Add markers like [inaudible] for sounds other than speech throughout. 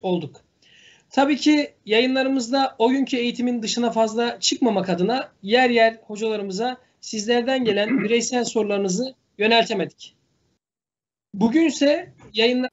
olduk. Tabii ki yayınlarımızda o günkü eğitimin dışına fazla çıkmamak adına yer yer hocalarımıza sizlerden gelen [clears throat] bireysel sorularınızı yöneltemedik. Bugünse yayınlar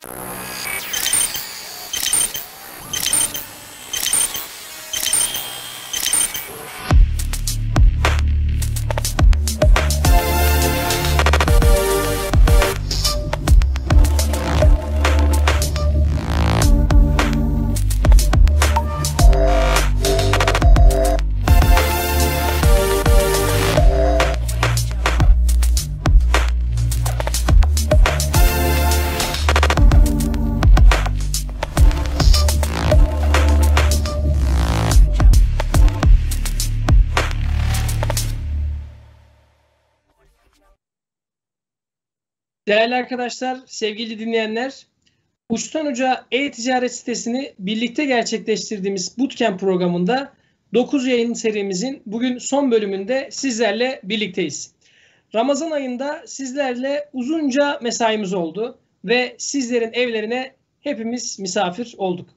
Değerli arkadaşlar, sevgili dinleyenler, Uçtan Uca e-ticaret sitesini birlikte gerçekleştirdiğimiz Bootcamp programında 9 yayın serimizin bugün son bölümünde sizlerle birlikteyiz. Ramazan ayında sizlerle uzunca mesaimiz oldu ve sizlerin evlerine hepimiz misafir olduk.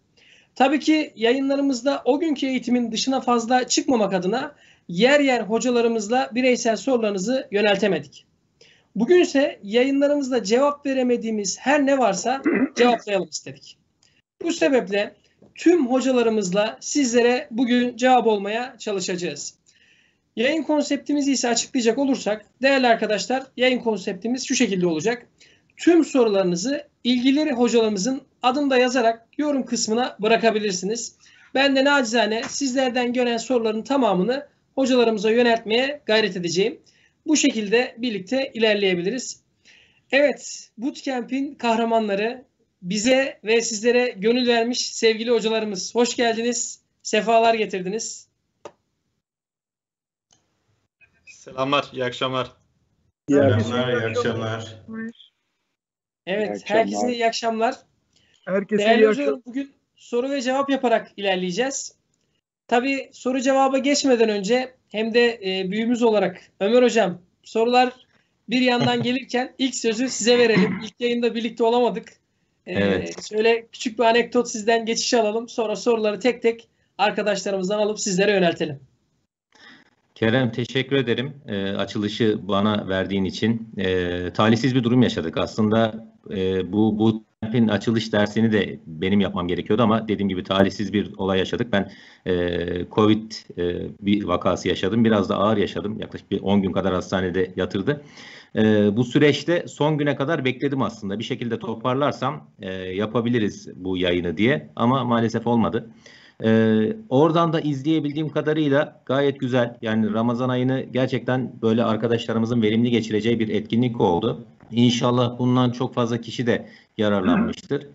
Tabii ki yayınlarımızda o günkü eğitimin dışına fazla çıkmamak adına yer yer hocalarımızla bireysel sorularınızı yöneltemedik. Bugünse yayınlarımızda cevap veremediğimiz her ne varsa cevaplayalım istedik. Bu sebeple tüm hocalarımızla sizlere bugün cevap olmaya çalışacağız. Yayın konseptimizi ise açıklayacak olursak değerli arkadaşlar yayın konseptimiz şu şekilde olacak. Tüm sorularınızı ilgili hocalarımızın adını da yazarak yorum kısmına bırakabilirsiniz. Ben de nacizane sizlerden gelen soruların tamamını hocalarımıza yöneltmeye gayret edeceğim. Bu şekilde birlikte ilerleyebiliriz. Evet, Bootcamp'in kahramanları bize ve sizlere gönül vermiş sevgili hocalarımız. Hoş geldiniz, sefalar getirdiniz. Selamlar, iyi akşamlar. İyi akşamlar, iyi akşamlar. Evet, İyi akşamlar. herkese iyi akşamlar. Herkese Değerli iyi akşamlar. bugün soru ve cevap yaparak ilerleyeceğiz. Tabii soru cevaba geçmeden önce hem de e, büyüğümüz olarak Ömer Hocam sorular bir yandan [laughs] gelirken ilk sözü size verelim. İlk yayında birlikte olamadık. E, Evet. Şöyle küçük bir anekdot sizden geçiş alalım. Sonra soruları tek tek arkadaşlarımızdan alıp sizlere yöneltelim. Kerem teşekkür ederim e, açılışı bana verdiğin için. E, talihsiz bir durum yaşadık. Aslında e, bu bu kampin açılış dersini de benim yapmam gerekiyordu ama dediğim gibi talihsiz bir olay yaşadık. Ben e, Covid e, bir vakası yaşadım. Biraz da ağır yaşadım. Yaklaşık bir 10 gün kadar hastanede yatırdı. E, bu süreçte son güne kadar bekledim aslında. Bir şekilde toparlarsam e, yapabiliriz bu yayını diye ama maalesef olmadı. Ee, oradan da izleyebildiğim kadarıyla gayet güzel. Yani Ramazan ayını gerçekten böyle arkadaşlarımızın verimli geçireceği bir etkinlik oldu. İnşallah bundan çok fazla kişi de yararlanmıştır.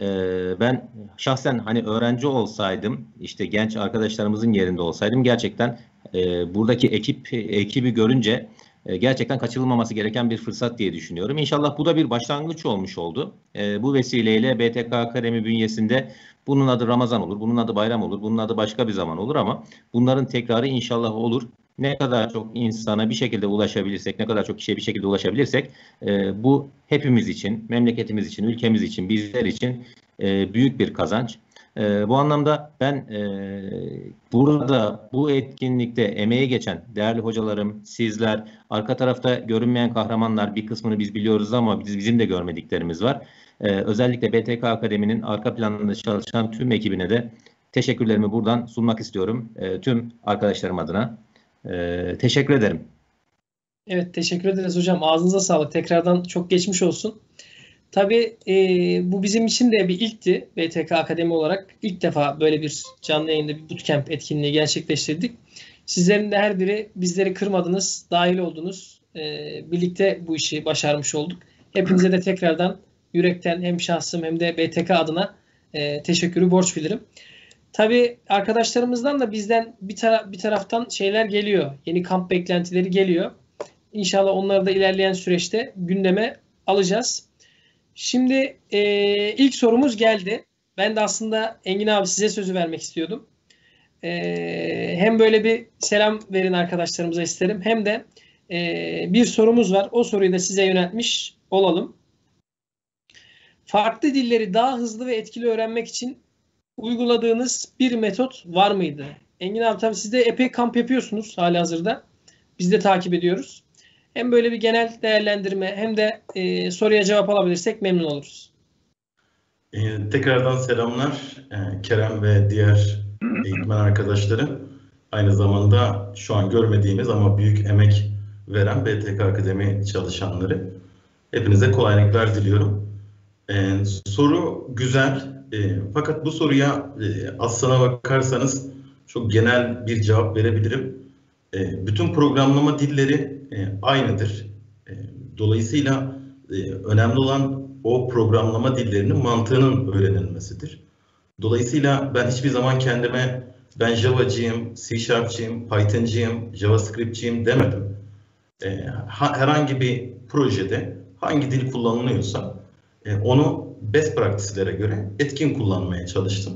Ee, ben şahsen hani öğrenci olsaydım, işte genç arkadaşlarımızın yerinde olsaydım gerçekten e, buradaki ekip ekibi görünce e, gerçekten kaçırılmaması gereken bir fırsat diye düşünüyorum. İnşallah bu da bir başlangıç olmuş oldu. E, bu vesileyle BTK Akademi bünyesinde bunun adı Ramazan olur, bunun adı bayram olur, bunun adı başka bir zaman olur ama bunların tekrarı inşallah olur. Ne kadar çok insana bir şekilde ulaşabilirsek, ne kadar çok kişiye bir şekilde ulaşabilirsek e, bu hepimiz için, memleketimiz için, ülkemiz için, bizler için e, büyük bir kazanç. E, bu anlamda ben e, burada bu etkinlikte emeği geçen değerli hocalarım, sizler, arka tarafta görünmeyen kahramanlar bir kısmını biz biliyoruz ama biz, bizim de görmediklerimiz var. Ee, özellikle BTK Akademi'nin arka planında çalışan tüm ekibine de teşekkürlerimi buradan sunmak istiyorum. Ee, tüm arkadaşlarım adına. Ee, teşekkür ederim. Evet teşekkür ederiz hocam. Ağzınıza sağlık. Tekrardan çok geçmiş olsun. Tabii e, bu bizim için de bir ilkti. BTK Akademi olarak ilk defa böyle bir canlı yayında bir bootcamp etkinliği gerçekleştirdik. Sizlerin de her biri bizleri kırmadınız, dahil oldunuz. E, birlikte bu işi başarmış olduk. Hepinize de tekrardan yürekten hem şahsım hem de BTK adına e, teşekkürü borç bilirim. Tabii arkadaşlarımızdan da bizden bir, tara- bir taraftan şeyler geliyor. Yeni kamp beklentileri geliyor. İnşallah onları da ilerleyen süreçte gündeme alacağız. Şimdi e, ilk sorumuz geldi. Ben de aslında Engin abi size sözü vermek istiyordum. E, hem böyle bir selam verin arkadaşlarımıza isterim. Hem de e, bir sorumuz var. O soruyu da size yöneltmiş olalım. Farklı dilleri daha hızlı ve etkili öğrenmek için uyguladığınız bir metot var mıydı? Engin abi tabii siz de epey kamp yapıyorsunuz hali hazırda. Biz de takip ediyoruz. Hem böyle bir genel değerlendirme hem de e, soruya cevap alabilirsek memnun oluruz. Ee, tekrardan selamlar ee, Kerem ve diğer eğitmen arkadaşları. Aynı zamanda şu an görmediğimiz ama büyük emek veren BTK Akademi çalışanları. Hepinize kolaylıklar diliyorum. Ee, soru güzel ee, fakat bu soruya e, aslına bakarsanız çok genel bir cevap verebilirim. Ee, bütün programlama dilleri e, aynıdır. E, dolayısıyla e, önemli olan o programlama dillerinin mantığının öğrenilmesidir. Dolayısıyla ben hiçbir zaman kendime ben Java'cıyım, C Sharp'cıyım, Python'cıyım, JavaScript'ciyim demedim. E, herhangi bir projede hangi dil kullanılıyorsa e, onu best practice'lere göre etkin kullanmaya çalıştım.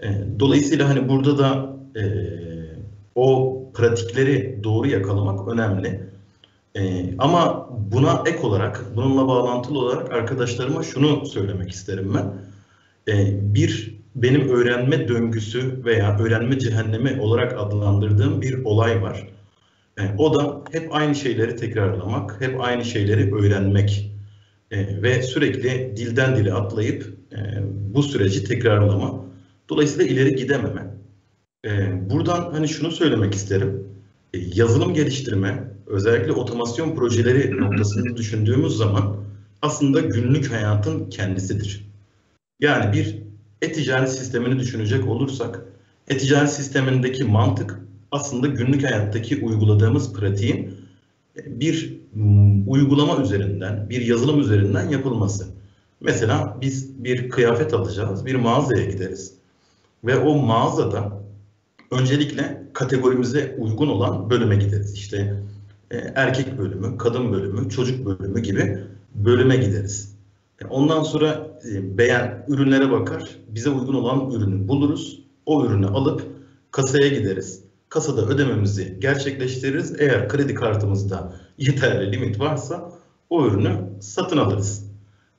E, dolayısıyla hani burada da e, o pratikleri doğru yakalamak önemli. Ee, ama buna ek olarak, bununla bağlantılı olarak arkadaşlarıma şunu söylemek isterim ben. Ee, bir, benim öğrenme döngüsü veya öğrenme cehennemi olarak adlandırdığım bir olay var. Ee, o da hep aynı şeyleri tekrarlamak, hep aynı şeyleri öğrenmek ee, ve sürekli dilden dile atlayıp e, bu süreci tekrarlama. Dolayısıyla ileri gidememe. Ee, buradan hani şunu söylemek isterim. Ee, yazılım geliştirme, özellikle otomasyon projeleri [clears throat] noktasını düşündüğümüz zaman aslında günlük hayatın kendisidir. Yani bir e-ticaret sistemini düşünecek olursak, e-ticaret sistemindeki mantık aslında günlük hayattaki uyguladığımız pratiğin e, bir uygulama üzerinden, bir yazılım üzerinden yapılması. Mesela biz bir kıyafet alacağız, bir mağazaya gideriz ve o mağazada öncelikle kategorimize uygun olan bölüme gideriz. İşte e, erkek bölümü, kadın bölümü, çocuk bölümü gibi bölüme gideriz. E, ondan sonra e, beğen ürünlere bakar, bize uygun olan ürünü buluruz. O ürünü alıp kasaya gideriz. Kasada ödememizi gerçekleştiririz. Eğer kredi kartımızda yeterli limit varsa o ürünü satın alırız.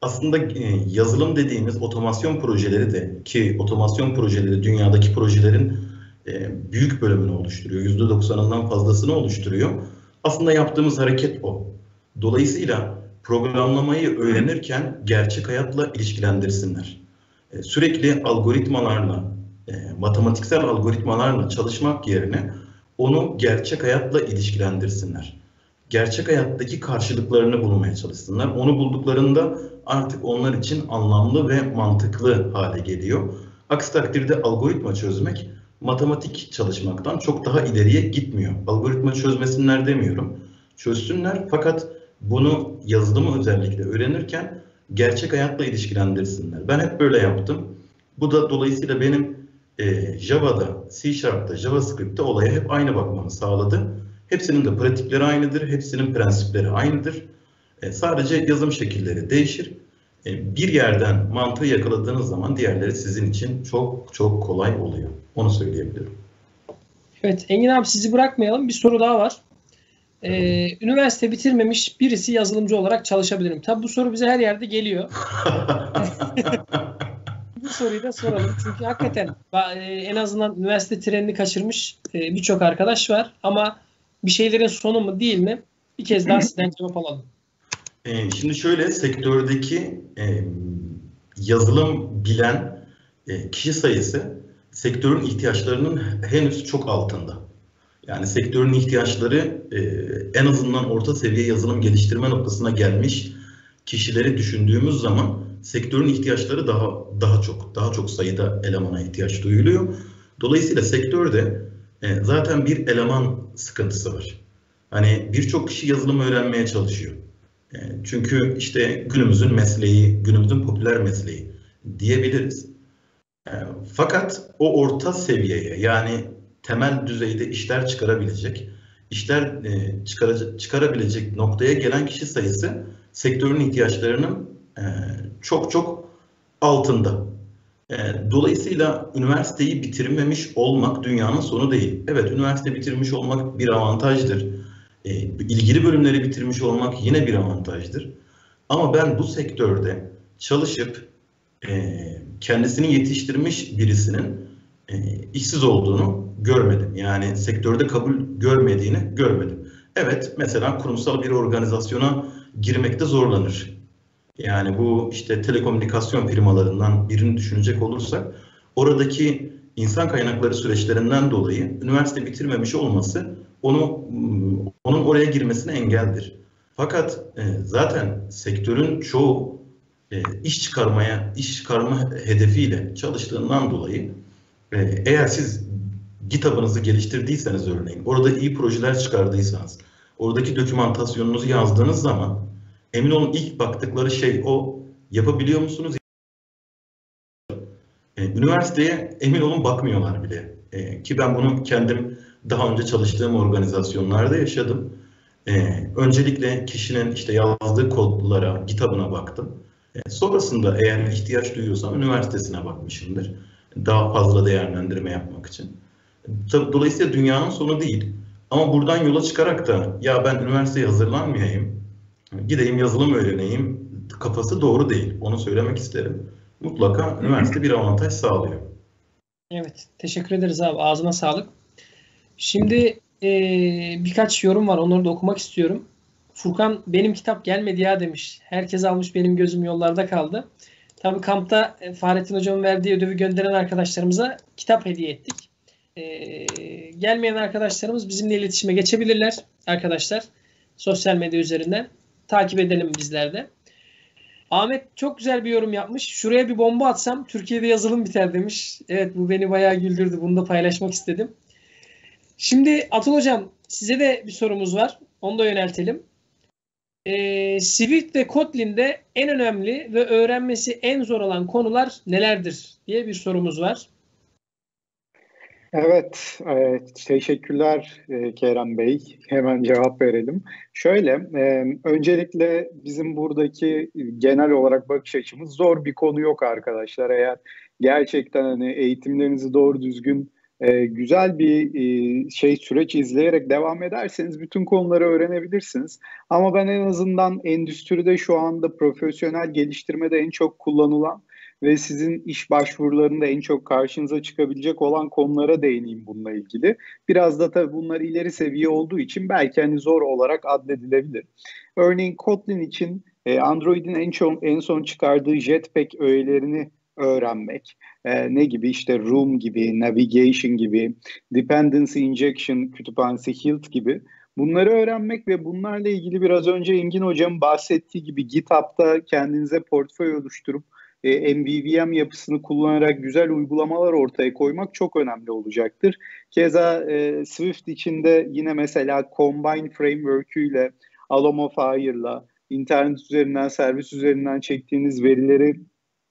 Aslında e, yazılım dediğimiz otomasyon projeleri de ki otomasyon projeleri dünyadaki projelerin e, büyük bölümünü oluşturuyor. yüzde 90'ından fazlasını oluşturuyor. Aslında yaptığımız hareket o. Dolayısıyla programlamayı öğrenirken gerçek hayatla ilişkilendirsinler. E, sürekli algoritmalarla, e, matematiksel algoritmalarla çalışmak yerine onu gerçek hayatla ilişkilendirsinler. Gerçek hayattaki karşılıklarını bulmaya çalışsınlar. Onu bulduklarında artık onlar için anlamlı ve mantıklı hale geliyor. Aksi takdirde algoritma çözmek matematik çalışmaktan çok daha ileriye gitmiyor. Algoritma çözmesinler demiyorum. Çözsünler fakat bunu yazılımı özellikle öğrenirken gerçek hayatla ilişkilendirsinler. Ben hep böyle yaptım. Bu da dolayısıyla benim e, Java'da, C Sharp'ta, JavaScript'te olaya hep aynı bakmamı sağladı. Hepsinin de pratikleri aynıdır, hepsinin prensipleri aynıdır. E, sadece yazım şekilleri değişir. E, bir yerden mantığı yakaladığınız zaman diğerleri sizin için çok çok kolay oluyor. Onu söyleyebilirim. Evet Engin abi sizi bırakmayalım. Bir soru daha var. Ee, üniversite bitirmemiş birisi yazılımcı olarak çalışabilirim. Tabi bu soru bize her yerde geliyor. [laughs] bu soruyu da soralım. Çünkü hakikaten e, en azından üniversite trenini kaçırmış e, birçok arkadaş var. Ama bir şeylerin sonu mu değil mi? Bir kez daha sizden cevap alalım. Ee, şimdi şöyle sektördeki e, yazılım bilen e, kişi sayısı sektörün ihtiyaçlarının henüz çok altında. Yani sektörün ihtiyaçları e, en azından orta seviye yazılım geliştirme noktasına gelmiş kişileri düşündüğümüz zaman sektörün ihtiyaçları daha daha çok daha çok sayıda elemana ihtiyaç duyuluyor. Dolayısıyla sektörde e, zaten bir eleman sıkıntısı var. Hani birçok kişi yazılım öğrenmeye çalışıyor. E, çünkü işte günümüzün mesleği, günümüzün popüler mesleği diyebiliriz. E, fakat o orta seviyeye yani temel düzeyde işler çıkarabilecek, işler e, çıkarabilecek noktaya gelen kişi sayısı sektörün ihtiyaçlarının çok çok altında. Dolayısıyla üniversiteyi bitirmemiş olmak dünyanın sonu değil. Evet, üniversite bitirmiş olmak bir avantajdır. İlgili bölümleri bitirmiş olmak yine bir avantajdır. Ama ben bu sektörde çalışıp e, kendisini yetiştirmiş birisinin e, işsiz olduğunu görmedim. Yani sektörde kabul görmediğini görmedim. Evet mesela kurumsal bir organizasyona girmekte zorlanır. Yani bu işte telekomünikasyon firmalarından birini düşünecek olursak oradaki insan kaynakları süreçlerinden dolayı üniversite bitirmemiş olması onu onun oraya girmesine engeldir. Fakat e, zaten sektörün çoğu e, iş çıkarmaya, iş çıkarma hedefiyle çalıştığından dolayı e, eğer siz GitHub'ınızı geliştirdiyseniz örneğin, orada iyi projeler çıkardıysanız, oradaki dokümantasyonunuzu yazdığınız zaman emin olun ilk baktıkları şey o yapabiliyor musunuz? E, üniversiteye emin olun bakmıyorlar bile. E, ki ben bunu kendim daha önce çalıştığım organizasyonlarda yaşadım. E, öncelikle kişinin işte yazdığı kodlara, GitHub'ına baktım. Sonrasında eğer ihtiyaç duyuyorsam üniversitesine bakmışımdır. Daha fazla değerlendirme yapmak için. Dolayısıyla dünyanın sonu değil. Ama buradan yola çıkarak da ya ben üniversiteye hazırlanmayayım, gideyim yazılım öğreneyim kafası doğru değil. Onu söylemek isterim. Mutlaka üniversite bir avantaj sağlıyor. Evet, teşekkür ederiz abi. Ağzına sağlık. Şimdi e, birkaç yorum var. Onları da okumak istiyorum. Furkan benim kitap gelmedi ya demiş. Herkes almış benim gözüm yollarda kaldı. Tabii kampta e, Fahrettin Hocam'ın verdiği ödevi gönderen arkadaşlarımıza kitap hediye ettik. Ee, gelmeyen arkadaşlarımız bizimle iletişime geçebilirler arkadaşlar. Sosyal medya üzerinden. Takip edelim bizler de. Ahmet çok güzel bir yorum yapmış. Şuraya bir bomba atsam Türkiye'de yazılım biter demiş. Evet bu beni bayağı güldürdü. Bunu da paylaşmak istedim. Şimdi Atıl Hocam size de bir sorumuz var. Onu da yöneltelim. Ee, Swift ve Kotlin'de en önemli ve öğrenmesi en zor olan konular nelerdir diye bir sorumuz var. Evet, e, teşekkürler e, Kerem Bey. Hemen cevap verelim. Şöyle, e, öncelikle bizim buradaki genel olarak bakış açımız zor bir konu yok arkadaşlar. Eğer gerçekten hani eğitimlerinizi doğru düzgün e, güzel bir e, şey süreç izleyerek devam ederseniz bütün konuları öğrenebilirsiniz. Ama ben en azından endüstride şu anda profesyonel geliştirmede en çok kullanılan ve sizin iş başvurularında en çok karşınıza çıkabilecek olan konulara değineyim bununla ilgili. Biraz da tabii bunlar ileri seviye olduğu için belki hani zor olarak adledilebilir. Örneğin Kotlin için e, Android'in en, çok, en son çıkardığı Jetpack öğelerini öğrenmek. E, ne gibi işte Room gibi, Navigation gibi, Dependency Injection kütüphanesi Hilt gibi Bunları öğrenmek ve bunlarla ilgili biraz önce Engin Hocam bahsettiği gibi GitHub'da kendinize portföy oluşturup e, MVVM yapısını kullanarak güzel uygulamalar ortaya koymak çok önemli olacaktır. Keza e, Swift içinde yine mesela Combine Framework ile Alamo Fire'la internet üzerinden, servis üzerinden çektiğiniz verileri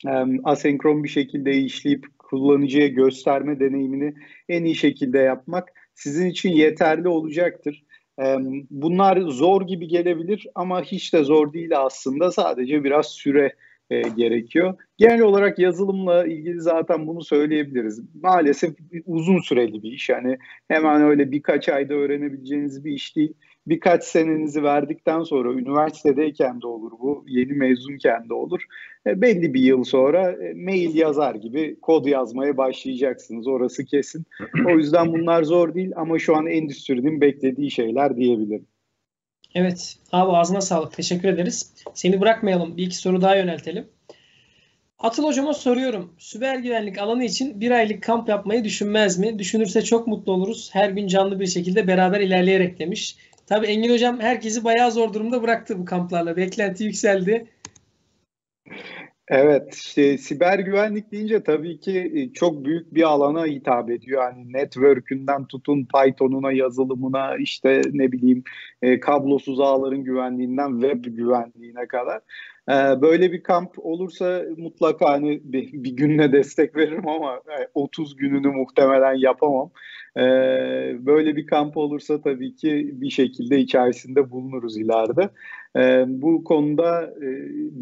e, asenkron bir şekilde işleyip kullanıcıya gösterme deneyimini en iyi şekilde yapmak sizin için yeterli olacaktır. Bunlar zor gibi gelebilir ama hiç de zor değil aslında. Sadece biraz süre e, gerekiyor. Genel olarak yazılımla ilgili zaten bunu söyleyebiliriz. Maalesef uzun süreli bir iş. Yani hemen öyle birkaç ayda öğrenebileceğiniz bir iş değil. Birkaç senenizi verdikten sonra üniversitedeyken de olur bu, yeni mezunken de olur. E, belli bir yıl sonra e, mail yazar gibi kod yazmaya başlayacaksınız. Orası kesin. O yüzden bunlar zor değil ama şu an endüstrinin beklediği şeyler diyebilirim. Evet. Abi ağzına sağlık. Teşekkür ederiz. Seni bırakmayalım. Bir iki soru daha yöneltelim. Atıl hocama soruyorum. Süper güvenlik alanı için bir aylık kamp yapmayı düşünmez mi? Düşünürse çok mutlu oluruz. Her gün canlı bir şekilde beraber ilerleyerek demiş. Tabii Engin hocam herkesi bayağı zor durumda bıraktı bu kamplarla. Beklenti yükseldi. Evet, işte siber güvenlik deyince tabii ki e, çok büyük bir alana hitap ediyor. Yani network'ünden tutun Python'una, yazılımına, işte ne bileyim e, kablosuz ağların güvenliğinden web güvenliğine kadar. E, böyle bir kamp olursa mutlaka hani bir, bir gününe destek veririm ama 30 gününü muhtemelen yapamam. böyle bir kamp olursa tabii ki bir şekilde içerisinde bulunuruz ileride. E, bu konuda e,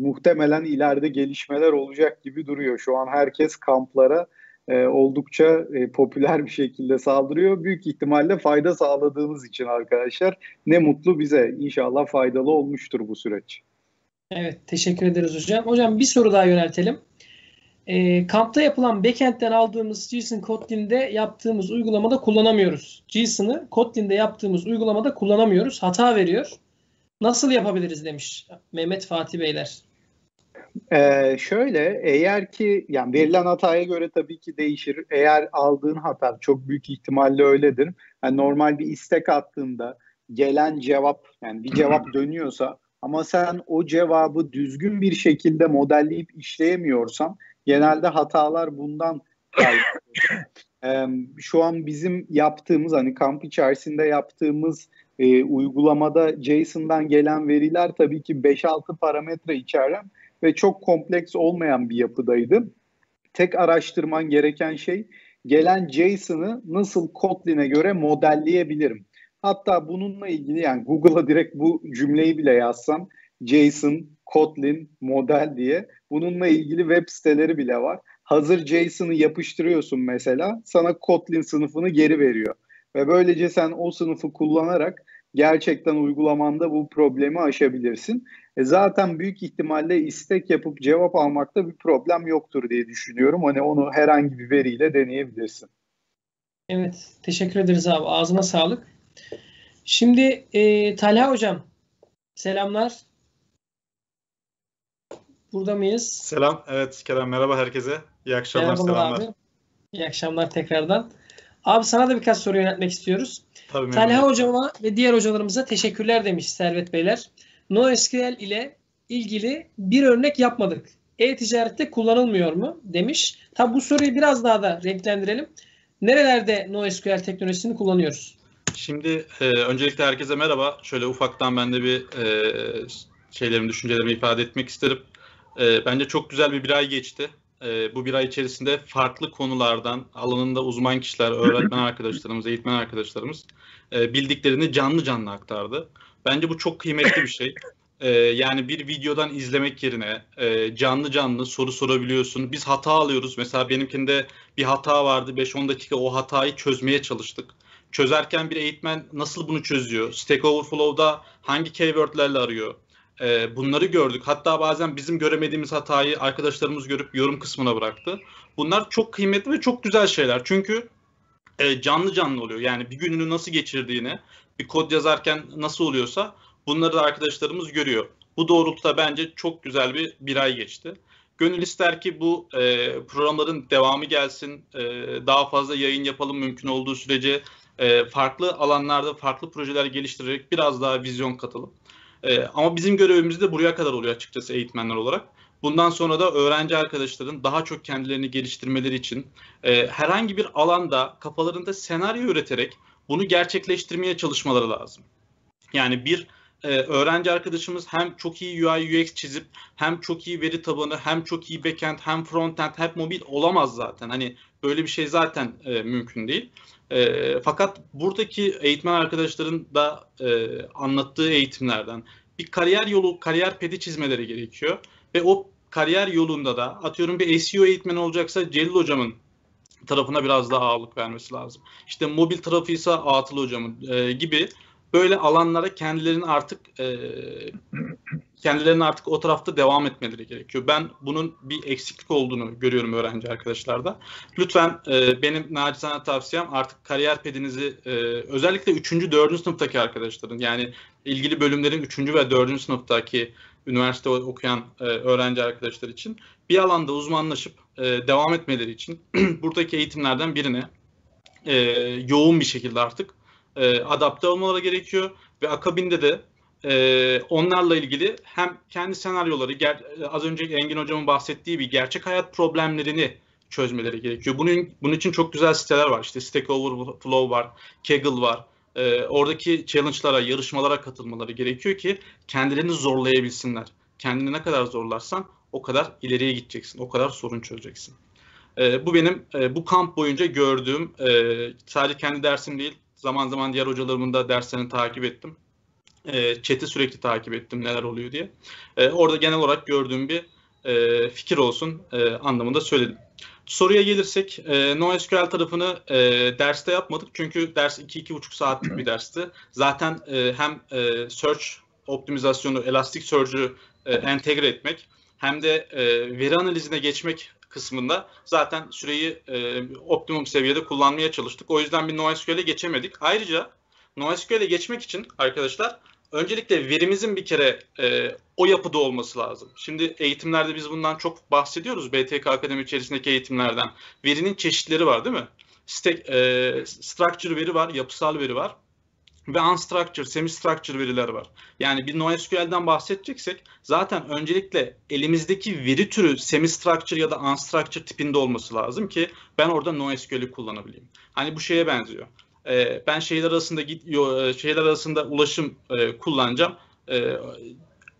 muhtemelen ileride gelişmeler olacak gibi duruyor. Şu an herkes kamplara e, oldukça e, popüler bir şekilde saldırıyor. Büyük ihtimalle fayda sağladığımız için arkadaşlar ne mutlu bize. İnşallah faydalı olmuştur bu süreç. Evet teşekkür ederiz hocam. Hocam bir soru daha yöneltelim. E, kampta yapılan backend'den aldığımız JSON Kotlin'de yaptığımız uygulamada kullanamıyoruz. JSON'ı Kotlin'de yaptığımız uygulamada kullanamıyoruz. Hata veriyor. Nasıl yapabiliriz demiş Mehmet Fatih Beyler. Ee, şöyle eğer ki yani verilen hataya göre tabii ki değişir. Eğer aldığın hata çok büyük ihtimalle öyledir. Yani normal bir istek attığında gelen cevap yani bir cevap [clears throat] dönüyorsa ama sen o cevabı düzgün bir şekilde modelleyip işleyemiyorsan genelde hatalar bundan [clears throat] ee, şu an bizim yaptığımız hani kamp içerisinde yaptığımız e, uygulamada JSON'dan gelen veriler tabii ki 5-6 parametre içeren ve çok kompleks olmayan bir yapıdaydı. Tek araştırman gereken şey gelen JSON'ı nasıl Kotlin'e göre modelleyebilirim. Hatta bununla ilgili yani Google'a direkt bu cümleyi bile yazsam JSON, Kotlin, model diye bununla ilgili web siteleri bile var. Hazır JSON'ı yapıştırıyorsun mesela sana Kotlin sınıfını geri veriyor. Ve böylece sen o sınıfı kullanarak gerçekten uygulamanda bu problemi aşabilirsin. E zaten büyük ihtimalle istek yapıp cevap almakta bir problem yoktur diye düşünüyorum. Hani onu herhangi bir veriyle deneyebilirsin. Evet, teşekkür ederiz abi. Ağzına sağlık. Şimdi e, Talha Hocam, selamlar. Burada mıyız? Selam. Evet Kerem merhaba herkese. İyi akşamlar, Merhabalar selamlar. Abi. İyi akşamlar tekrardan. Abi sana da birkaç soru yönetmek istiyoruz. Tabii Talha hocama ve diğer hocalarımıza teşekkürler demiş Servet Beyler. NoSQL ile ilgili bir örnek yapmadık. E-ticarette kullanılmıyor mu demiş. Tabi bu soruyu biraz daha da renklendirelim. Nerelerde NoSQL teknolojisini kullanıyoruz? Şimdi e, öncelikle herkese merhaba. Şöyle ufaktan ben de bir e, şeylerimi, düşüncelerimi ifade etmek isterim. E, bence çok güzel bir bir ay geçti. E, bu bir ay içerisinde farklı konulardan alanında uzman kişiler, öğretmen arkadaşlarımız, eğitmen arkadaşlarımız e, bildiklerini canlı canlı aktardı. Bence bu çok kıymetli bir şey. Ee, yani bir videodan izlemek yerine e, canlı canlı soru sorabiliyorsun. Biz hata alıyoruz. Mesela benimkinde bir hata vardı. 5-10 dakika o hatayı çözmeye çalıştık. Çözerken bir eğitmen nasıl bunu çözüyor? Stack Overflow'da hangi keywordlerle arıyor? Ee, bunları gördük. Hatta bazen bizim göremediğimiz hatayı arkadaşlarımız görüp yorum kısmına bıraktı. Bunlar çok kıymetli ve çok güzel şeyler. Çünkü e, canlı canlı oluyor. Yani bir gününü nasıl geçirdiğini, bir kod yazarken nasıl oluyorsa bunları da arkadaşlarımız görüyor. Bu doğrultuda bence çok güzel bir bir ay geçti. Gönül ister ki bu e, programların devamı gelsin, e, daha fazla yayın yapalım mümkün olduğu sürece e, farklı alanlarda farklı projeler geliştirerek biraz daha vizyon katalım. E, ama bizim görevimiz de buraya kadar oluyor açıkçası eğitmenler olarak. Bundan sonra da öğrenci arkadaşların daha çok kendilerini geliştirmeleri için e, herhangi bir alanda kafalarında senaryo üreterek bunu gerçekleştirmeye çalışmaları lazım. Yani bir e, öğrenci arkadaşımız hem çok iyi UI UX çizip hem çok iyi veri tabanı hem çok iyi backend hem frontend hem mobil olamaz zaten. Hani böyle bir şey zaten e, mümkün değil. E, fakat buradaki eğitmen arkadaşların da e, anlattığı eğitimlerden bir kariyer yolu, kariyer pedi çizmeleri gerekiyor. Ve o kariyer yolunda da atıyorum bir SEO eğitmeni olacaksa Celil hocamın tarafına biraz daha ağırlık vermesi lazım. İşte mobil tarafıysa Atıl hocamın e, gibi böyle alanlara kendilerinin artık e, kendilerinin artık o tarafta devam etmeleri gerekiyor. Ben bunun bir eksiklik olduğunu görüyorum öğrenci arkadaşlarda. Lütfen e, benim nacizane tavsiyem artık kariyer pedinizi e, özellikle 3. 4. sınıftaki arkadaşların yani ilgili bölümlerin 3. ve 4. sınıftaki üniversite okuyan e, öğrenci arkadaşlar için bir alanda uzmanlaşıp e, devam etmeleri için [clears throat] buradaki eğitimlerden birine e, yoğun bir şekilde artık e, adapte olmaları gerekiyor ve akabinde de e, onlarla ilgili hem kendi senaryoları ger- az önce Engin hocamın bahsettiği bir gerçek hayat problemlerini çözmeleri gerekiyor. Bunun bunun için çok güzel siteler var. İşte Stack Overflow var, Kaggle var. E, oradaki challenge'lara, yarışmalara katılmaları gerekiyor ki kendilerini zorlayabilsinler. Kendini ne kadar zorlarsan o kadar ileriye gideceksin, o kadar sorun çözeceksin. E, bu benim e, bu kamp boyunca gördüğüm, e, sadece kendi dersim değil, zaman zaman diğer hocalarımın da derslerini takip ettim. E, chat'i sürekli takip ettim neler oluyor diye. E, orada genel olarak gördüğüm bir e, fikir olsun e, anlamında söyledim. Soruya gelirsek e, NoSQL tarafını e, derste yapmadık çünkü ders 2-2,5 saatlik bir dersti. Zaten e, hem e, search optimizasyonu, Elasticsearch'ü e, entegre etmek hem de e, veri analizine geçmek kısmında zaten süreyi e, optimum seviyede kullanmaya çalıştık. O yüzden bir NoSQL'e geçemedik. Ayrıca NoSQL'e geçmek için arkadaşlar öncelikle verimizin bir kere e, o yapıda olması lazım. Şimdi eğitimlerde biz bundan çok bahsediyoruz. BTK Akademi içerisindeki eğitimlerden. Verinin çeşitleri var değil mi? Stack, e, structure veri var, yapısal veri var ve unstructured, semi-structured veriler var. Yani bir NoSQL'den bahsedeceksek zaten öncelikle elimizdeki veri türü semi-structured ya da unstructured tipinde olması lazım ki ben orada NoSQL'i kullanabileyim. Hani bu şeye benziyor. Ee, ben şehirler arasında git e, şehirler arasında ulaşım e, kullanacağım. E,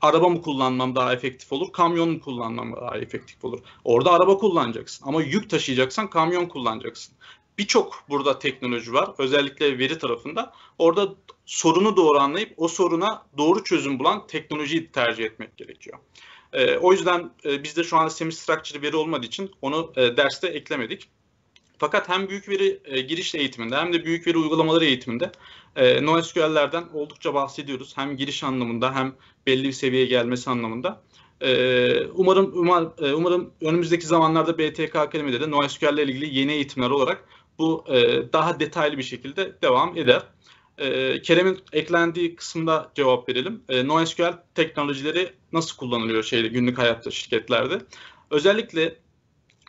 araba mı kullanmam daha efektif olur, kamyon mu kullanmam daha efektif olur? Orada araba kullanacaksın ama yük taşıyacaksan kamyon kullanacaksın birçok burada teknoloji var. Özellikle veri tarafında. Orada sorunu doğru anlayıp o soruna doğru çözüm bulan teknolojiyi tercih etmek gerekiyor. E, o yüzden e, bizde şu anda semi-structure veri olmadığı için onu e, derste eklemedik. Fakat hem büyük veri e, giriş eğitiminde hem de büyük veri uygulamaları eğitiminde e, NoSQL'lerden oldukça bahsediyoruz. Hem giriş anlamında hem belli bir seviyeye gelmesi anlamında. E, umarım umar, e, umarım önümüzdeki zamanlarda BTK Akademi'de de NoSQL ile ilgili yeni eğitimler olarak bu e, daha detaylı bir şekilde devam eder. E, Kerem'in eklendiği kısımda cevap verelim. E, NoSQL teknolojileri nasıl kullanılıyor şeyde günlük hayatta şirketlerde? Özellikle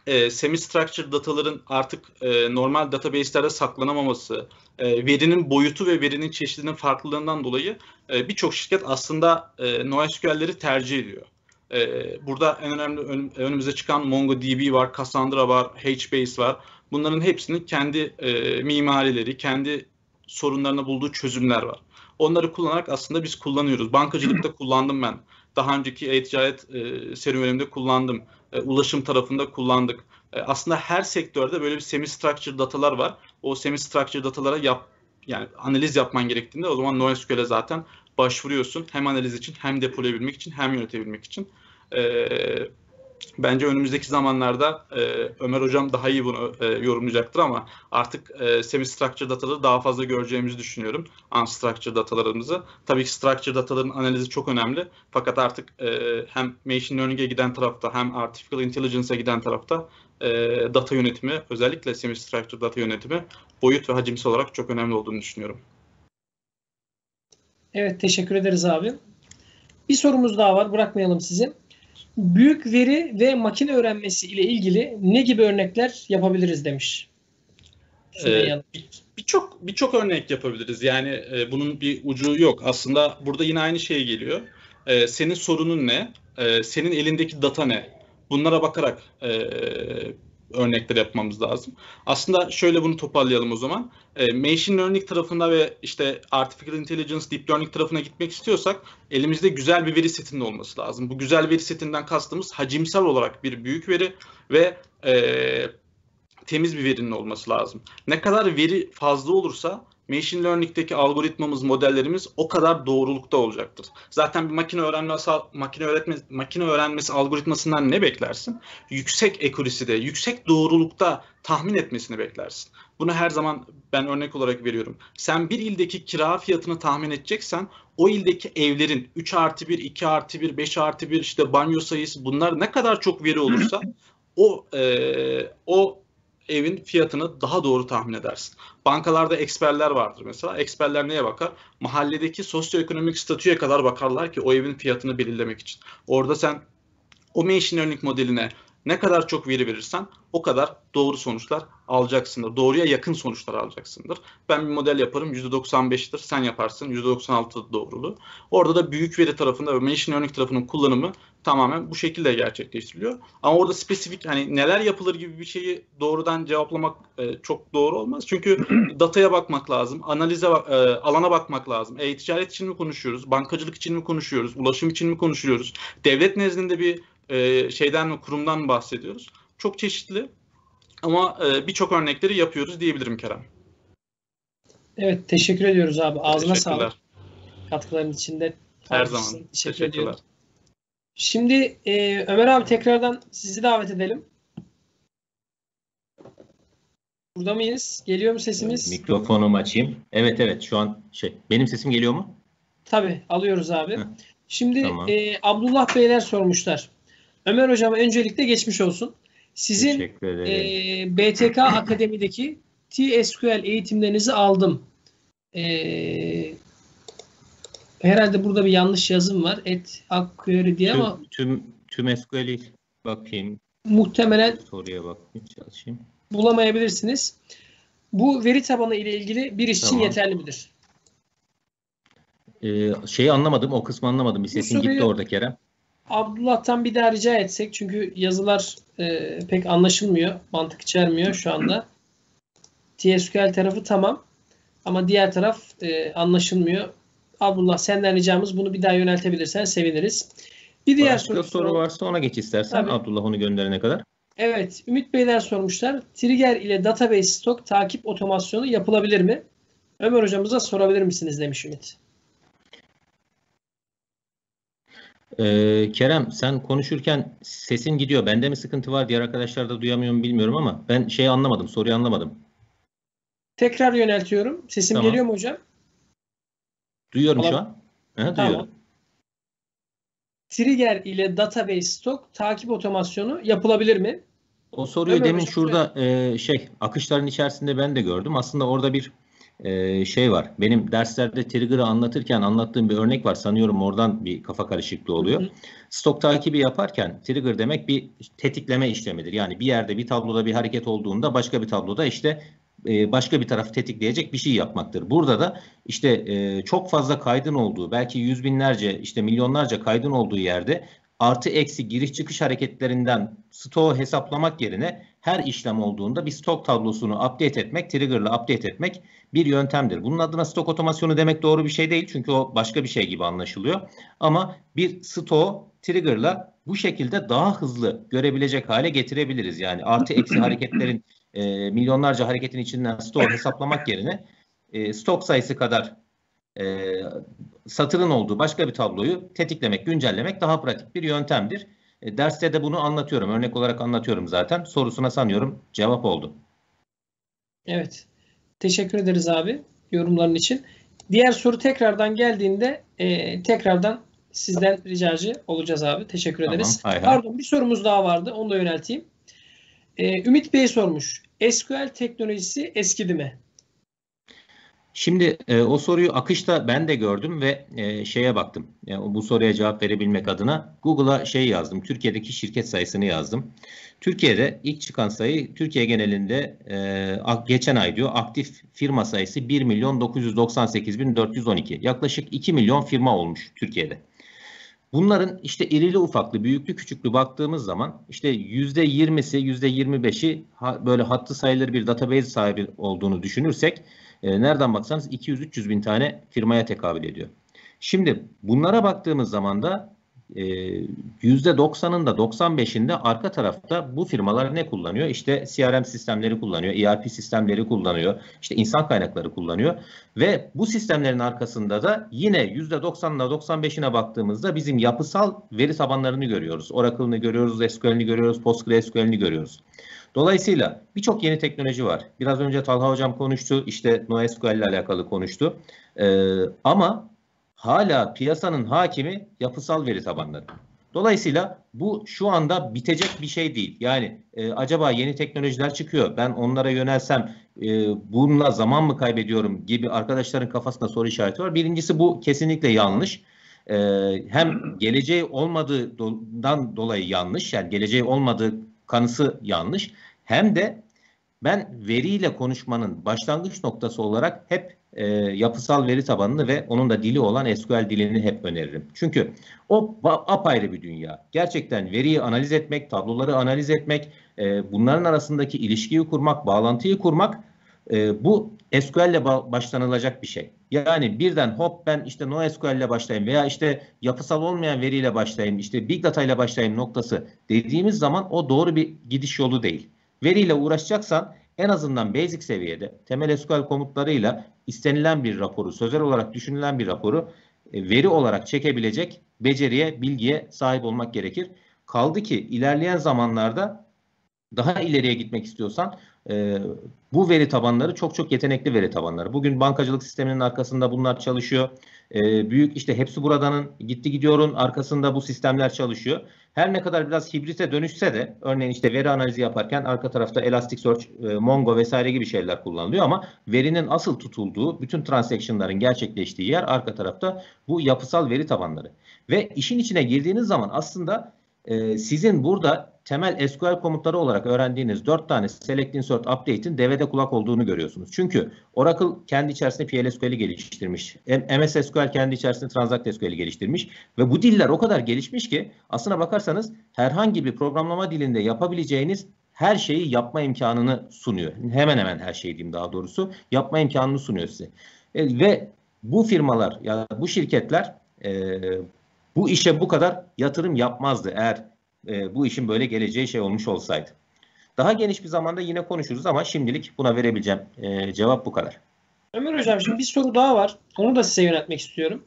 e, semi-structured dataların artık e, normal database'lerde saklanamaması, e, verinin boyutu ve verinin çeşidinin farklılığından dolayı e, birçok şirket aslında e, NoSQL'leri tercih ediyor. E, burada en önemli ön, önümüze çıkan MongoDB var, Cassandra var, HBase var. Bunların hepsinin kendi e, mimarileri, kendi sorunlarına bulduğu çözümler var. Onları kullanarak aslında biz kullanıyoruz. Bankacılıkta [clears throat] kullandım ben. Daha önceki e-ticaret e, serüvenimde kullandım. E, ulaşım tarafında kullandık. E, aslında her sektörde böyle bir semi-structured datalar var. O semi-structured datalara yap, yani analiz yapman gerektiğinde o zaman NoSQL'e zaten başvuruyorsun. Hem analiz için hem depolayabilmek için hem yönetebilmek için. E, Bence önümüzdeki zamanlarda e, Ömer Hocam daha iyi bunu e, yorumlayacaktır ama artık e, semi-structure dataları daha fazla göreceğimizi düşünüyorum. Unstructured datalarımızı. Tabii ki structure dataların analizi çok önemli. Fakat artık e, hem machine learning'e giden tarafta hem artificial intelligence'a giden tarafta e, data yönetimi özellikle semi-structure data yönetimi boyut ve hacimsel olarak çok önemli olduğunu düşünüyorum. Evet teşekkür ederiz abi. Bir sorumuz daha var bırakmayalım sizi büyük veri ve makine öğrenmesi ile ilgili ne gibi örnekler yapabiliriz demiş. Ee, birçok birçok örnek yapabiliriz. Yani e, bunun bir ucu yok. Aslında burada yine aynı şey geliyor. E, senin sorunun ne? E, senin elindeki data ne? Bunlara bakarak e, örnekler yapmamız lazım. Aslında şöyle bunu toparlayalım o zaman. E, machine learning tarafında ve işte artificial intelligence, deep learning tarafına gitmek istiyorsak elimizde güzel bir veri setinin olması lazım. Bu güzel veri setinden kastımız hacimsel olarak bir büyük veri ve e, temiz bir verinin olması lazım. Ne kadar veri fazla olursa machine learning'deki algoritmamız, modellerimiz o kadar doğrulukta olacaktır. Zaten bir makine öğrenmesi makine öğretme makine öğrenmesi algoritmasından ne beklersin? Yüksek accuracy'de, yüksek doğrulukta tahmin etmesini beklersin. Bunu her zaman ben örnek olarak veriyorum. Sen bir ildeki kira fiyatını tahmin edeceksen o ildeki evlerin 3 artı 1, 2 artı 1, 5 artı 1 işte banyo sayısı bunlar ne kadar çok veri olursa [laughs] o e, o evin fiyatını daha doğru tahmin edersin. Bankalarda eksperler vardır mesela. Eksperler neye bakar? Mahalledeki sosyoekonomik statüye kadar bakarlar ki o evin fiyatını belirlemek için. Orada sen o learning modeline ne kadar çok veri verirsen o kadar doğru sonuçlar alacaksındır. Doğruya yakın sonuçlar alacaksındır. Ben bir model yaparım %95'tir. Sen yaparsın %96 doğruluğu. Orada da büyük veri tarafında ve machine learning tarafının kullanımı tamamen bu şekilde gerçekleştiriliyor. Ama orada spesifik hani neler yapılır gibi bir şeyi doğrudan cevaplamak e, çok doğru olmaz. Çünkü [clears throat] dataya bakmak lazım, analize e, alana bakmak lazım. E-ticaret için mi konuşuyoruz, bankacılık için mi konuşuyoruz, ulaşım için mi konuşuyoruz? Devlet nezdinde bir e, şeyden mi kurumdan mı bahsediyoruz? Çok çeşitli ama e, birçok örnekleri yapıyoruz diyebilirim Kerem. Evet teşekkür ediyoruz abi. Ağzına sağlık. Katkıların içinde. Her zaman. Teşekkür Teşekkürler. ediyorum. Şimdi e, Ömer abi tekrardan sizi davet edelim. Burada mıyız? Geliyor mu sesimiz? Mikrofonumu açayım. Evet evet şu an şey benim sesim geliyor mu? Tabii alıyoruz abi. Heh, Şimdi tamam. e, Abdullah Beyler sormuşlar. Ömer hocama öncelikle geçmiş olsun. Sizin e, BTK [laughs] Akademi'deki TSQL eğitimlerinizi aldım. E, herhalde burada bir yanlış yazım var. Et Akquery diye ama tüm, tüm, SQL'i bakayım. muhtemelen Soruya bakayım çalışayım. bulamayabilirsiniz. Bu veri tabanı ile ilgili bir iş için Tamam. yeterli midir? Ee, şeyi anlamadım. O kısmı anlamadım. Bir sesin soruyu- gitti orada Kerem. Abdullah'tan bir daha rica etsek çünkü yazılar e, pek anlaşılmıyor, mantık içermiyor şu anda. TSQL tarafı tamam ama diğer taraf e, anlaşılmıyor. Abdullah senden ricamız bunu bir daha yöneltebilirsen seviniriz. Bir diğer Başka soru, soru varsa ona geç istersen Tabii. Abdullah onu gönderene kadar. Evet, Ümit Beyler sormuşlar. Trigger ile database stok takip otomasyonu yapılabilir mi? Ömer hocamıza sorabilir misiniz demiş Ümit. Ee, Kerem sen konuşurken sesin gidiyor. Bende mi sıkıntı var? Diğer arkadaşlar da duyamıyor mu bilmiyorum ama ben şeyi anlamadım. Soruyu anlamadım. Tekrar yöneltiyorum. Sesim Tamam. geliyor mu hocam? Duyuyorum şu an. Hı, Tamam. duyuyorum. Trigger ile database stok takip otomasyonu yapılabilir mi? O soruyu Evet, demin hocam, şurada e, şey akışların içerisinde ben de gördüm. Aslında orada bir e, şey var. Benim derslerde trigger'ı anlatırken anlattığım bir örnek var. Sanıyorum oradan bir kafa karışıklığı oluyor. Hı hı. Stok takibi yaparken trigger demek bir tetikleme işlemidir. Yani bir yerde bir tabloda bir hareket olduğunda başka bir tabloda işte e, başka bir taraf tetikleyecek bir şey yapmaktır. Burada da işte e, çok fazla kaydın olduğu belki yüz binlerce işte milyonlarca kaydın olduğu yerde artı eksi giriş çıkış hareketlerinden stoğu hesaplamak yerine her işlem olduğunda bir stok tablosunu update etmek, trigger'la update etmek bir yöntemdir. Bunun adına stok otomasyonu demek doğru bir şey değil çünkü o başka bir şey gibi anlaşılıyor. Ama bir stoğu trigger'la bu şekilde daha hızlı görebilecek hale getirebiliriz. Yani artı eksi hareketlerin e, milyonlarca hareketin içinden stoğu hesaplamak yerine e, stok sayısı kadar e, satırın olduğu başka bir tabloyu tetiklemek, güncellemek daha pratik bir yöntemdir. E, derste de bunu anlatıyorum. Örnek olarak anlatıyorum zaten. Sorusuna sanıyorum cevap oldu. Evet. Teşekkür ederiz abi yorumların için. Diğer soru tekrardan geldiğinde e, tekrardan sizden ricacı olacağız abi. Teşekkür Tamam, ederiz. hay hay. Pardon bir sorumuz daha vardı. Onu da yönelteyim. E, Ümit Bey sormuş. SQL teknolojisi eskidi mi? Şimdi e, o soruyu akışta ben de gördüm ve e, şeye baktım. Yani bu soruya cevap verebilmek adına Google'a şey yazdım. Türkiye'deki şirket sayısını yazdım. Türkiye'de ilk çıkan sayı Türkiye genelinde e, geçen ay diyor aktif firma sayısı 1 milyon 998 bin 412. Yaklaşık 2 milyon firma olmuş Türkiye'de. Bunların işte irili ufaklı, büyüklü küçüklü baktığımız zaman işte %20'si, %25'i ha- böyle hattı sayılır bir database sahibi olduğunu düşünürsek e, nereden baksanız 200-300 bin tane firmaya tekabül ediyor. Şimdi bunlara baktığımız zaman da e, %90'ın da 95'inde arka tarafta bu firmalar ne kullanıyor? İşte CRM sistemleri kullanıyor, ERP sistemleri kullanıyor, işte insan kaynakları kullanıyor ve bu sistemlerin arkasında da yine %90'ına 95'ine baktığımızda bizim yapısal veri tabanlarını görüyoruz. Oracle'ını görüyoruz, SQL'ini görüyoruz, PostgreSQL'ini görüyoruz. Dolayısıyla birçok yeni teknoloji var. Biraz önce Talha Hocam konuştu, işte NoSQL ile alakalı konuştu. Ee, ama hala piyasanın hakimi yapısal veri tabanları. Dolayısıyla bu şu anda bitecek bir şey değil. Yani e, acaba yeni teknolojiler çıkıyor, ben onlara yönelsem e, bununla zaman mı kaybediyorum gibi arkadaşların kafasında soru işareti var. Birincisi bu kesinlikle yanlış. E, hem geleceği olmadığından dolayı yanlış, yani geleceği olmadığı kanısı yanlış. Hem de ben veriyle konuşmanın başlangıç noktası olarak hep e, yapısal veri tabanını ve onun da dili olan SQL dilini hep öneririm. Çünkü o apayrı bir dünya. Gerçekten veriyi analiz etmek, tabloları analiz etmek, e, bunların arasındaki ilişkiyi kurmak, bağlantıyı kurmak e, bu SQL ile ba- başlanılacak bir şey. Yani birden hop ben işte NoSQL ile başlayayım veya işte yapısal olmayan veriyle başlayayım, işte Big Data ile başlayayım noktası dediğimiz zaman o doğru bir gidiş yolu değil. Veriyle uğraşacaksan en azından basic seviyede temel SQL komutlarıyla istenilen bir raporu, sözel olarak düşünülen bir raporu e, veri olarak çekebilecek beceriye, bilgiye sahip olmak gerekir. Kaldı ki ilerleyen zamanlarda daha ileriye gitmek istiyorsan e, bu veri tabanları çok çok yetenekli veri tabanları. Bugün bankacılık sisteminin arkasında bunlar çalışıyor. E, büyük işte hepsi buradanın gitti gidiyorun arkasında bu sistemler çalışıyor. Her ne kadar biraz hibrite dönüşse de örneğin işte veri analizi yaparken arka tarafta Elasticsearch, e, Mongo vesaire gibi şeyler kullanılıyor ama verinin asıl tutulduğu, bütün transaction'ların gerçekleştiği yer arka tarafta bu yapısal veri tabanları. Ve işin içine girdiğiniz zaman aslında e, sizin burada temel SQL komutları olarak öğrendiğiniz 4 tane select, insert, update'in devede kulak olduğunu görüyorsunuz. Çünkü Oracle kendi içerisinde PLSQL'i geliştirmiş. MS SQL kendi içerisinde Transact SQL'i geliştirmiş. Ve bu diller o kadar gelişmiş ki aslına bakarsanız herhangi bir programlama dilinde yapabileceğiniz her şeyi yapma imkanını sunuyor. Hemen hemen her şeyi diyeyim daha doğrusu. Yapma imkanını sunuyor size. E, ve bu firmalar ya yani bu şirketler e, bu işe bu kadar yatırım yapmazdı eğer e, bu işin böyle geleceği şey olmuş olsaydı. Daha geniş bir zamanda yine konuşuruz ama şimdilik buna verebileceğim e, cevap bu kadar. Ömer Hocam şimdi bir soru daha var. Onu da size yönetmek istiyorum.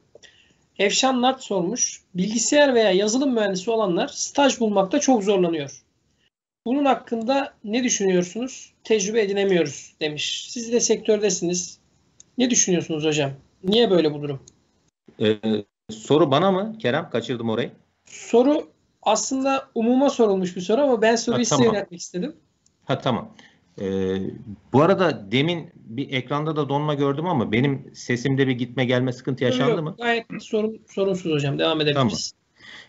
Efşan Nart sormuş. Bilgisayar veya yazılım mühendisi olanlar staj bulmakta çok zorlanıyor. Bunun hakkında ne düşünüyorsunuz? Tecrübe edinemiyoruz demiş. Siz de sektördesiniz. Ne düşünüyorsunuz hocam? Niye böyle bu durum? Ee, soru bana mı Kerem? Kaçırdım orayı. Soru aslında umuma sorulmuş bir soru ama ben soruyu ha, size tamam. yöneltmek istedim. Ha tamam. Ee, bu arada demin bir ekranda da donma gördüm ama benim sesimde bir gitme gelme sıkıntı yaşandı yok, mı? Gayet sorun, sorunsuz hocam. Devam edebiliriz.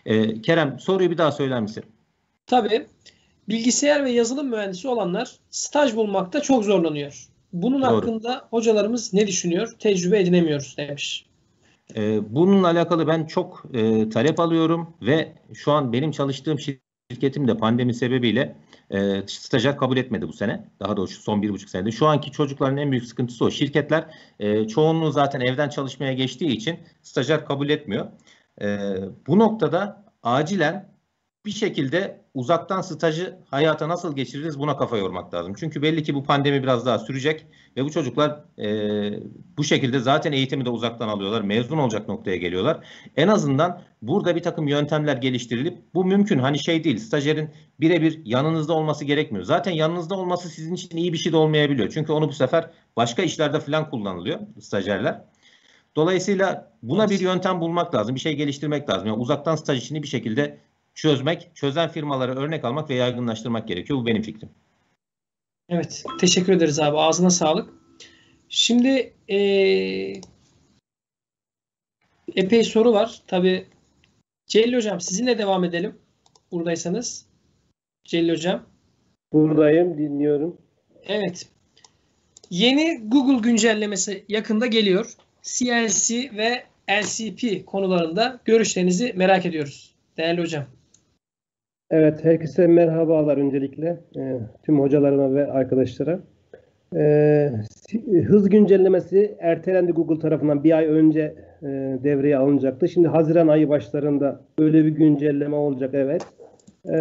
Tamam. Ee, Kerem soruyu bir daha söyler misin? Tabii. Bilgisayar ve yazılım mühendisi olanlar staj bulmakta çok zorlanıyor. Bunun Doğru. hakkında hocalarımız ne düşünüyor? Tecrübe edinemiyoruz demiş. Ee, bununla alakalı ben çok e, talep alıyorum ve şu an benim çalıştığım şirketim de pandemi sebebiyle e, stajyer kabul etmedi bu sene. Daha doğrusu son bir buçuk senede. Şu anki çocukların en büyük sıkıntısı o. Şirketler e, çoğunluğu zaten evden çalışmaya geçtiği için stajyer kabul etmiyor. E, bu noktada acilen bir şekilde uzaktan stajı hayata nasıl geçiririz buna kafa yormak lazım. Çünkü belli ki bu pandemi biraz daha sürecek ve bu çocuklar e, bu şekilde zaten eğitimi de uzaktan alıyorlar. Mezun olacak noktaya geliyorlar. En azından burada bir takım yöntemler geliştirilip bu mümkün. Hani şey değil stajyerin birebir yanınızda olması gerekmiyor. Zaten yanınızda olması sizin için iyi bir şey de olmayabiliyor. Çünkü onu bu sefer başka işlerde falan kullanılıyor stajyerler. Dolayısıyla buna bir yöntem bulmak lazım. Bir şey geliştirmek lazım. Yani uzaktan staj işini bir şekilde çözmek, çözen firmalara örnek almak ve yaygınlaştırmak gerekiyor. Bu benim fikrim. Evet. Teşekkür ederiz abi. Ağzına sağlık. Şimdi ee, epey soru var. Tabi Celil Hocam sizinle devam edelim. Buradaysanız. Celil Hocam. Buradayım. Dinliyorum. Evet. Yeni Google güncellemesi yakında geliyor. CLC ve LCP konularında görüşlerinizi merak ediyoruz. Değerli hocam. Evet, herkese merhabalar öncelikle. E, tüm hocalarıma ve arkadaşlara. E, hız güncellemesi ertelendi Google tarafından bir ay önce e, devreye alınacaktı. Şimdi Haziran ayı başlarında öyle bir güncelleme olacak, evet. E,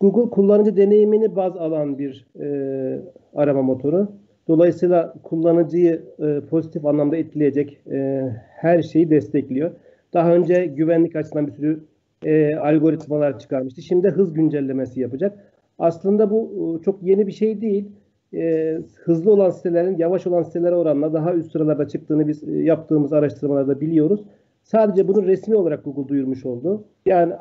Google kullanıcı deneyimini baz alan bir e, arama motoru. Dolayısıyla kullanıcıyı e, pozitif anlamda etkileyecek e, her şeyi destekliyor. Daha önce güvenlik açısından bir sürü e, algoritmalar çıkarmıştı. Şimdi hız güncellemesi yapacak. Aslında bu e, çok yeni bir şey değil. E, hızlı olan sitelerin yavaş olan sitelere oranla daha üst sıralarda çıktığını biz e, yaptığımız araştırmalarda biliyoruz. Sadece bunu resmi olarak Google duyurmuş oldu. Yani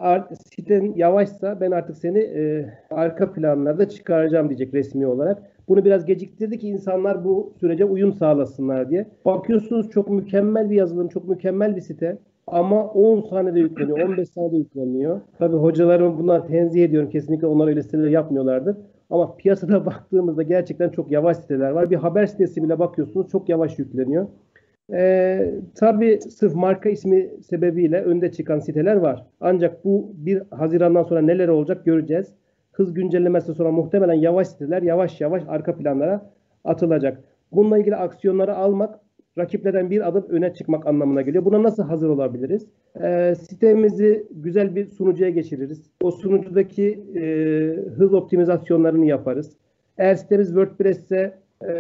siten yavaşsa ben artık seni e, arka planlarda çıkaracağım diyecek resmi olarak. Bunu biraz geciktirdi ki insanlar bu sürece uyum sağlasınlar diye. Bakıyorsunuz çok mükemmel bir yazılım, çok mükemmel bir site. Ama 10 saniyede yükleniyor, [clears throat] 15 saniyede yükleniyor. Tabii hocalarımı bunlar tenzih ediyorum. Kesinlikle onlar öyle siteler yapmıyorlardır. Ama piyasada [laughs] baktığımızda gerçekten çok yavaş siteler var. Bir haber sitesi bile bakıyorsunuz çok yavaş yükleniyor. Ee, tabii sırf marka ismi sebebiyle önde çıkan siteler var. Ancak bu bir Haziran'dan sonra neler olacak göreceğiz. Hız güncellemesi sonra muhtemelen yavaş siteler yavaş yavaş arka planlara atılacak. Bununla ilgili aksiyonları almak rakiplerden bir adım öne çıkmak anlamına geliyor. Buna nasıl hazır olabiliriz? E, sitemizi güzel bir sunucuya geçiririz. O sunucudaki e, hız optimizasyonlarını yaparız. Eğer sitemiz WordPress ise e,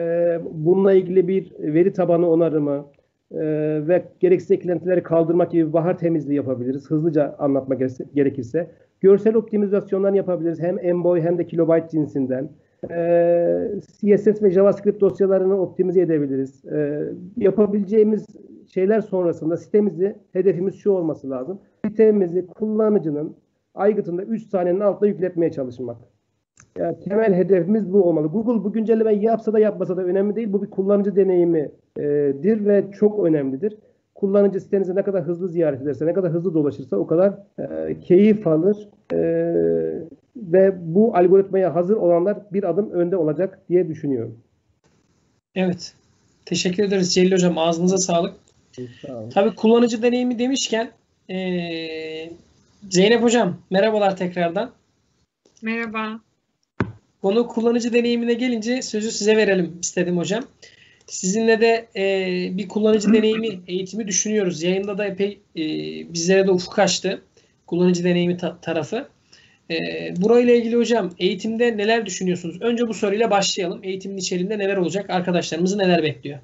bununla ilgili bir veri tabanı onarımı e, ve gereksiz eklentileri kaldırmak gibi bahar temizliği yapabiliriz. Hızlıca anlatmak gerekirse. Görsel optimizasyonlarını yapabiliriz. Hem MBOY hem de kilobayt cinsinden. E, CSS ve JavaScript dosyalarını optimize edebiliriz. E, yapabileceğimiz şeyler sonrasında sitemizi, hedefimiz şu olması lazım. Sitemizi kullanıcının aygıtında 3 saniyenin altında yükletmeye çalışmak. Yani temel hedefimiz bu olmalı. Google bu güncellemeyi yapsa da yapmasa da önemli değil. Bu bir kullanıcı deneyimidir ve çok önemlidir. Kullanıcı sitenize ne kadar hızlı ziyaret ederse, ne kadar hızlı dolaşırsa o kadar e, keyif alır. E, ve bu algoritmaya hazır olanlar bir adım önde olacak diye düşünüyorum. Evet. Teşekkür ederiz Celil Hocam. Ağzınıza sağlık. Tabii kullanıcı deneyimi demişken ee, Zeynep Hocam merhabalar tekrardan. Merhaba. Konu kullanıcı deneyimine gelince sözü size verelim istedim hocam. Sizinle de e, bir kullanıcı deneyimi eğitimi düşünüyoruz. Yayında da epey e, bizlere de ufuk açtı. Kullanıcı deneyimi ta- tarafı. E, burayla ilgili hocam eğitimde neler düşünüyorsunuz? Önce bu soruyla başlayalım. Eğitimin içerisinde neler olacak? Arkadaşlarımızı neler bekliyor?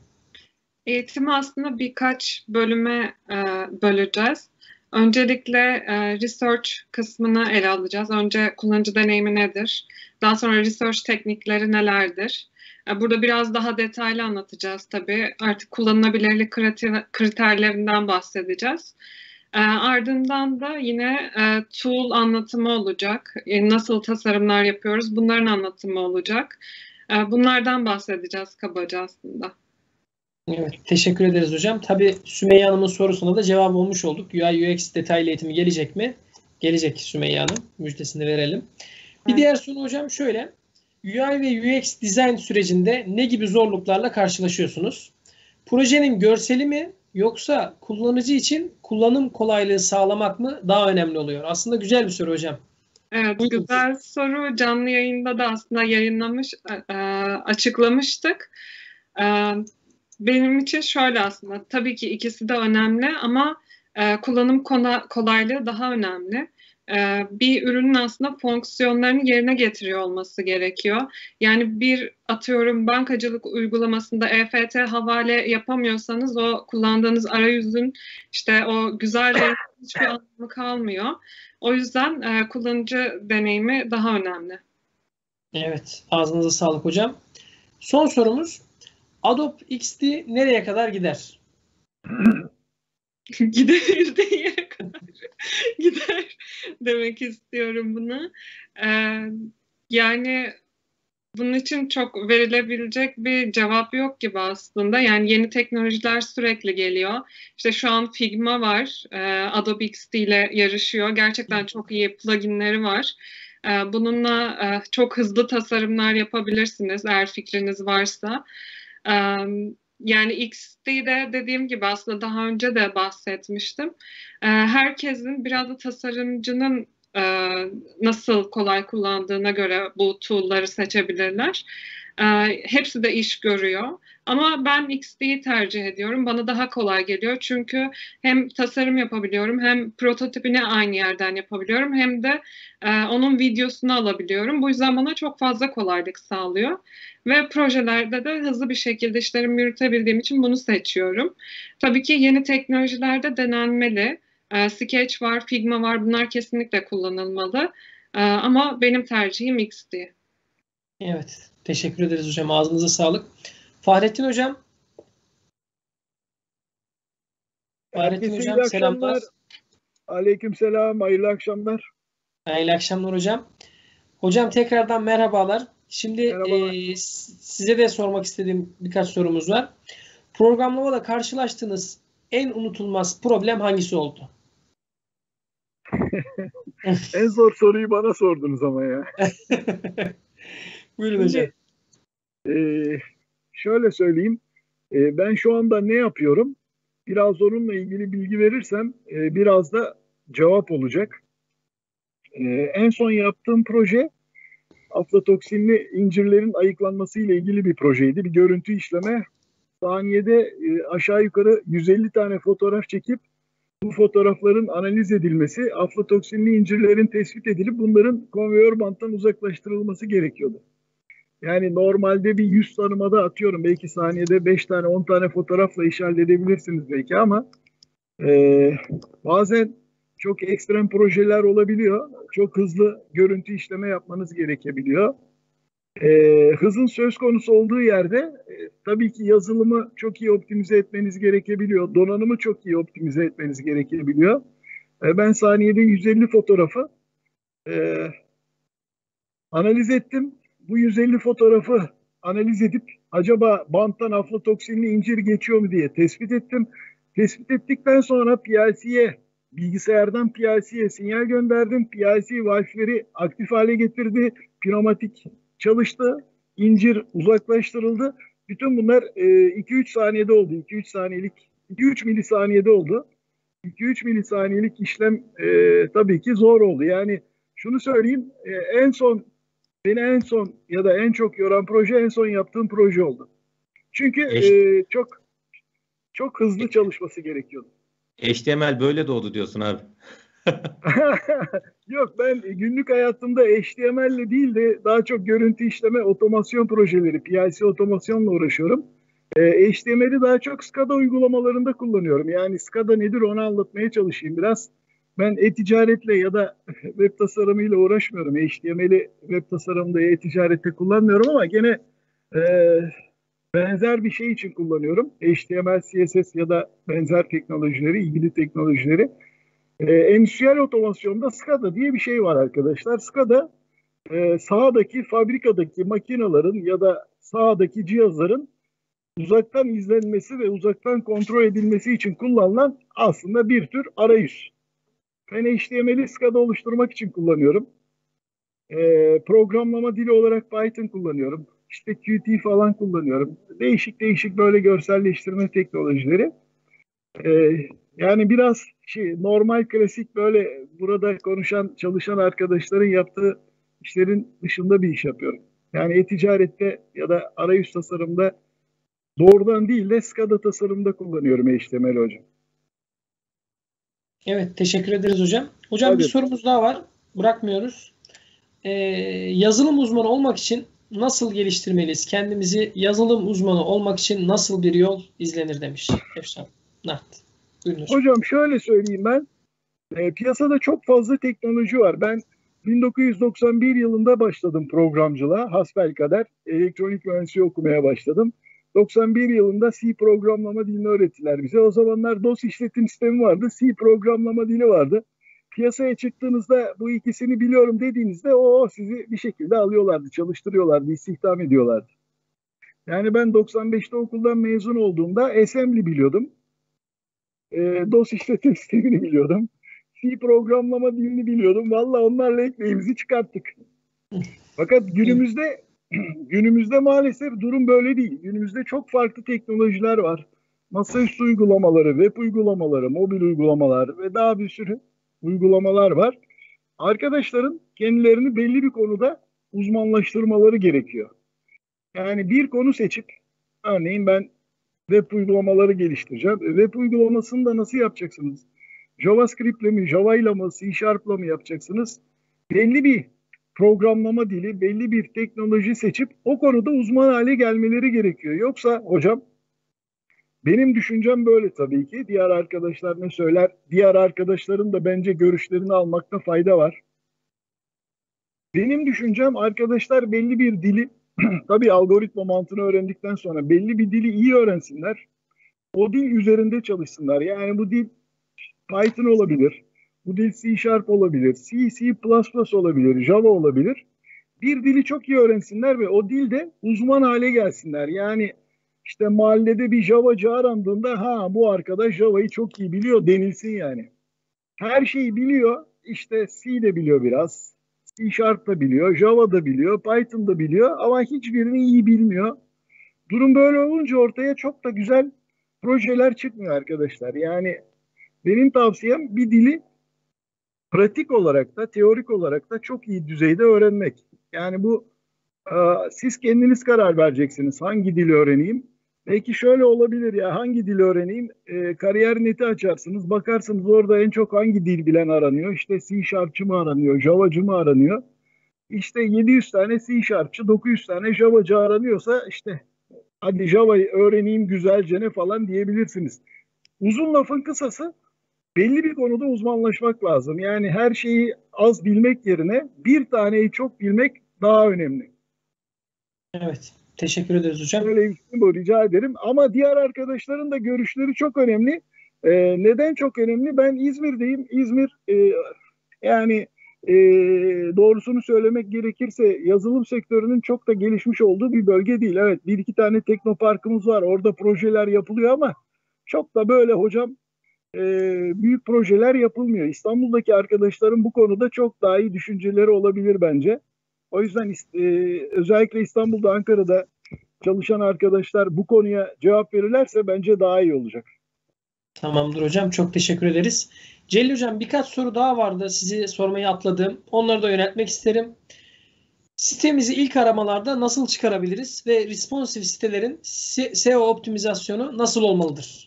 Eğitimi aslında birkaç bölüme e, böleceğiz. Öncelikle e, research kısmını ele alacağız. Önce kullanıcı deneyimi nedir? Daha sonra research teknikleri nelerdir? E, burada biraz daha detaylı anlatacağız tabii. Artık kullanılabilirlik kriterlerinden bahsedeceğiz. E, ardından da yine e, tool anlatımı olacak. E, nasıl tasarımlar yapıyoruz bunların anlatımı olacak. E, bunlardan bahsedeceğiz kabaca aslında. Evet, teşekkür ederiz hocam. Tabii Sümeyye Hanım'ın sorusuna da cevap olmuş olduk. UI UX detaylı eğitimi gelecek mi? Gelecek Sümeyye Hanım. Müjdesini verelim. Bir evet. diğer soru hocam şöyle. UI ve UX dizayn sürecinde ne gibi zorluklarla karşılaşıyorsunuz? Projenin görseli mi yoksa kullanıcı için kullanım kolaylığı sağlamak mı daha önemli oluyor? Aslında güzel bir soru hocam. Evet, Buyurun. güzel soru. Canlı yayında da aslında yayınlamış, e, e, açıklamıştık. E, benim için şöyle aslında tabii ki ikisi de önemli ama kullanım kolaylığı daha önemli. E, bir ürünün aslında fonksiyonlarını yerine getiriyor olması gerekiyor. Yani bir atıyorum bankacılık uygulamasında EFT havale yapamıyorsanız o kullandığınız arayüzün işte o güzel [laughs] hiçbir anlamı kalmıyor. O yüzden e, kullanıcı deneyimi daha önemli. Evet, ağzınıza sağlık hocam. Son sorumuz Adobe XD nereye kadar gider? [clears throat] [laughs] Gidebildiği yere kadar [laughs] gider demek istiyorum buna. Ee, yani bunun için çok verilebilecek bir cevap yok gibi aslında. Yani yeni teknolojiler sürekli geliyor. İşte şu an Figma var. E, Adobe XD ile yarışıyor. Gerçekten çok iyi pluginleri var. E, bununla e, çok hızlı tasarımlar yapabilirsiniz eğer fikriniz varsa yani XD'de dediğim gibi aslında daha önce de bahsetmiştim. Herkesin biraz da tasarımcının nasıl kolay kullandığına göre bu tool'ları seçebilirler. Hepsi de iş görüyor. Ama ben XD'yi tercih ediyorum. Bana daha kolay geliyor. Çünkü hem tasarım yapabiliyorum hem prototipini aynı yerden yapabiliyorum hem de e, onun videosunu alabiliyorum. Bu yüzden bana çok fazla kolaylık sağlıyor. Ve projelerde de hızlı bir şekilde işlerimi yürütebildiğim için bunu seçiyorum. Tabii ki yeni teknolojilerde denenmeli. E, Sketch var, Figma var. Bunlar kesinlikle kullanılmalı. E, ama benim tercihim XD. Evet. Teşekkür ederiz hocam. Ağzınıza sağlık. Fahrettin Hocam. Fahrettin Herkese Hocam selamlar. Aleyküm selam. Hayırlı akşamlar. Hayırlı akşamlar hocam. Hocam tekrardan merhabalar. Şimdi merhabalar. E, size de sormak istediğim birkaç sorumuz var. Programlamada karşılaştığınız en unutulmaz problem hangisi oldu? [laughs] en zor soruyu bana sordunuz ama ya. [laughs] Buyurun hocam. E, şöyle söyleyeyim. E, ben şu anda ne yapıyorum? Biraz onunla ilgili bilgi verirsem e, biraz da cevap olacak. E, en son yaptığım proje aflatoksinli incirlerin ayıklanması ile ilgili bir projeydi. Bir görüntü işleme. Saniyede e, aşağı yukarı 150 tane fotoğraf çekip bu fotoğrafların analiz edilmesi, aflatoksinli incirlerin tespit edilip bunların konveyör banttan uzaklaştırılması gerekiyordu. Yani normalde bir yüz tanımada atıyorum belki saniyede 5 tane 10 tane fotoğrafla iş halledebilirsiniz belki ama e, bazen çok ekstrem projeler olabiliyor. Çok hızlı görüntü işleme yapmanız gerekebiliyor. e, hızın söz konusu olduğu yerde e, tabii ki yazılımı çok iyi optimize etmeniz gerekebiliyor. Donanımı çok iyi optimize etmeniz gerekebiliyor. E, ben saniyede 150 fotoğrafı e, analiz ettim. Bu 150 fotoğrafı analiz edip acaba banttan aflatoksinli incir geçiyor mu diye tespit ettim. Tespit ettikten sonra PLC'ye bilgisayardan PLC'ye sinyal gönderdim. PLC valfleri aktif hale getirdi. Pneumatik çalıştı. İncir uzaklaştırıldı. Bütün bunlar 2-3 e, saniyede oldu. 2-3 saniyelik 2-3 milisaniyede oldu. 2-3 milisaniyelik işlem e, tabii ki zor oldu. Yani şunu söyleyeyim e, en son beni en son ya da en çok yoran proje en son yaptığım proje oldu. Çünkü e, çok çok hızlı çalışması gerekiyordu. HTML böyle doğdu diyorsun abi. [laughs] Yok ben günlük hayatımda HTML değil de daha çok görüntü işleme otomasyon projeleri, PLC otomasyonla uğraşıyorum. E, HTML'i daha çok SCADA uygulamalarında kullanıyorum. Yani SCADA nedir onu anlatmaya çalışayım biraz. Ben e-ticaretle ya da [laughs] web tasarımıyla uğraşmıyorum. HTML'i web tasarımda e-ticarette kullanmıyorum ama gene e, benzer bir şey için kullanıyorum. HTML, CSS ya da benzer teknolojileri, ilgili teknolojileri. E, endüstriyel otomasyonda SCADA diye bir şey var arkadaşlar. SCADA e, sahadaki fabrikadaki makinelerin ya da sahadaki cihazların uzaktan izlenmesi ve uzaktan kontrol edilmesi için kullanılan aslında bir tür arayüz. Ben HTML'i SCADA oluşturmak için kullanıyorum. E, programlama dili olarak Python kullanıyorum. İşte Qt falan kullanıyorum. Değişik değişik böyle görselleştirme teknolojileri. E, yani biraz şey normal klasik böyle burada konuşan çalışan arkadaşların yaptığı işlerin dışında bir iş yapıyorum. Yani e-ticarette ya da arayüz tasarımda doğrudan değil de SCADA tasarımda kullanıyorum HTML hocam. Evet teşekkür ederiz hocam. Hocam Tabii. bir sorumuz daha var. Bırakmıyoruz. Ee, yazılım uzmanı olmak için nasıl geliştirmeliyiz? Kendimizi yazılım uzmanı olmak için nasıl bir yol izlenir demiş Efşan Nart. Buyurun hocam. hocam şöyle söyleyeyim ben. E, piyasada çok fazla teknoloji var. Ben 1991 yılında başladım programcılığa. Hasbelkader elektronik mühendisliği okumaya başladım. 91 yılında C programlama dilini öğrettiler bize. O zamanlar DOS işletim sistemi vardı, C programlama dili vardı. Piyasaya çıktığınızda bu ikisini biliyorum dediğinizde o sizi bir şekilde alıyorlardı, çalıştırıyorlardı, istihdam ediyorlardı. Yani ben 95'te okuldan mezun olduğumda assembly biliyordum. E, DOS işletim [laughs] sistemini biliyordum. C programlama dilini biliyordum. Valla onlarla ekmeğimizi çıkarttık. Fakat günümüzde [clears throat] Günümüzde maalesef durum böyle değil. Günümüzde çok farklı teknolojiler var. Masaüstü uygulamaları, web uygulamaları, mobil uygulamalar ve daha bir sürü uygulamalar var. Arkadaşların kendilerini belli bir konuda uzmanlaştırmaları gerekiyor. Yani bir konu seçip, örneğin ben web uygulamaları geliştireceğim. E, web uygulamasını da nasıl yapacaksınız? JavaScript ile mi, Java ile mi, C Sharp ile mi yapacaksınız? Belli bir programlama dili, belli bir teknoloji seçip o konuda uzman hale gelmeleri gerekiyor. Yoksa hocam benim düşüncem böyle tabii ki. Diğer arkadaşlar ne söyler? Diğer arkadaşların da bence görüşlerini almakta fayda var. Benim düşüncem arkadaşlar belli bir dili, [clears throat] tabii algoritma mantığını öğrendikten sonra belli bir dili iyi öğrensinler. O dil üzerinde çalışsınlar. Yani bu dil Python olabilir, bu dil C Sharp olabilir, C, C++ olabilir, Java olabilir. Bir dili çok iyi öğrensinler ve o dilde uzman hale gelsinler. Yani işte mahallede bir Javacı arandığında ha bu arkadaş Java'yı çok iyi biliyor denilsin yani. Her şeyi biliyor. İşte C de biliyor biraz. C Sharp da biliyor, Java da biliyor, Python da biliyor ama hiçbirini iyi bilmiyor. Durum böyle olunca ortaya çok da güzel projeler çıkmıyor arkadaşlar. Yani benim tavsiyem bir dili pratik olarak da teorik olarak da çok iyi düzeyde öğrenmek. Yani bu e, siz kendiniz karar vereceksiniz. Hangi dili öğreneyim? Belki şöyle olabilir ya hangi dili öğreneyim? E, kariyer neti açarsınız. Bakarsınız orada en çok hangi dil bilen aranıyor? İşte C Sharp'çı mı aranıyor? Java'cı mı aranıyor? İşte 700 tane C Sharp'çı, 900 tane Java'cı aranıyorsa işte hadi Java'yı öğreneyim güzelce ne falan diyebilirsiniz. Uzun lafın kısası belli bir konuda uzmanlaşmak lazım. Yani her şeyi az bilmek yerine bir taneyi çok bilmek daha önemli. Evet. Teşekkür ederiz hocam. Böyle bu rica ederim. Ama diğer arkadaşların da görüşleri çok önemli. Ee, neden çok önemli? Ben İzmir'deyim. İzmir e, yani e, doğrusunu söylemek gerekirse yazılım sektörünün çok da gelişmiş olduğu bir bölge değil. Evet bir iki tane teknoparkımız var. Orada projeler yapılıyor ama çok da böyle hocam e, büyük projeler yapılmıyor. İstanbul'daki arkadaşların bu konuda çok daha iyi düşünceleri olabilir bence. O yüzden e, özellikle İstanbul'da, Ankara'da çalışan arkadaşlar bu konuya cevap verirlerse bence daha iyi olacak. Tamamdır hocam. Çok teşekkür ederiz. Celil hocam birkaç soru daha vardı. Sizi sormayı atladım. Onları da yönetmek isterim. Sitemizi ilk aramalarda nasıl çıkarabiliriz ve responsive sitelerin SEO optimizasyonu nasıl olmalıdır?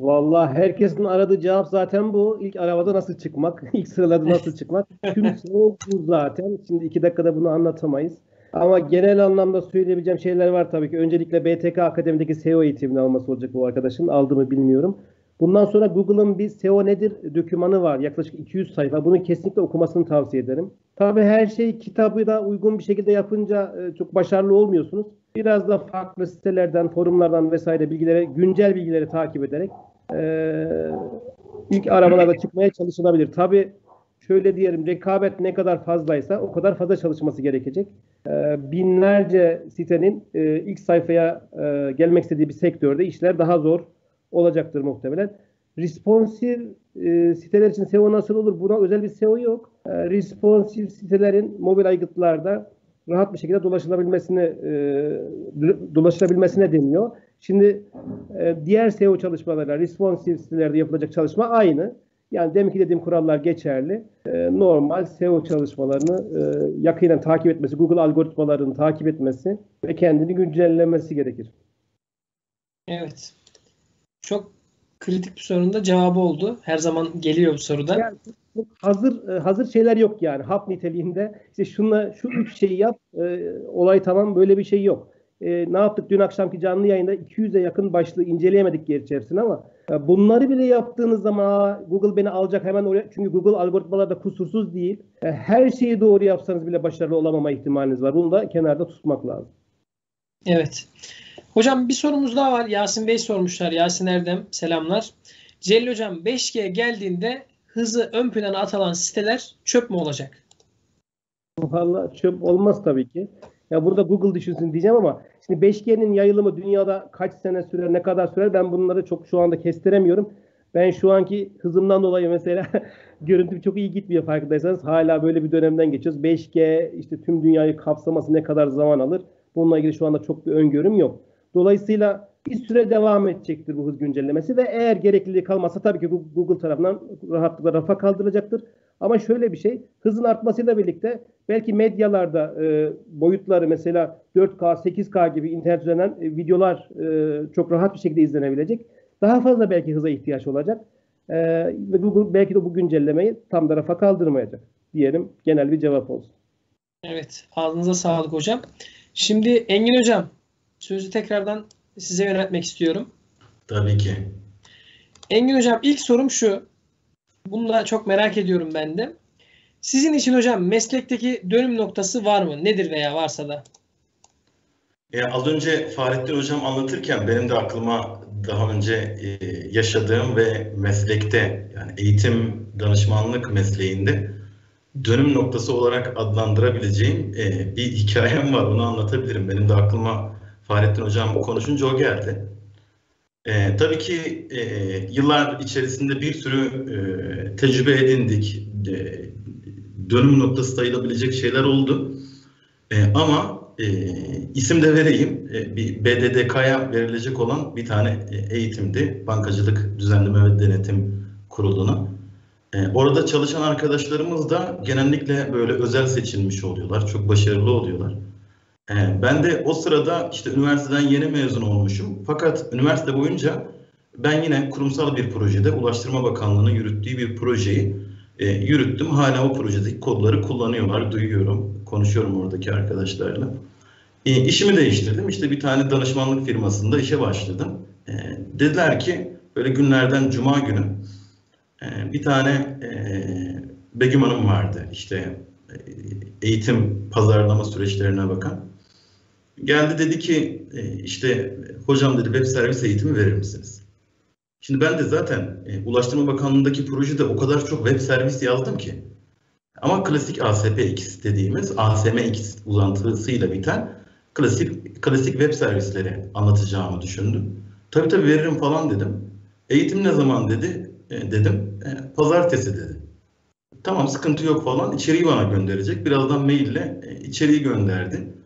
Vallahi herkesin aradığı cevap zaten bu. İlk aramada nasıl çıkmak, [laughs] ilk sıralarda nasıl çıkmak. Tüm [laughs] SEO bu zaten. Şimdi iki dakikada bunu anlatamayız. Ama genel anlamda söyleyebileceğim şeyler var tabii ki. Öncelikle BTK Akademi'deki SEO eğitimini alması olacak bu arkadaşın. Aldı mı bilmiyorum. Bundan sonra Google'ın bir SEO nedir dokümanı var. Yaklaşık 200 sayfa. Bunu kesinlikle okumasını tavsiye ederim. Tabii her şey kitabı da uygun bir şekilde yapınca e, çok başarılı olmuyorsunuz. Biraz da farklı sitelerden, forumlardan vesaire bilgileri, güncel bilgileri takip ederek e, ilk arabalarda çıkmaya çalışılabilir. Tabii şöyle diyelim rekabet ne kadar fazlaysa o kadar fazla çalışması gerekecek. E, binlerce sitenin e, ilk sayfaya e, gelmek istediği bir sektörde işler daha zor olacaktır muhtemelen. Responsive e, siteler için SEO nasıl olur? Buna özel bir SEO yok. E, responsive sitelerin mobil aygıtlarda rahat bir şekilde dolaşılabilmesine e, dolaşılabilmesine deniyor. Şimdi e, diğer SEO çalışmalarla responsive sitelerde yapılacak çalışma aynı. Yani demek ki dediğim kurallar geçerli. E, normal SEO çalışmalarını e, yakinen takip etmesi, Google algoritmalarını takip etmesi ve kendini güncellemesi gerekir. Evet. Çok kritik bir sorunun da cevabı oldu. Her zaman geliyor bu soruda. Yani, hazır e, hazır şeyler yok yani hap niteliğinde. İşte şunla şu üç şeyi yap, e, olay tamam böyle bir şey yok. E, ne yaptık dün akşamki canlı yayında 200'e yakın başlığı inceleyemedik geri hepsini ama e, bunları bile yaptığınız zaman Google beni alacak hemen oraya çünkü Google algoritmalar da kusursuz değil. E, her şeyi doğru yapsanız bile başarılı olamama ihtimaliniz var. Bunu da kenarda tutmak lazım. Evet. Hocam bir sorumuz daha var. Yasin Bey sormuşlar. Yasin Erdem selamlar. Celil Hocam 5G geldiğinde hızı ön plana atılan siteler çöp mü olacak? Valla çöp olmaz tabii ki. Ya burada Google düşünsün diyeceğim ama şimdi 5G'nin yayılımı dünyada kaç sene sürer, ne kadar sürer ben bunları çok şu anda kestiremiyorum. Ben şu anki hızımdan dolayı mesela [laughs] görüntü çok iyi gitmiyor farkındaysanız. Hala böyle bir dönemden geçiyoruz. 5G işte tüm dünyayı kapsaması ne kadar zaman alır? Bununla ilgili şu anda çok bir öngörüm yok. Dolayısıyla bir süre devam edecektir bu hız güncellemesi ve eğer gerekliliği kalmazsa tabii ki Google tarafından rahatlıkla rafa kaldırılacaktır. Ama şöyle bir şey, hızın artmasıyla birlikte belki medyalarda e, boyutları mesela 4K, 8K gibi internet üzerinden e, videolar e, çok rahat bir şekilde izlenebilecek. Daha fazla belki hıza ihtiyaç olacak. E, ve Google belki de bu güncellemeyi tam da rafa kaldırmayacak diyelim. Genel bir cevap olsun. Evet, ağzınıza sağlık hocam. Şimdi Engin hocam, sözü tekrardan size yöneltmek istiyorum. Tabii ki. Engin hocam ilk sorum şu. Bunu da çok merak ediyorum ben de. Sizin için hocam meslekteki dönüm noktası var mı? Nedir veya varsa da? E, az önce Fahrettin Hocam anlatırken benim de aklıma daha önce e, yaşadığım ve meslekte yani eğitim danışmanlık mesleğinde dönüm noktası olarak adlandırabileceğim e, bir hikayem var. Onu anlatabilirim. Benim de aklıma Fahrettin Hocam konuşunca o geldi. E, tabii ki e, yıllar içerisinde bir sürü e, tecrübe edindik. E, dönüm noktası sayılabilecek şeyler oldu. E, ama e, isim de vereyim. E, bir BDDK'ya verilecek olan bir tane eğitimdi. Bankacılık Düzenleme ve Denetim Kurulu'na. E, orada çalışan arkadaşlarımız da genellikle böyle özel seçilmiş oluyorlar. Çok başarılı oluyorlar. E, ben de o sırada işte üniversiteden yeni mezun olmuşum. Fakat üniversite boyunca ben yine kurumsal bir projede Ulaştırma Bakanlığı'nın yürüttüğü bir projeyi e, yürüttüm. Hala o projedeki kodları kullanıyorlar, duyuyorum, konuşuyorum oradaki arkadaşlarla. E, işimi değiştirdim. İşte bir tane danışmanlık firmasında işe başladım. E, dediler ki böyle günlerden cuma günü e, bir tane e, Begüm Hanım vardı. İşte e, eğitim pazarlama süreçlerine bakan. Geldi dedi ki e, işte hocam dedi web servis eğitimi verir misiniz? Şimdi ben de zaten e, Ulaştırma Bakanlığı'ndaki projede o kadar çok web servis yazdım ki. Ama klasik ASP2 dediğimiz ASM2 uzantısıyla biten klasik klasik web servisleri anlatacağımı düşündüm. Tabii tabii veririm falan dedim. Eğitim ne zaman dedi? E, dedim. E, pazartesi dedi. Tamam sıkıntı yok falan. İçeriği bana gönderecek. Birazdan maille içeriği gönderdi.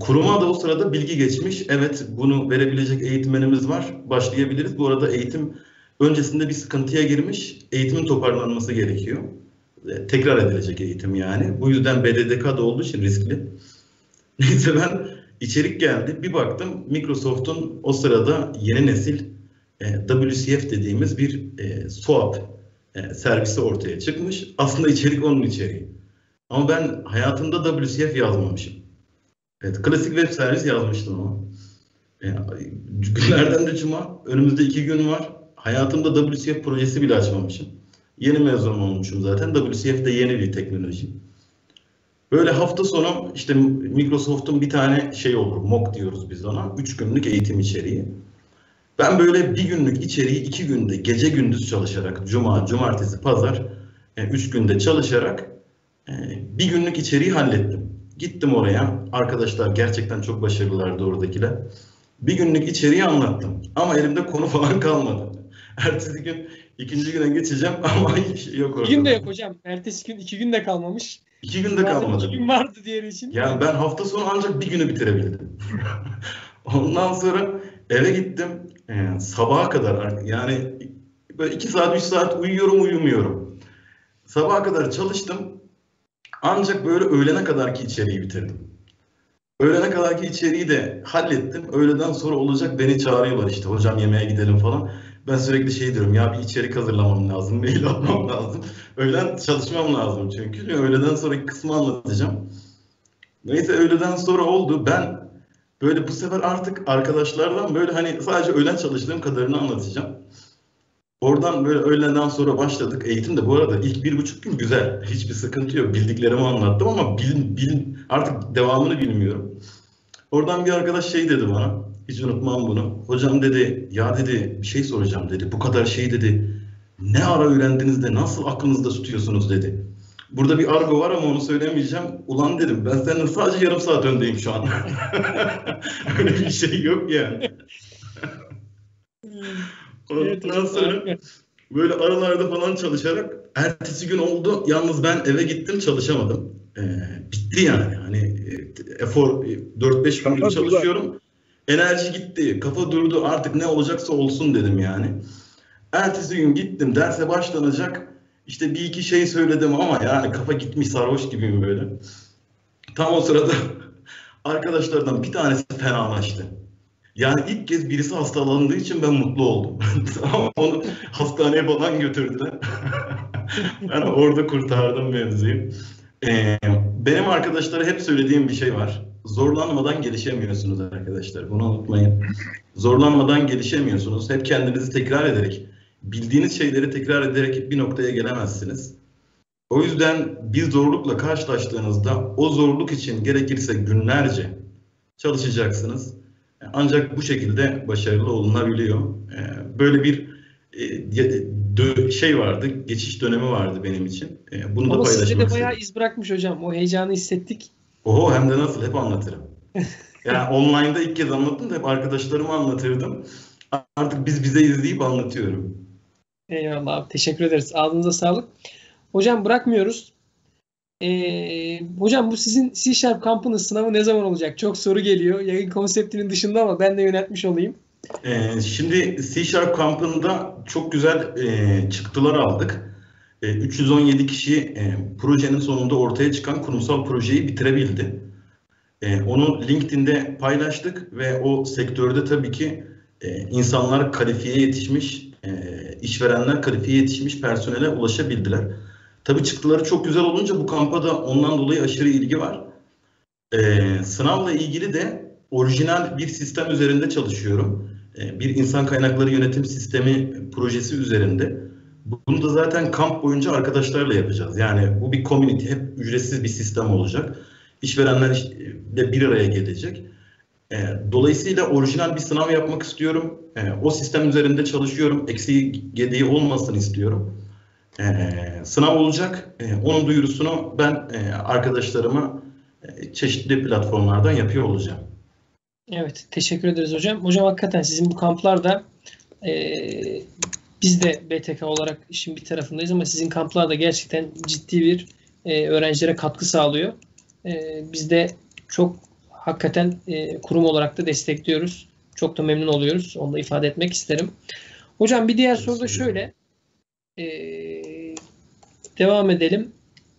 Kuruma da o sırada bilgi geçmiş. Evet bunu verebilecek eğitmenimiz var. Başlayabiliriz. Bu arada eğitim öncesinde bir sıkıntıya girmiş. Eğitimin toparlanması gerekiyor. E, tekrar edilecek eğitim yani. Bu yüzden BDDK'da olduğu için riskli. [laughs] Neyse ben içerik geldi. Bir baktım Microsoft'un o sırada yeni nesil e, WCF dediğimiz bir e, SOAP servisi ortaya çıkmış. Aslında içerik onun içeriği. Ama ben hayatımda WCF yazmamışım. Evet, klasik web servis yazmıştım ama. E, günlerden de cuma. Önümüzde iki gün var. Hayatımda WCF projesi bile açmamışım. Yeni mezun olmuşum zaten. WCF de yeni bir teknoloji. Böyle hafta sonu işte Microsoft'un bir tane şey olur, mock diyoruz biz ona. Üç günlük eğitim içeriği. Ben böyle bir günlük içeriği iki günde, gece gündüz çalışarak, cuma, cumartesi, pazar, yani üç günde çalışarak e, bir günlük içeriği hallettim. Gittim oraya. Arkadaşlar gerçekten çok başarılılardı oradakiler. Bir günlük içeriği anlattım. Ama elimde konu [laughs] falan kalmadı. Ertesi gün ikinci güne geçeceğim [laughs] ama hiçbir şey yok orada. Bir gün de yok hocam. Ertesi gün iki gün de kalmamış. İki günde kalmadı. İki gün vardı diğer için. Yani ben hafta sonu ancak bir günü bitirebildim. [laughs] Ondan sonra eve gittim. Ee, sabaha kadar yani böyle iki saat, üç saat uyuyorum, uyumuyorum. Sabaha kadar çalıştım. Ancak böyle öğlene kadarki içeriği bitirdim. Öğlene kadarki içeriği de hallettim. Öğleden sonra olacak beni çağırıyorlar işte hocam yemeğe gidelim falan. Ben sürekli şey diyorum ya bir içerik hazırlamam lazım, [laughs] mail almam lazım. Öğlen çalışmam lazım çünkü. Öğleden sonraki kısmı anlatacağım. Neyse öğleden sonra oldu. Ben böyle bu sefer artık arkadaşlardan böyle hani sadece öğlen çalıştığım kadarını anlatacağım. Oradan böyle öğleden sonra başladık. Eğitim de bu arada ilk bir buçuk gün güzel. Hiçbir sıkıntı yok. Bildiklerimi anlattım ama bil, bil, artık devamını bilmiyorum. Oradan bir arkadaş şey dedi bana. Hiç unutmam bunu. Hocam dedi ya dedi bir şey soracağım dedi. Bu kadar şey dedi. Ne ara öğrendiniz de nasıl aklınızda tutuyorsunuz dedi. Burada bir argo var ama onu söylemeyeceğim. Ulan dedim ben senden sadece yarım saat öndeyim şu an. [laughs] Öyle bir şey yok yani. Ondan sonra böyle aralarda falan çalışarak ertesi gün oldu. Yalnız ben eve gittim çalışamadım. Ee, bitti yani. Hani efor 4-5 gündür çalışıyorum. Enerji gitti. Kafa durdu. Artık ne olacaksa olsun dedim yani. Ertesi gün gittim. Derse başlanacak. İşte bir iki şey söyledim ama yani kafa gitmiş sarhoş gibiyim böyle. Tam o sırada [laughs] arkadaşlardan bir tanesi fenalaştı. Yani ilk kez birisi hastalandığı için ben mutlu oldum. [laughs] Ama onu hastaneye falan götürdüler. [laughs] ben orada kurtardım mevzuyu. Ee, benim arkadaşlara hep söylediğim bir şey var. Zorlanmadan gelişemiyorsunuz arkadaşlar. Bunu unutmayın. Zorlanmadan gelişemiyorsunuz. Hep kendinizi tekrar ederek, bildiğiniz şeyleri tekrar ederek bir noktaya gelemezsiniz. O yüzden bir zorlukla karşılaştığınızda o zorluk için gerekirse günlerce çalışacaksınız. Ancak bu şekilde başarılı olunabiliyor. Ee, böyle bir e, şey vardı, geçiş dönemi vardı benim için. Ee, bunu Ama da paylaşmak sizde de istedim. bayağı iz bırakmış hocam. O heyecanı hissettik. Oho hem de nasıl hep anlatırım. [laughs] Yani online'da ilk kez anlattım da hep arkadaşlarıma anlatırdım. Artık biz bize izleyip anlatıyorum. Eyvallah abi. Teşekkür ederiz. Ağzınıza sağlık. Hocam bırakmıyoruz. Ee, hocam bu sizin C Sharp kampının sınavı ne zaman olacak? Çok soru geliyor. Yayın konseptinin dışında ama ben de yönetmiş olayım. Ee, şimdi C Sharp kampında çok güzel e, çıktılar aldık. E, 317 kişi e, projenin sonunda ortaya çıkan kurumsal projeyi bitirebildi. E, onu LinkedIn'de paylaştık ve o sektörde tabii ki e, insanlar kalifiye yetişmiş, e, işverenler kalifiye yetişmiş personele ulaşabildiler. Tabii çıktıları çok güzel olunca bu kampa da ondan dolayı aşırı ilgi var. Ee, sınavla ilgili de orijinal bir sistem üzerinde çalışıyorum. Ee, bir insan kaynakları yönetim sistemi projesi üzerinde. Bunu da zaten kamp boyunca arkadaşlarla yapacağız. Yani bu bir community, hep ücretsiz bir sistem olacak. İşverenler de bir araya gelecek. E, dolayısıyla orijinal bir sınav yapmak istiyorum. E, o sistem üzerinde çalışıyorum. Eksiği gediği olmasın istiyorum. E, sınav olacak. E, onun duyurusunu ben e, arkadaşlarıma e, çeşitli platformlardan yapıyor olacağım. Evet, teşekkür ederiz hocam. Hocam hakikaten sizin bu kamplarda e, biz de BTK olarak işin bir tarafındayız ama sizin kamplar da gerçekten ciddi bir e, öğrencilere katkı sağlıyor. E, biz de çok hakikaten e, kurum olarak da destekliyoruz. Çok da memnun oluyoruz. Onu da ifade etmek isterim. Hocam bir diğer soru da şöyle. E, devam edelim.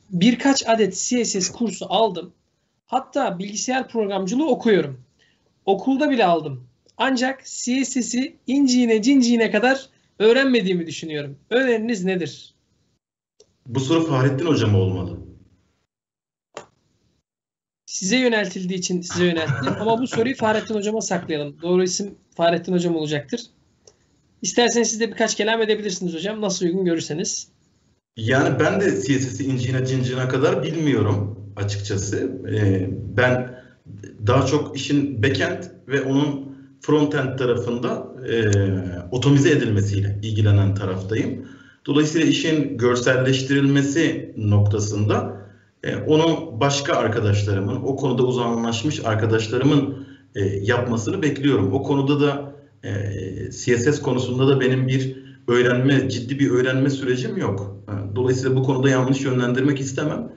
Birkaç adet CSS kursu aldım. Hatta bilgisayar programcılığı okuyorum. Okulda bile aldım. Ancak CSS'i inciğine cinciğine kadar öğrenmediğimi düşünüyorum. Öneriniz nedir? Bu soru Fahrettin Hocam olmalı. Size yöneltildiği için size yönelttim. Ama bu soruyu Fahrettin Hocam'a saklayalım. Doğru isim Fahrettin Hocam olacaktır. İsterseniz siz de birkaç kelam edebilirsiniz hocam. Nasıl uygun görürseniz. Yani ben de CSS'i inciğine cinciğine kadar bilmiyorum açıkçası. Ee, ben daha çok işin backend ve onun frontend tarafında e, otomize edilmesiyle ilgilenen taraftayım. Dolayısıyla işin görselleştirilmesi noktasında e, onu başka arkadaşlarımın, o konuda uzmanlaşmış arkadaşlarımın e, yapmasını bekliyorum. O konuda da e, CSS konusunda da benim bir öğrenme, ciddi bir öğrenme sürecim yok. Dolayısıyla bu konuda yanlış yönlendirmek istemem.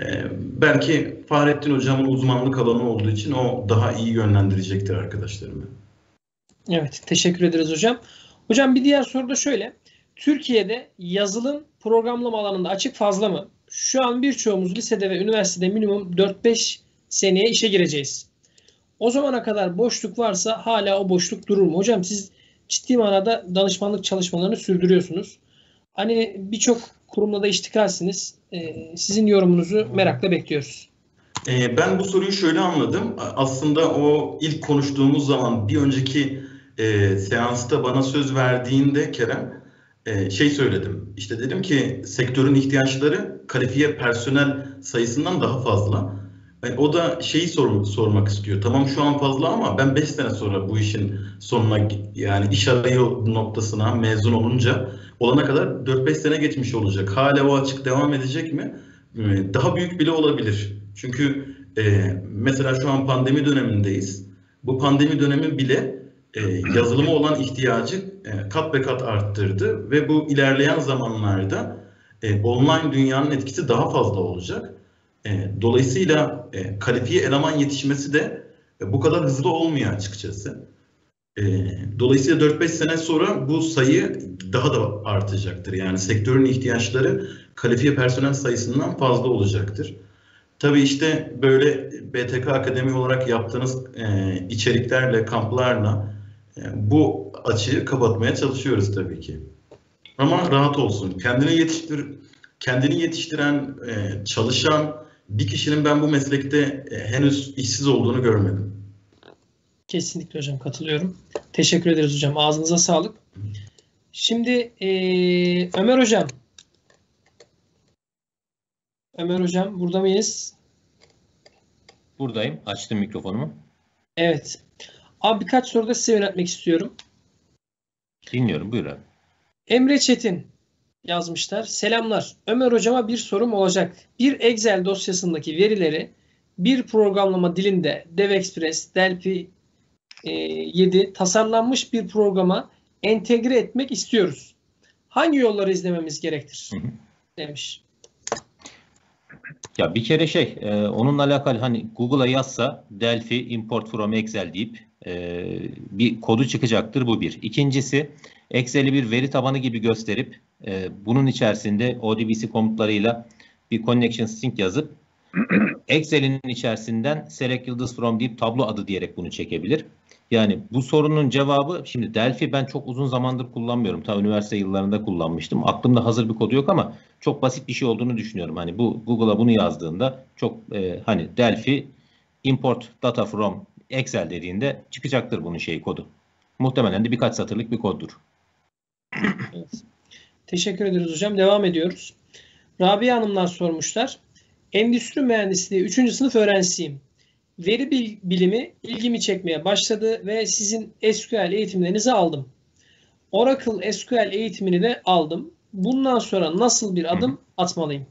Ee, belki Fahrettin Hocam'ın uzmanlık alanı olduğu için o daha iyi yönlendirecektir arkadaşlarımı. Evet, teşekkür ederiz hocam. Hocam bir diğer soru da şöyle. Türkiye'de yazılım programlama alanında açık fazla mı? Şu an birçoğumuz lisede ve üniversitede minimum 4-5 seneye işe gireceğiz. O zamana kadar boşluk varsa hala o boşluk durur mu? Hocam siz ciddi manada danışmanlık çalışmalarını sürdürüyorsunuz. Hani birçok kurumla da iştikalsiniz. Ee, sizin yorumunuzu merakla bekliyoruz. Ee, ben bu soruyu şöyle anladım. Aslında o ilk konuştuğumuz zaman bir önceki e, seansta bana söz verdiğinde Kerem e, şey söyledim. İşte dedim ki sektörün ihtiyaçları kalifiye personel sayısından daha fazla. Yani o da şeyi sor, sormak istiyor. Tamam şu an fazla ama ben 5 sene sonra bu işin sonuna yani iş arayı noktasına mezun olunca olana kadar 4-5 sene geçmiş olacak. Hala o açık devam edecek mi? Ee, daha büyük bile olabilir. Çünkü e, mesela şu an pandemi dönemindeyiz. Bu pandemi dönemi bile e, yazılıma olan ihtiyacı e, kat be kat arttırdı ve bu ilerleyen zamanlarda e, online dünyanın etkisi daha fazla olacak. E, dolayısıyla e, kalifiye eleman yetişmesi de e, bu kadar hızlı olmuyor açıkçası. Dolayısıyla 4-5 sene sonra bu sayı daha da artacaktır. Yani sektörün ihtiyaçları kalifiye personel sayısından fazla olacaktır. Tabii işte böyle BTK Akademi olarak yaptığınız içeriklerle, kamplarla bu açığı kapatmaya çalışıyoruz tabii ki. Ama rahat olsun. Kendini yetiştir, kendini yetiştiren, e, çalışan bir kişinin ben bu meslekte e, henüz işsiz olduğunu görmedim. Kesinlikle hocam katılıyorum. Teşekkür ederiz hocam. Ağzınıza sağlık. Şimdi e, Ömer hocam. Ömer hocam burada mıyız? Buradayım. Açtım mikrofonumu. Evet. Abi birkaç soru da size yöneltmek istiyorum. Dinliyorum. Buyur abi. Emre Çetin yazmışlar. Selamlar. Ömer hocama bir sorum olacak. Bir Excel dosyasındaki verileri bir programlama dilinde DevExpress, Delphi e, 7 tasarlanmış bir programa entegre etmek istiyoruz. Hangi yolları izlememiz gerektir? Hı hı. Demiş. Ya bir kere şey, e, onunla alakalı hani Google'a yazsa Delphi import from Excel deyip e, bir kodu çıkacaktır bu bir. İkincisi Excel'i bir veri tabanı gibi gösterip e, bunun içerisinde ODBC komutlarıyla bir connection string yazıp [clears throat] Excel'in içerisinden select yıldız from deyip tablo adı diyerek bunu çekebilir. Yani bu sorunun cevabı şimdi Delphi ben çok uzun zamandır kullanmıyorum. Ta üniversite yıllarında kullanmıştım. Aklımda hazır bir kodu yok ama çok basit bir şey olduğunu düşünüyorum. Hani bu Google'a bunu yazdığında çok e, hani Delphi import data from Excel dediğinde çıkacaktır bunun şey kodu. Muhtemelen de birkaç satırlık bir koddur. Teşekkür ederiz hocam. Devam ediyoruz. Rabia Hanımlar sormuşlar. Endüstri mühendisliği 3. sınıf öğrencisiyim. veri bilimi ilgimi çekmeye başladı ve sizin SQL eğitimlerinizi aldım. Oracle SQL eğitimini de aldım. Bundan sonra nasıl bir adım atmalıyım?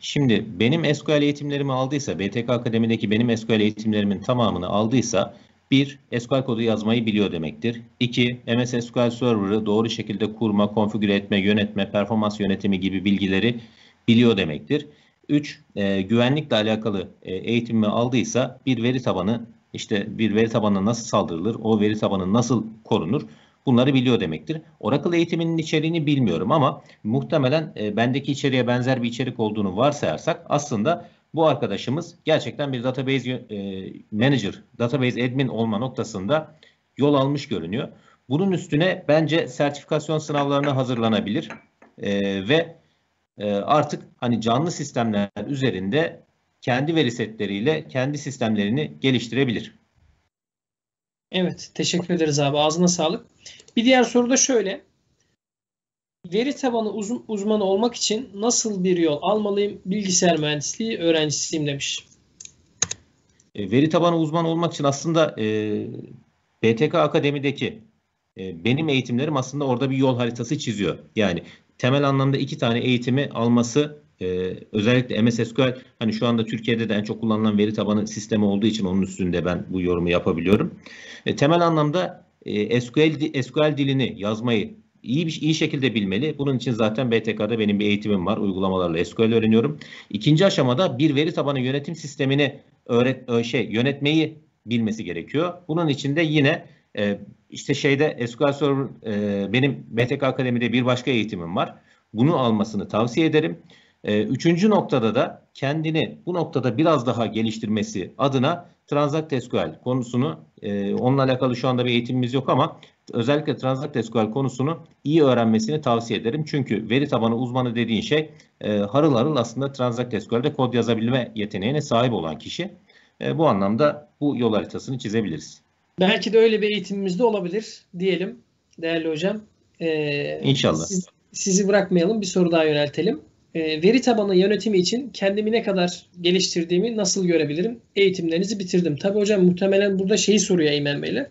Şimdi benim SQL eğitimlerimi aldıysa, BTK Akademi'deki benim SQL eğitimlerimin tamamını aldıysa bir, SQL kodu yazmayı biliyor demektir. İki, MS SQL Server'ı doğru şekilde kurma, konfigüre etme, yönetme, performans yönetimi gibi bilgileri biliyor demektir. Üç, e, güvenlikle alakalı e, eğitimimi aldıysa bir veri tabanı, işte bir veri tabanına nasıl saldırılır, o veri tabanı nasıl korunur bunları biliyor demektir. Oracle eğitiminin içeriğini bilmiyorum ama muhtemelen e, bendeki içeriğe benzer bir içerik olduğunu varsayarsak aslında bu arkadaşımız gerçekten bir database e, manager, database admin olma noktasında yol almış görünüyor. Bunun üstüne bence sertifikasyon sınavlarına hazırlanabilir e, ve e, artık hani canlı sistemler üzerinde kendi veri setleriyle kendi sistemlerini geliştirebilir. Evet, teşekkür ederiz abi. Ağzına sağlık. Bir diğer soru da şöyle. Veri tabanı uz uzmanı olmak için nasıl bir yol almalıyım? Bilgisayar mühendisliği öğrencisiyim demiş. E, veri tabanı uzmanı olmak için aslında e, BTK Akademi'deki e, benim eğitimlerim aslında orada bir yol haritası çiziyor. Yani temel anlamda iki tane eğitimi alması e, özellikle MS SQL hani şu anda Türkiye'de de en çok kullanılan veri tabanı sistemi olduğu için onun üstünde ben bu yorumu yapabiliyorum. E, temel anlamda e, SQL SQL dilini yazmayı iyi bir iyi şekilde bilmeli. Bunun için zaten BTK'da benim bir eğitimim var. Uygulamalarla SQL öğreniyorum. İkinci aşamada bir veri tabanı yönetim sistemini öğret şey yönetmeyi bilmesi gerekiyor. Bunun için de yine e, işte şeyde SQL Server e, benim BTK Akademi'de bir başka eğitimim var. Bunu almasını tavsiye ederim. E, üçüncü noktada da kendini bu noktada biraz daha geliştirmesi adına Transact SQL konusunu e, onunla alakalı şu anda bir eğitimimiz yok ama özellikle Transact SQL konusunu iyi öğrenmesini tavsiye ederim. Çünkü veri tabanı uzmanı dediğin şey e, harıl harıl aslında Transact SQL'de kod yazabilme yeteneğine sahip olan kişi. E, bu anlamda bu yol haritasını çizebiliriz. Belki de öyle bir eğitimimiz de olabilir diyelim değerli hocam. Ee, İnşallah. Siz, sizi bırakmayalım bir soru daha yöneltelim. Ee, veri tabanı yönetimi için kendimi ne kadar geliştirdiğimi nasıl görebilirim? Eğitimlerinizi bitirdim. Tabi hocam muhtemelen burada şeyi soruyor Eymen Beyler.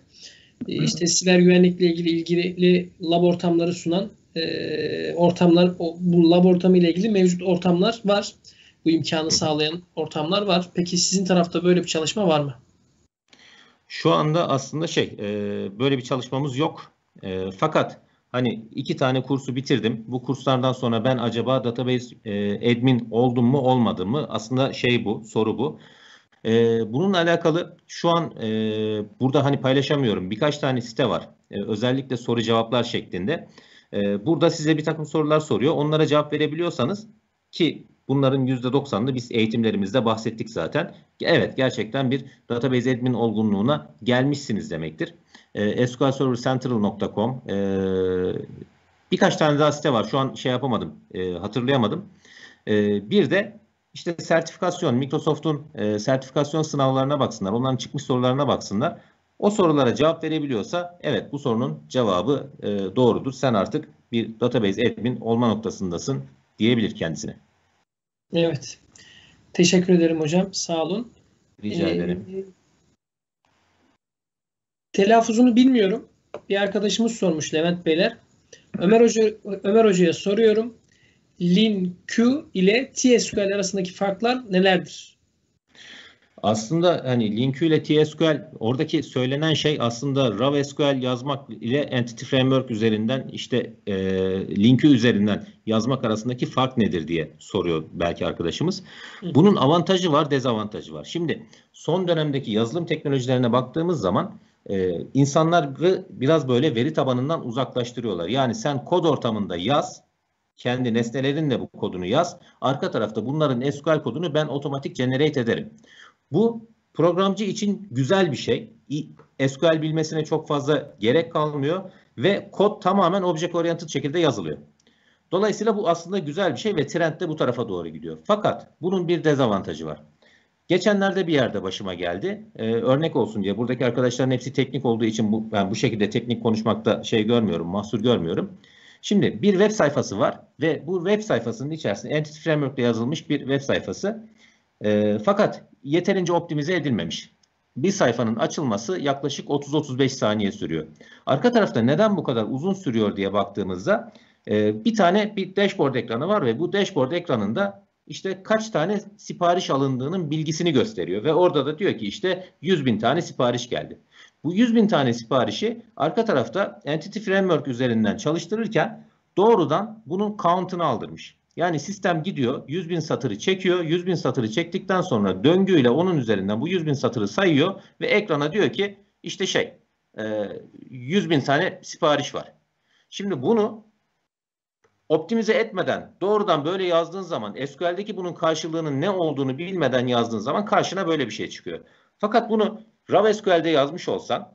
Ee, işte siber güvenlikle ilgili ilgili lab ortamları sunan e, ortamlar, bu lab ortamı ile ilgili mevcut ortamlar var. Bu imkanı sağlayan ortamlar var. Peki sizin tarafta böyle bir çalışma var mı? Şu anda aslında şey e, böyle bir çalışmamız yok. E, fakat hani iki tane kursu bitirdim. Bu kurslardan sonra ben acaba database e, admin oldum mu olmadım mı? Aslında şey bu, soru bu. E, bununla alakalı şu an e, burada hani paylaşamıyorum. Birkaç tane site var. E, özellikle soru cevaplar şeklinde. E, burada size bir takım sorular soruyor. Onlara cevap verebiliyorsanız ki bunların %90'ını biz eğitimlerimizde bahsettik zaten. Evet gerçekten bir database admin olgunluğuna gelmişsiniz demektir e, sqlservercentral.com e, birkaç tane daha site var. Şu an şey yapamadım, e, hatırlayamadım. E, bir de işte sertifikasyon, Microsoft'un e, sertifikasyon sınavlarına baksınlar. Onların çıkmış sorularına baksınlar. O sorulara cevap verebiliyorsa evet bu sorunun cevabı e, doğrudur. Sen artık bir database admin olma noktasındasın diyebilir kendisine. Evet. Teşekkür ederim hocam. Sağ olun. Rica ee, ederim. Telaffuzunu bilmiyorum. Bir arkadaşımız sormuş Levent Beyler. Ömer Hoca Ömer Hoca'ya soruyorum. LinQ ile TSQL arasındaki farklar nelerdir? Aslında hani LinQ ile TSQL oradaki söylenen şey aslında RAW SQL yazmak ile Entity Framework üzerinden işte e, LinQ üzerinden yazmak arasındaki fark nedir diye soruyor belki arkadaşımız. Bunun avantajı var, dezavantajı var. Şimdi son dönemdeki yazılım teknolojilerine baktığımız zaman e, insanları biraz böyle veri tabanından uzaklaştırıyorlar. Yani sen kod ortamında yaz, kendi nesnelerinle bu kodunu yaz. Arka tarafta bunların SQL kodunu ben otomatik generate ederim. Bu programcı için güzel bir şey. SQL bilmesine çok fazla gerek kalmıyor ve kod tamamen object oriented şekilde yazılıyor. Dolayısıyla bu aslında güzel bir şey ve trend de bu tarafa doğru gidiyor. Fakat bunun bir dezavantajı var. Geçenlerde bir yerde başıma geldi. Ee, örnek olsun diye buradaki arkadaşların hepsi teknik olduğu için bu, ben bu şekilde teknik konuşmakta şey görmüyorum, mahsur görmüyorum. Şimdi bir web sayfası var ve bu web sayfasının içerisinde Entity Framework ile yazılmış bir web sayfası. E, fakat yeterince optimize edilmemiş. Bir sayfanın açılması yaklaşık 30-35 saniye sürüyor. Arka tarafta neden bu kadar uzun sürüyor diye baktığımızda e, bir tane bir dashboard ekranı var ve bu dashboard ekranında işte kaç tane sipariş alındığının bilgisini gösteriyor. Ve orada da diyor ki işte 100 bin tane sipariş geldi. Bu 100 bin tane siparişi arka tarafta Entity Framework üzerinden çalıştırırken doğrudan bunun count'unu aldırmış. Yani sistem gidiyor 100 bin satırı çekiyor. 100 bin satırı çektikten sonra döngüyle onun üzerinden bu 100 bin satırı sayıyor ve ekrana diyor ki işte şey 100 e, bin tane sipariş var. Şimdi bunu optimize etmeden doğrudan böyle yazdığın zaman SQL'deki bunun karşılığının ne olduğunu bilmeden yazdığın zaman karşına böyle bir şey çıkıyor. Fakat bunu Raw SQL'de yazmış olsan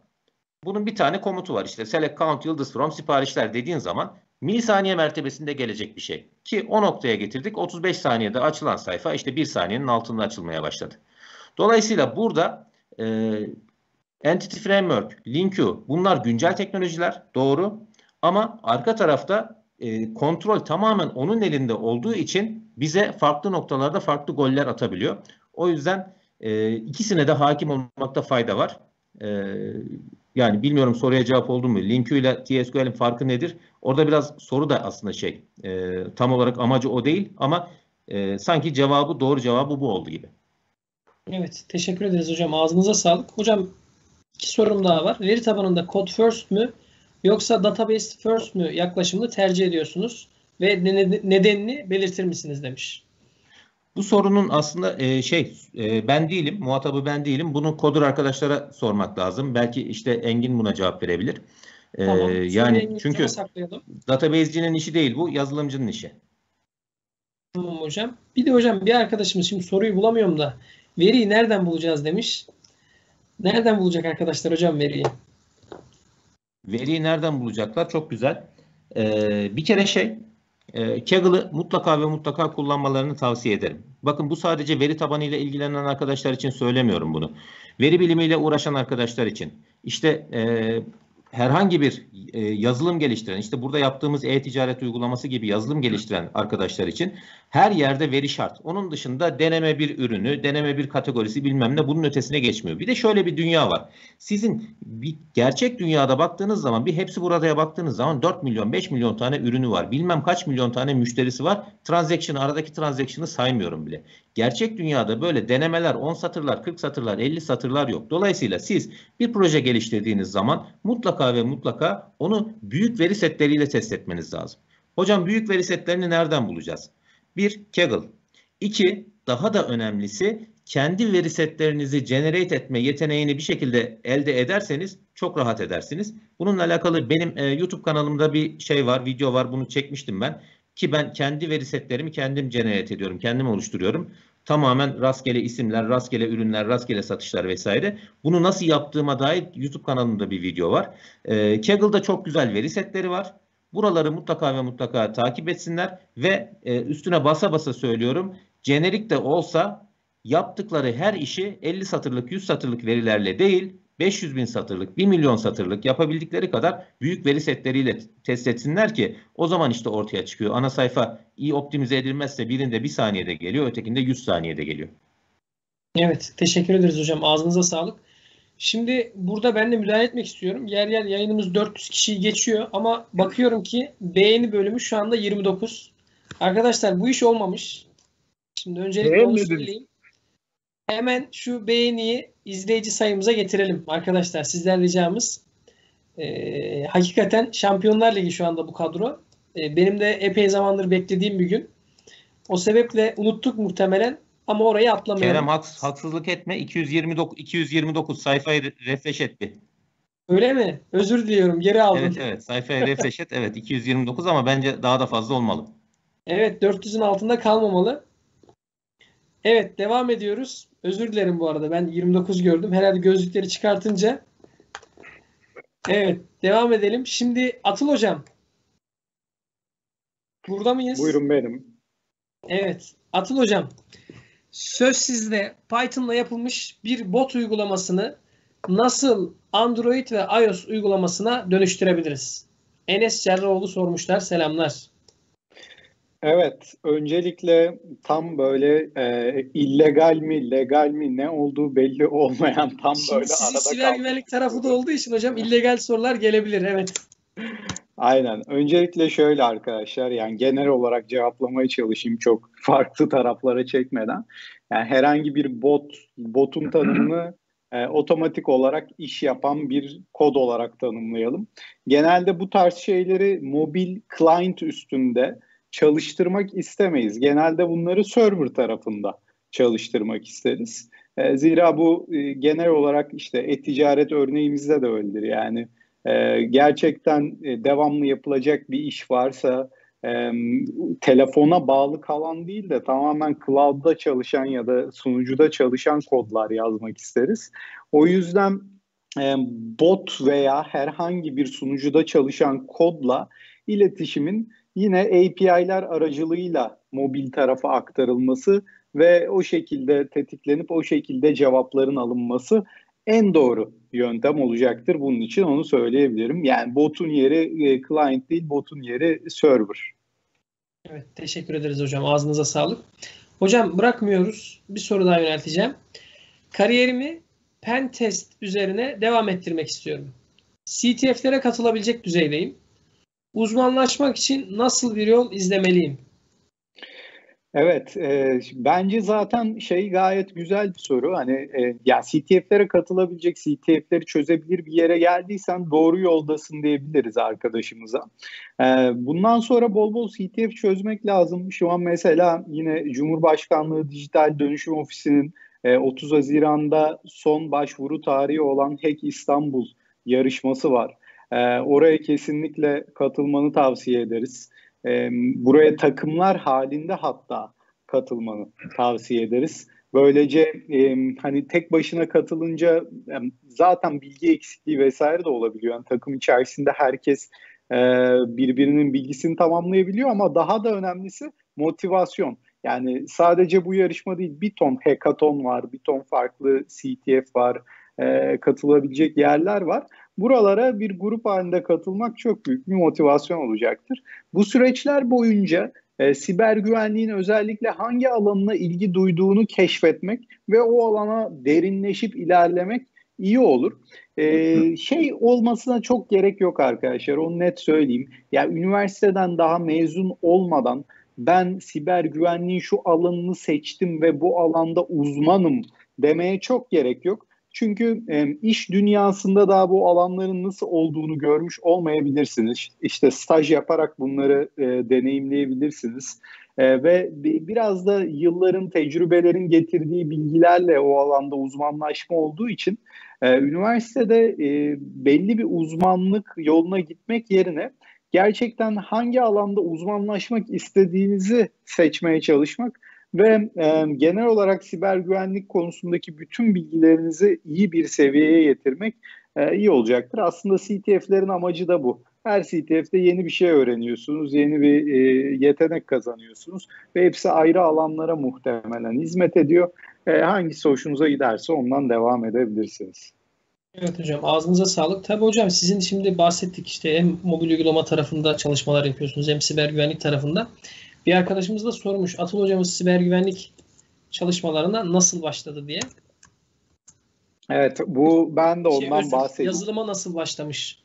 bunun bir tane komutu var işte select count yıldız from siparişler dediğin zaman milisaniye mertebesinde gelecek bir şey. Ki o noktaya getirdik 35 saniyede açılan sayfa işte bir saniyenin altında açılmaya başladı. Dolayısıyla burada e, Entity Framework, LinkU bunlar güncel teknolojiler doğru ama arka tarafta e, kontrol tamamen onun elinde olduğu için bize farklı noktalarda farklı goller atabiliyor. O yüzden e, ikisine de hakim olmakta fayda var. E, yani bilmiyorum soruya cevap oldu mu? Linkü ile TSQL'in farkı nedir? Orada biraz soru da aslında şey e, tam olarak amacı o değil ama e, sanki cevabı doğru cevabı bu oldu gibi. Evet teşekkür ederiz hocam. Ağzınıza sağlık. Hocam iki sorum daha var. Veri tabanında code first mü Yoksa database first mü yaklaşımını tercih ediyorsunuz ve nedenini belirtir misiniz demiş. Bu sorunun aslında e, şey e, ben değilim, muhatabı ben değilim. Bunu kodur arkadaşlara sormak lazım. Belki işte Engin buna cevap verebilir. E, tamam. Yani çünkü database'cinin işi değil bu, yazılımcının işi. Tamam hocam. Bir de hocam bir arkadaşımız şimdi soruyu bulamıyorum da veriyi nereden bulacağız demiş. Nereden bulacak arkadaşlar hocam veriyi? Veriyi nereden bulacaklar? Çok güzel. Ee, bir kere şey, e, Kaggle'ı mutlaka ve mutlaka kullanmalarını tavsiye ederim. Bakın bu sadece veri tabanı ile ilgilenen arkadaşlar için söylemiyorum bunu. Veri bilimiyle uğraşan arkadaşlar için. İşte e, herhangi bir e, yazılım geliştiren, işte burada yaptığımız e-ticaret uygulaması gibi yazılım geliştiren arkadaşlar için her yerde veri şart. Onun dışında deneme bir ürünü, deneme bir kategorisi bilmem ne bunun ötesine geçmiyor. Bir de şöyle bir dünya var. Sizin bir gerçek dünyada baktığınız zaman bir hepsi buradaya baktığınız zaman 4 milyon 5 milyon tane ürünü var. Bilmem kaç milyon tane müşterisi var. Transaction aradaki transaction'ı saymıyorum bile. Gerçek dünyada böyle denemeler 10 satırlar, 40 satırlar, 50 satırlar yok. Dolayısıyla siz bir proje geliştirdiğiniz zaman mutlaka ve mutlaka onu büyük veri setleriyle test etmeniz lazım. Hocam büyük veri setlerini nereden bulacağız? Bir, Kaggle. İki, daha da önemlisi kendi veri setlerinizi generate etme yeteneğini bir şekilde elde ederseniz çok rahat edersiniz. Bununla alakalı benim e, YouTube kanalımda bir şey var, video var. Bunu çekmiştim ben. Ki ben kendi veri setlerimi kendim generate ediyorum, kendim oluşturuyorum. Tamamen rastgele isimler, rastgele ürünler, rastgele satışlar vesaire. Bunu nasıl yaptığıma dair YouTube kanalımda bir video var. E, Kaggle'da çok güzel veri setleri var. Buraları mutlaka ve mutlaka takip etsinler ve e, üstüne basa basa söylüyorum. Jenerik de olsa yaptıkları her işi 50 satırlık 100 satırlık verilerle değil 500 bin satırlık 1 milyon satırlık yapabildikleri kadar büyük veri setleriyle test etsinler ki o zaman işte ortaya çıkıyor. Ana sayfa iyi optimize edilmezse birinde bir saniyede geliyor ötekinde 100 saniyede geliyor. Evet teşekkür ederiz hocam ağzınıza sağlık. Şimdi burada ben de müdahale etmek istiyorum. Yer yer yayınımız 400 kişiyi geçiyor ama bakıyorum ki beğeni bölümü şu anda 29. Arkadaşlar bu iş olmamış. Şimdi öncelikle onu söyleyeyim. Hemen şu beğeniyi izleyici sayımıza getirelim arkadaşlar. Sizden ricamız. Ee, hakikaten Şampiyonlar Ligi şu anda bu kadro. Ee, benim de epey zamandır beklediğim bir gün. O sebeple unuttuk muhtemelen ama orayı atlamayalım. Kerem haks haksızlık etme. 229 229 sayfayı refresh et bir. Öyle mi? Özür diliyorum. Geri aldım. Evet evet. Sayfayı refresh et. Evet 229 ama bence daha da fazla olmalı. Evet 400'ün altında kalmamalı. Evet devam ediyoruz. Özür dilerim bu arada. Ben 29 gördüm. Herhalde gözlükleri çıkartınca. Evet devam edelim. Şimdi Atıl Hocam. Burada mıyız? Buyurun benim. Evet. Atıl Hocam. Söz sizde Python'la yapılmış bir bot uygulamasını nasıl Android ve iOS uygulamasına dönüştürebiliriz? Enes Cerrahoğlu sormuşlar. Selamlar. Evet, öncelikle tam böyle e, illegal mi, legal mi ne olduğu belli olmayan tam Şimdi böyle sizin arada siber güvenlik tarafı da olduğu için hocam illegal sorular gelebilir. Evet. Aynen. Öncelikle şöyle arkadaşlar yani genel olarak cevaplamaya çalışayım çok farklı taraflara çekmeden. Yani herhangi bir bot, botun tanımını e, otomatik olarak iş yapan bir kod olarak tanımlayalım. Genelde bu tarz şeyleri mobil client üstünde çalıştırmak istemeyiz. Genelde bunları server tarafında çalıştırmak isteriz. E, zira bu e, genel olarak işte e-ticaret örneğimizde de öyledir. Yani e, gerçekten e, devamlı yapılacak bir iş varsa e, telefona bağlı kalan değil de tamamen cloud'da çalışan ya da sunucuda çalışan kodlar yazmak isteriz. O yüzden e, bot veya herhangi bir sunucuda çalışan kodla iletişimin yine API'ler aracılığıyla mobil tarafa aktarılması ve o şekilde tetiklenip o şekilde cevapların alınması en doğru yöntem olacaktır. Bunun için onu söyleyebilirim. Yani botun yeri e, client değil, botun yeri server. Evet, teşekkür ederiz hocam. Ağzınıza sağlık. Hocam bırakmıyoruz. Bir soru daha yönelteceğim. Kariyerimi pen test üzerine devam ettirmek istiyorum. CTF'lere katılabilecek düzeydeyim. Uzmanlaşmak için nasıl bir yol izlemeliyim? Evet, e, bence zaten şey gayet güzel bir soru. Hani e, ya CTF'lere katılabilecek, CTF'leri çözebilir bir yere geldiysen doğru yoldasın diyebiliriz arkadaşımıza. E, bundan sonra bol bol CTF çözmek lazım. Şu an mesela yine Cumhurbaşkanlığı Dijital Dönüşüm Ofisi'nin e, 30 Haziran'da son başvuru tarihi olan Hack İstanbul yarışması var. E, oraya kesinlikle katılmanı tavsiye ederiz. E, buraya takımlar halinde hatta katılmanı tavsiye ederiz. Böylece e, hani tek başına katılınca e, zaten bilgi eksikliği vesaire de olabiliyor. Yani takım içerisinde herkes e, birbirinin bilgisini tamamlayabiliyor ama daha da önemlisi motivasyon. Yani sadece bu yarışma değil bir ton hackathon var, bir ton farklı CTF var, e, katılabilecek yerler var. Buralara bir grup halinde katılmak çok büyük bir motivasyon olacaktır. Bu süreçler boyunca e, siber güvenliğin özellikle hangi alanına ilgi duyduğunu keşfetmek ve o alana derinleşip ilerlemek iyi olur. E, şey olmasına çok gerek yok arkadaşlar onu net söyleyeyim. Ya yani üniversiteden daha mezun olmadan ben siber güvenliğin şu alanını seçtim ve bu alanda uzmanım demeye çok gerek yok. Çünkü e, iş dünyasında daha bu alanların nasıl olduğunu görmüş olmayabilirsiniz. İşte staj yaparak bunları e, deneyimleyebilirsiniz. E, ve biraz da yılların, tecrübelerin getirdiği bilgilerle o alanda uzmanlaşma olduğu için e, üniversitede e, belli bir uzmanlık yoluna gitmek yerine gerçekten hangi alanda uzmanlaşmak istediğinizi seçmeye çalışmak ve e, genel olarak siber güvenlik konusundaki bütün bilgilerinizi iyi bir seviyeye getirmek e, iyi olacaktır. Aslında CTF'lerin amacı da bu. Her CTF'de yeni bir şey öğreniyorsunuz, yeni bir e, yetenek kazanıyorsunuz ve hepsi ayrı alanlara muhtemelen hizmet ediyor. E, hangisi hoşunuza giderse ondan devam edebilirsiniz. Evet hocam ağzınıza sağlık. Tabii hocam sizin şimdi bahsettik işte hem mobil uygulama tarafında çalışmalar yapıyorsunuz hem siber güvenlik tarafında. Bir arkadaşımız da sormuş. Atıl hocamız siber güvenlik çalışmalarına nasıl başladı diye. Evet bu ben de ondan şey, bahsedeyim. Yazılıma nasıl başlamış?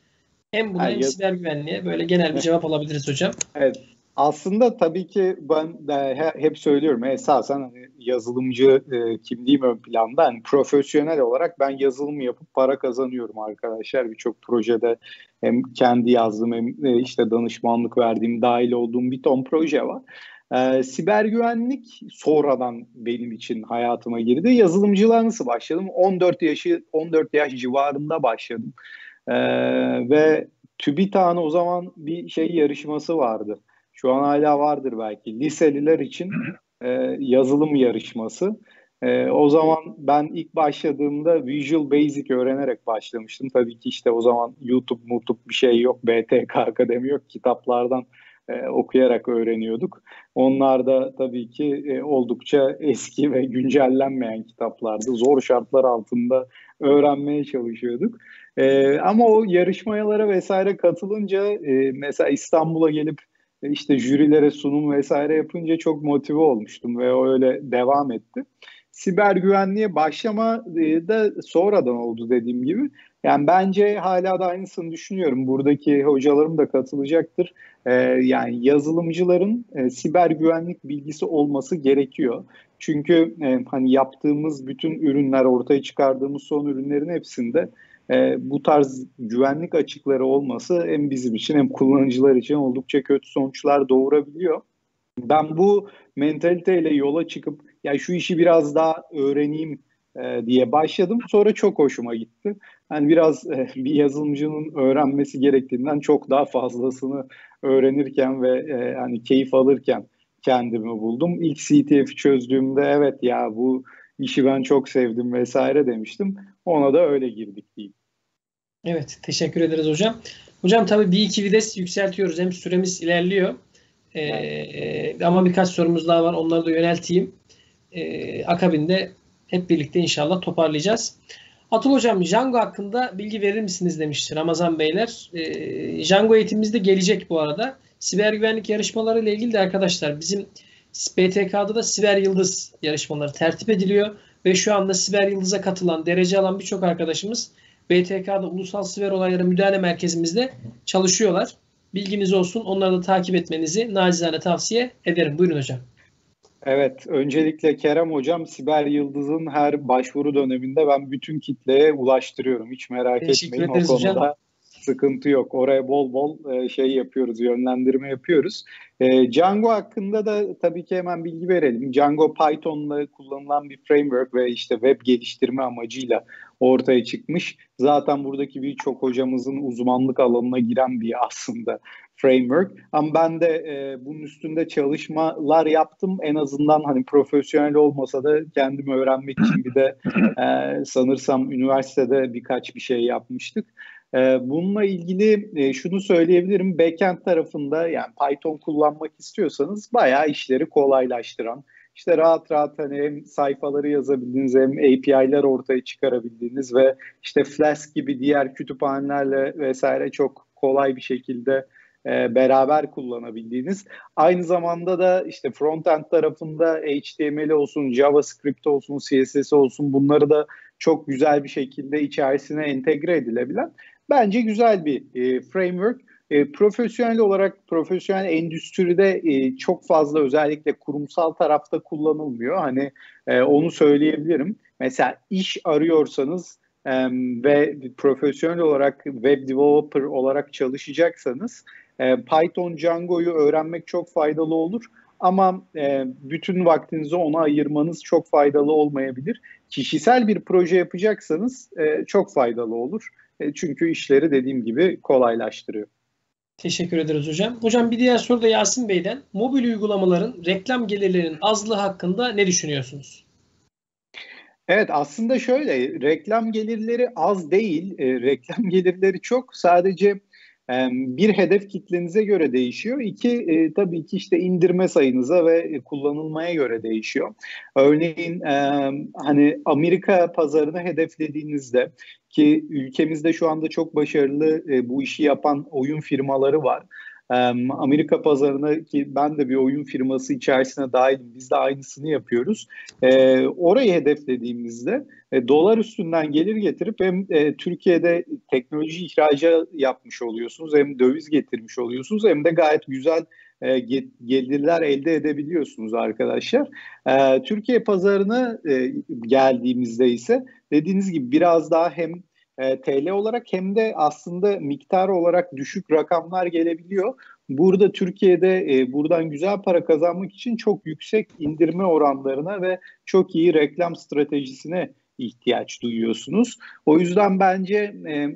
Hem buna ha, hem siber güvenliğe böyle genel bir cevap alabiliriz hocam. Evet. Aslında tabii ki ben de hep söylüyorum esasen hani yazılımcı e, kimliğim ön planda. Hani profesyonel olarak ben yazılım yapıp para kazanıyorum arkadaşlar. Birçok projede hem kendi yazdığım hem e, işte danışmanlık verdiğim, dahil olduğum bir ton proje var. E, siber güvenlik sonradan benim için hayatıma girdi. Yazılımcılığa nasıl başladım? 14 yaşı 14 yaş civarında başladım. E, ve TÜBİTAK'ın o zaman bir şey yarışması vardı şu an hala vardır belki. Liseliler için e, yazılım yarışması. E, o zaman ben ilk başladığımda Visual Basic öğrenerek başlamıştım. Tabii ki işte o zaman YouTube, YouTube bir şey yok, BTK Akademi yok. Kitaplardan e, okuyarak öğreniyorduk. Onlar da tabii ki e, oldukça eski ve güncellenmeyen kitaplardı. Zor şartlar altında öğrenmeye çalışıyorduk. E, ama o yarışmalara vesaire katılınca e, mesela İstanbul'a gelip işte jürilere sunum vesaire yapınca çok motive olmuştum ve öyle devam etti. Siber güvenliğe başlama e, da sonradan oldu dediğim gibi. Yani bence hala da aynısını düşünüyorum. Buradaki hocalarım da katılacaktır. Ee, yani yazılımcıların e, siber güvenlik bilgisi olması gerekiyor. Çünkü e, hani yaptığımız bütün ürünler, ortaya çıkardığımız son ürünlerin hepsinde e, bu tarz güvenlik açıkları olması hem bizim için hem kullanıcılar için oldukça kötü sonuçlar doğurabiliyor. Ben bu mentaliteyle yola çıkıp ya şu işi biraz daha öğreneyim e, diye başladım. Sonra çok hoşuma gitti. Hani biraz e, [laughs] bir yazılımcının öğrenmesi gerektiğinden çok daha fazlasını öğrenirken ve e, hani keyif alırken kendimi buldum. İlk CTF'i çözdüğümde evet ya bu işi ben çok sevdim vesaire demiştim. Ona da öyle girdik diyeyim. Evet teşekkür ederiz hocam. Hocam tabii bir iki vites yükseltiyoruz. Hem süremiz ilerliyor. Ee, ama birkaç sorumuz daha var. Onları da yönelteyim. Ee, akabinde hep birlikte inşallah toparlayacağız. Atıl Hocam Django hakkında bilgi verir misiniz demiştir Ramazan Beyler. E, Django eğitimimiz de gelecek bu arada. Siber güvenlik yarışmaları ile ilgili de arkadaşlar bizim BTK'da da Siber Yıldız yarışmaları tertip ediliyor. Ve şu anda Siber Yıldız'a katılan, derece alan birçok arkadaşımız BTK'da Ulusal Siber Olayları Müdahale Merkezimizde çalışıyorlar. Bilginiz olsun. Onları da takip etmenizi nacizane tavsiye ederim. Buyurun hocam. Evet, öncelikle Kerem Hocam Siber Yıldız'ın her başvuru döneminde ben bütün kitleye ulaştırıyorum. Hiç merak Teşekkür etmeyin o konuda. Hocam. Sıkıntı yok. Oraya bol bol e, şey yapıyoruz, yönlendirme yapıyoruz. E, Django hakkında da tabii ki hemen bilgi verelim. Django Python'la kullanılan bir framework ve işte web geliştirme amacıyla ortaya çıkmış. Zaten buradaki birçok hocamızın uzmanlık alanına giren bir aslında framework. Ama ben de e, bunun üstünde çalışmalar yaptım. En azından hani profesyonel olmasa da kendimi öğrenmek için bir de e, sanırsam üniversitede birkaç bir şey yapmıştık. E, bununla ilgili e, şunu söyleyebilirim. Backend tarafında yani Python kullanmak istiyorsanız bayağı işleri kolaylaştıran, işte rahat rahat hani hem sayfaları yazabildiğiniz hem API'ler ortaya çıkarabildiğiniz ve işte Flask gibi diğer kütüphanelerle vesaire çok kolay bir şekilde e, beraber kullanabildiğiniz. Aynı zamanda da işte frontend tarafında HTML olsun, JavaScript olsun, CSS olsun bunları da çok güzel bir şekilde içerisine entegre edilebilen bence güzel bir e, framework. E, profesyonel olarak profesyonel endüstride e, çok fazla özellikle kurumsal tarafta kullanılmıyor. Hani e, onu söyleyebilirim. Mesela iş arıyorsanız e, ve profesyonel olarak web developer olarak çalışacaksanız e, Python Django'yu öğrenmek çok faydalı olur. Ama e, bütün vaktinizi ona ayırmanız çok faydalı olmayabilir. Kişisel bir proje yapacaksanız e, çok faydalı olur. E, çünkü işleri dediğim gibi kolaylaştırıyor. Teşekkür ederiz hocam. Hocam bir diğer soru da Yasin Bey'den. Mobil uygulamaların reklam gelirlerinin azlığı hakkında ne düşünüyorsunuz? Evet aslında şöyle reklam gelirleri az değil. E, reklam [laughs] gelirleri çok. Sadece bir hedef kitlenize göre değişiyor. İki e, tabii ki işte indirme sayınıza ve kullanılmaya göre değişiyor. Örneğin e, hani Amerika pazarını hedeflediğinizde ki ülkemizde şu anda çok başarılı e, bu işi yapan oyun firmaları var. Amerika pazarına ki ben de bir oyun firması içerisine dahilim. Biz de aynısını yapıyoruz. E, orayı hedeflediğimizde e, dolar üstünden gelir getirip hem e, Türkiye'de teknoloji ihracı yapmış oluyorsunuz hem döviz getirmiş oluyorsunuz hem de gayet güzel gelirler elde edebiliyorsunuz arkadaşlar. Türkiye pazarına geldiğimizde ise dediğiniz gibi biraz daha hem e, TL olarak hem de aslında miktar olarak düşük rakamlar gelebiliyor. Burada Türkiye'de e, buradan güzel para kazanmak için çok yüksek indirme oranlarına ve çok iyi reklam stratejisine ihtiyaç duyuyorsunuz. O yüzden bence e,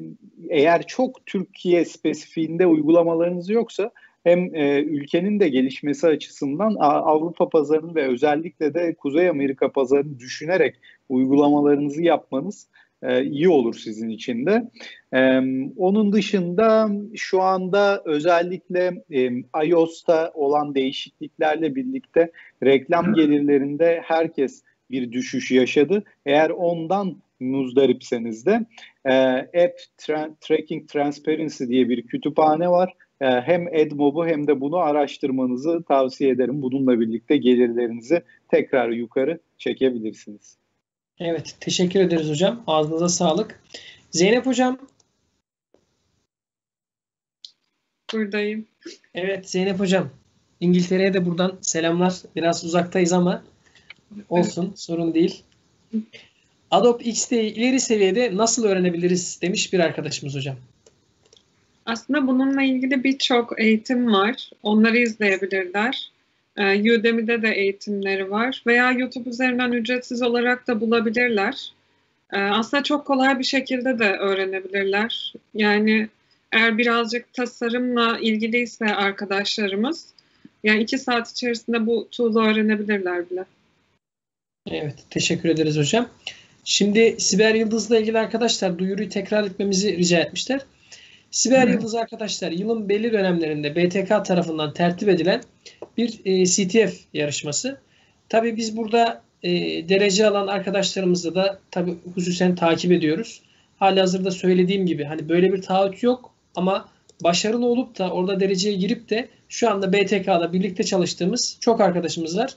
eğer çok Türkiye spesifiğinde uygulamalarınız yoksa hem e, ülkenin de gelişmesi açısından Avrupa pazarını ve özellikle de Kuzey Amerika pazarını düşünerek uygulamalarınızı yapmanız e, iyi olur sizin için de. E, onun dışında şu anda özellikle e, iOS'ta olan değişikliklerle birlikte reklam gelirlerinde herkes bir düşüş yaşadı. Eğer ondan muzdaripseniz de e, App Tra- Tracking Transparency diye bir kütüphane var. e, hem Edmob'u hem de bunu araştırmanızı tavsiye ederim. Bununla birlikte gelirlerinizi tekrar yukarı çekebilirsiniz. Evet, teşekkür ederiz hocam. Ağzınıza sağlık. Zeynep hocam. Buradayım. Evet Zeynep hocam. İngiltere'ye de buradan selamlar. Biraz uzaktayız ama olsun sorun değil. Adobe XD'yi ileri seviyede nasıl öğrenebiliriz demiş bir arkadaşımız hocam. Aslında bununla ilgili birçok eğitim var. Onları izleyebilirler. Ee, Udemy'de de eğitimleri var veya YouTube üzerinden ücretsiz olarak da bulabilirler. Ee, aslında çok kolay bir şekilde de öğrenebilirler. Yani eğer birazcık tasarımla ilgiliyse arkadaşlarımız yani iki saat içerisinde bu tool'u öğrenebilirler bile. Evet, teşekkür ederiz hocam. Şimdi Siber Yıldız'la ilgili arkadaşlar duyuruyu tekrar etmemizi rica etmişler. Siber Yıldız arkadaşlar yılın belli dönemlerinde BTK tarafından tertip edilen bir e, CTF yarışması. Tabi biz burada e, derece alan arkadaşlarımızı da tabi hususen takip ediyoruz. Hali hazırda söylediğim gibi hani böyle bir taahhüt yok ama başarılı olup da orada dereceye girip de şu anda BTK'da birlikte çalıştığımız çok arkadaşımız var.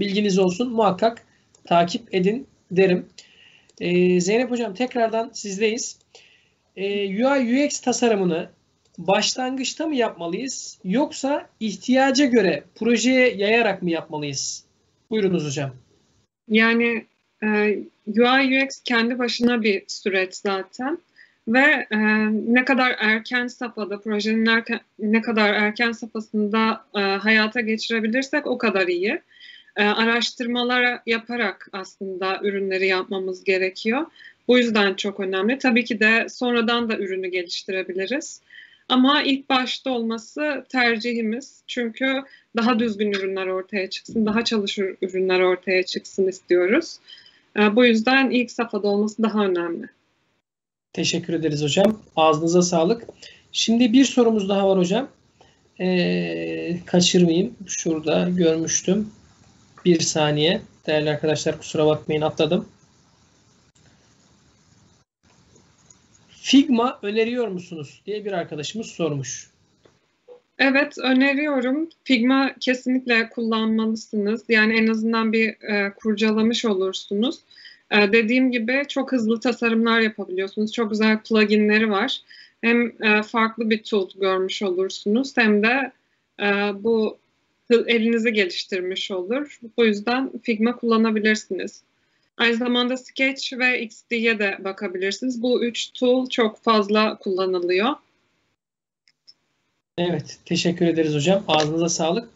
Bilginiz olsun muhakkak takip edin derim. Ee, Zeynep Hocam tekrardan sizdeyiz. Ee, UI UX tasarımını başlangıçta mı yapmalıyız yoksa ihtiyaca göre projeye yayarak mı yapmalıyız? Buyurunuz hocam. Yani e, UI UX kendi başına bir süreç zaten ve e, ne kadar erken safhada projenin erken, ne kadar erken safhasında e, hayata geçirebilirsek o kadar iyi. E, araştırmalar yaparak aslında ürünleri yapmamız gerekiyor. Bu yüzden çok önemli. Tabii ki de sonradan da ürünü geliştirebiliriz. Ama ilk başta olması tercihimiz. Çünkü daha düzgün ürünler ortaya çıksın, daha çalışır ürünler ortaya çıksın istiyoruz. E, bu yüzden ilk safhada olması daha önemli. Teşekkür ederiz hocam. Ağzınıza sağlık. Şimdi bir sorumuz daha var hocam. Ee, kaçırmayayım. Şurada görmüştüm. Bir saniye. Değerli arkadaşlar kusura bakmayın atladım. Figma öneriyor musunuz diye bir arkadaşımız sormuş. Evet öneriyorum. Figma kesinlikle kullanmalısınız. Yani en azından bir e, kurcalamış olursunuz. E, dediğim gibi çok hızlı tasarımlar yapabiliyorsunuz. Çok güzel pluginleri var. Hem e, farklı bir tool görmüş olursunuz hem de e, bu elinizi geliştirmiş olur. Bu yüzden Figma kullanabilirsiniz. Aynı zamanda Sketch ve XD'ye de bakabilirsiniz. Bu üç tool çok fazla kullanılıyor. Evet, teşekkür ederiz hocam. Ağzınıza sağlık.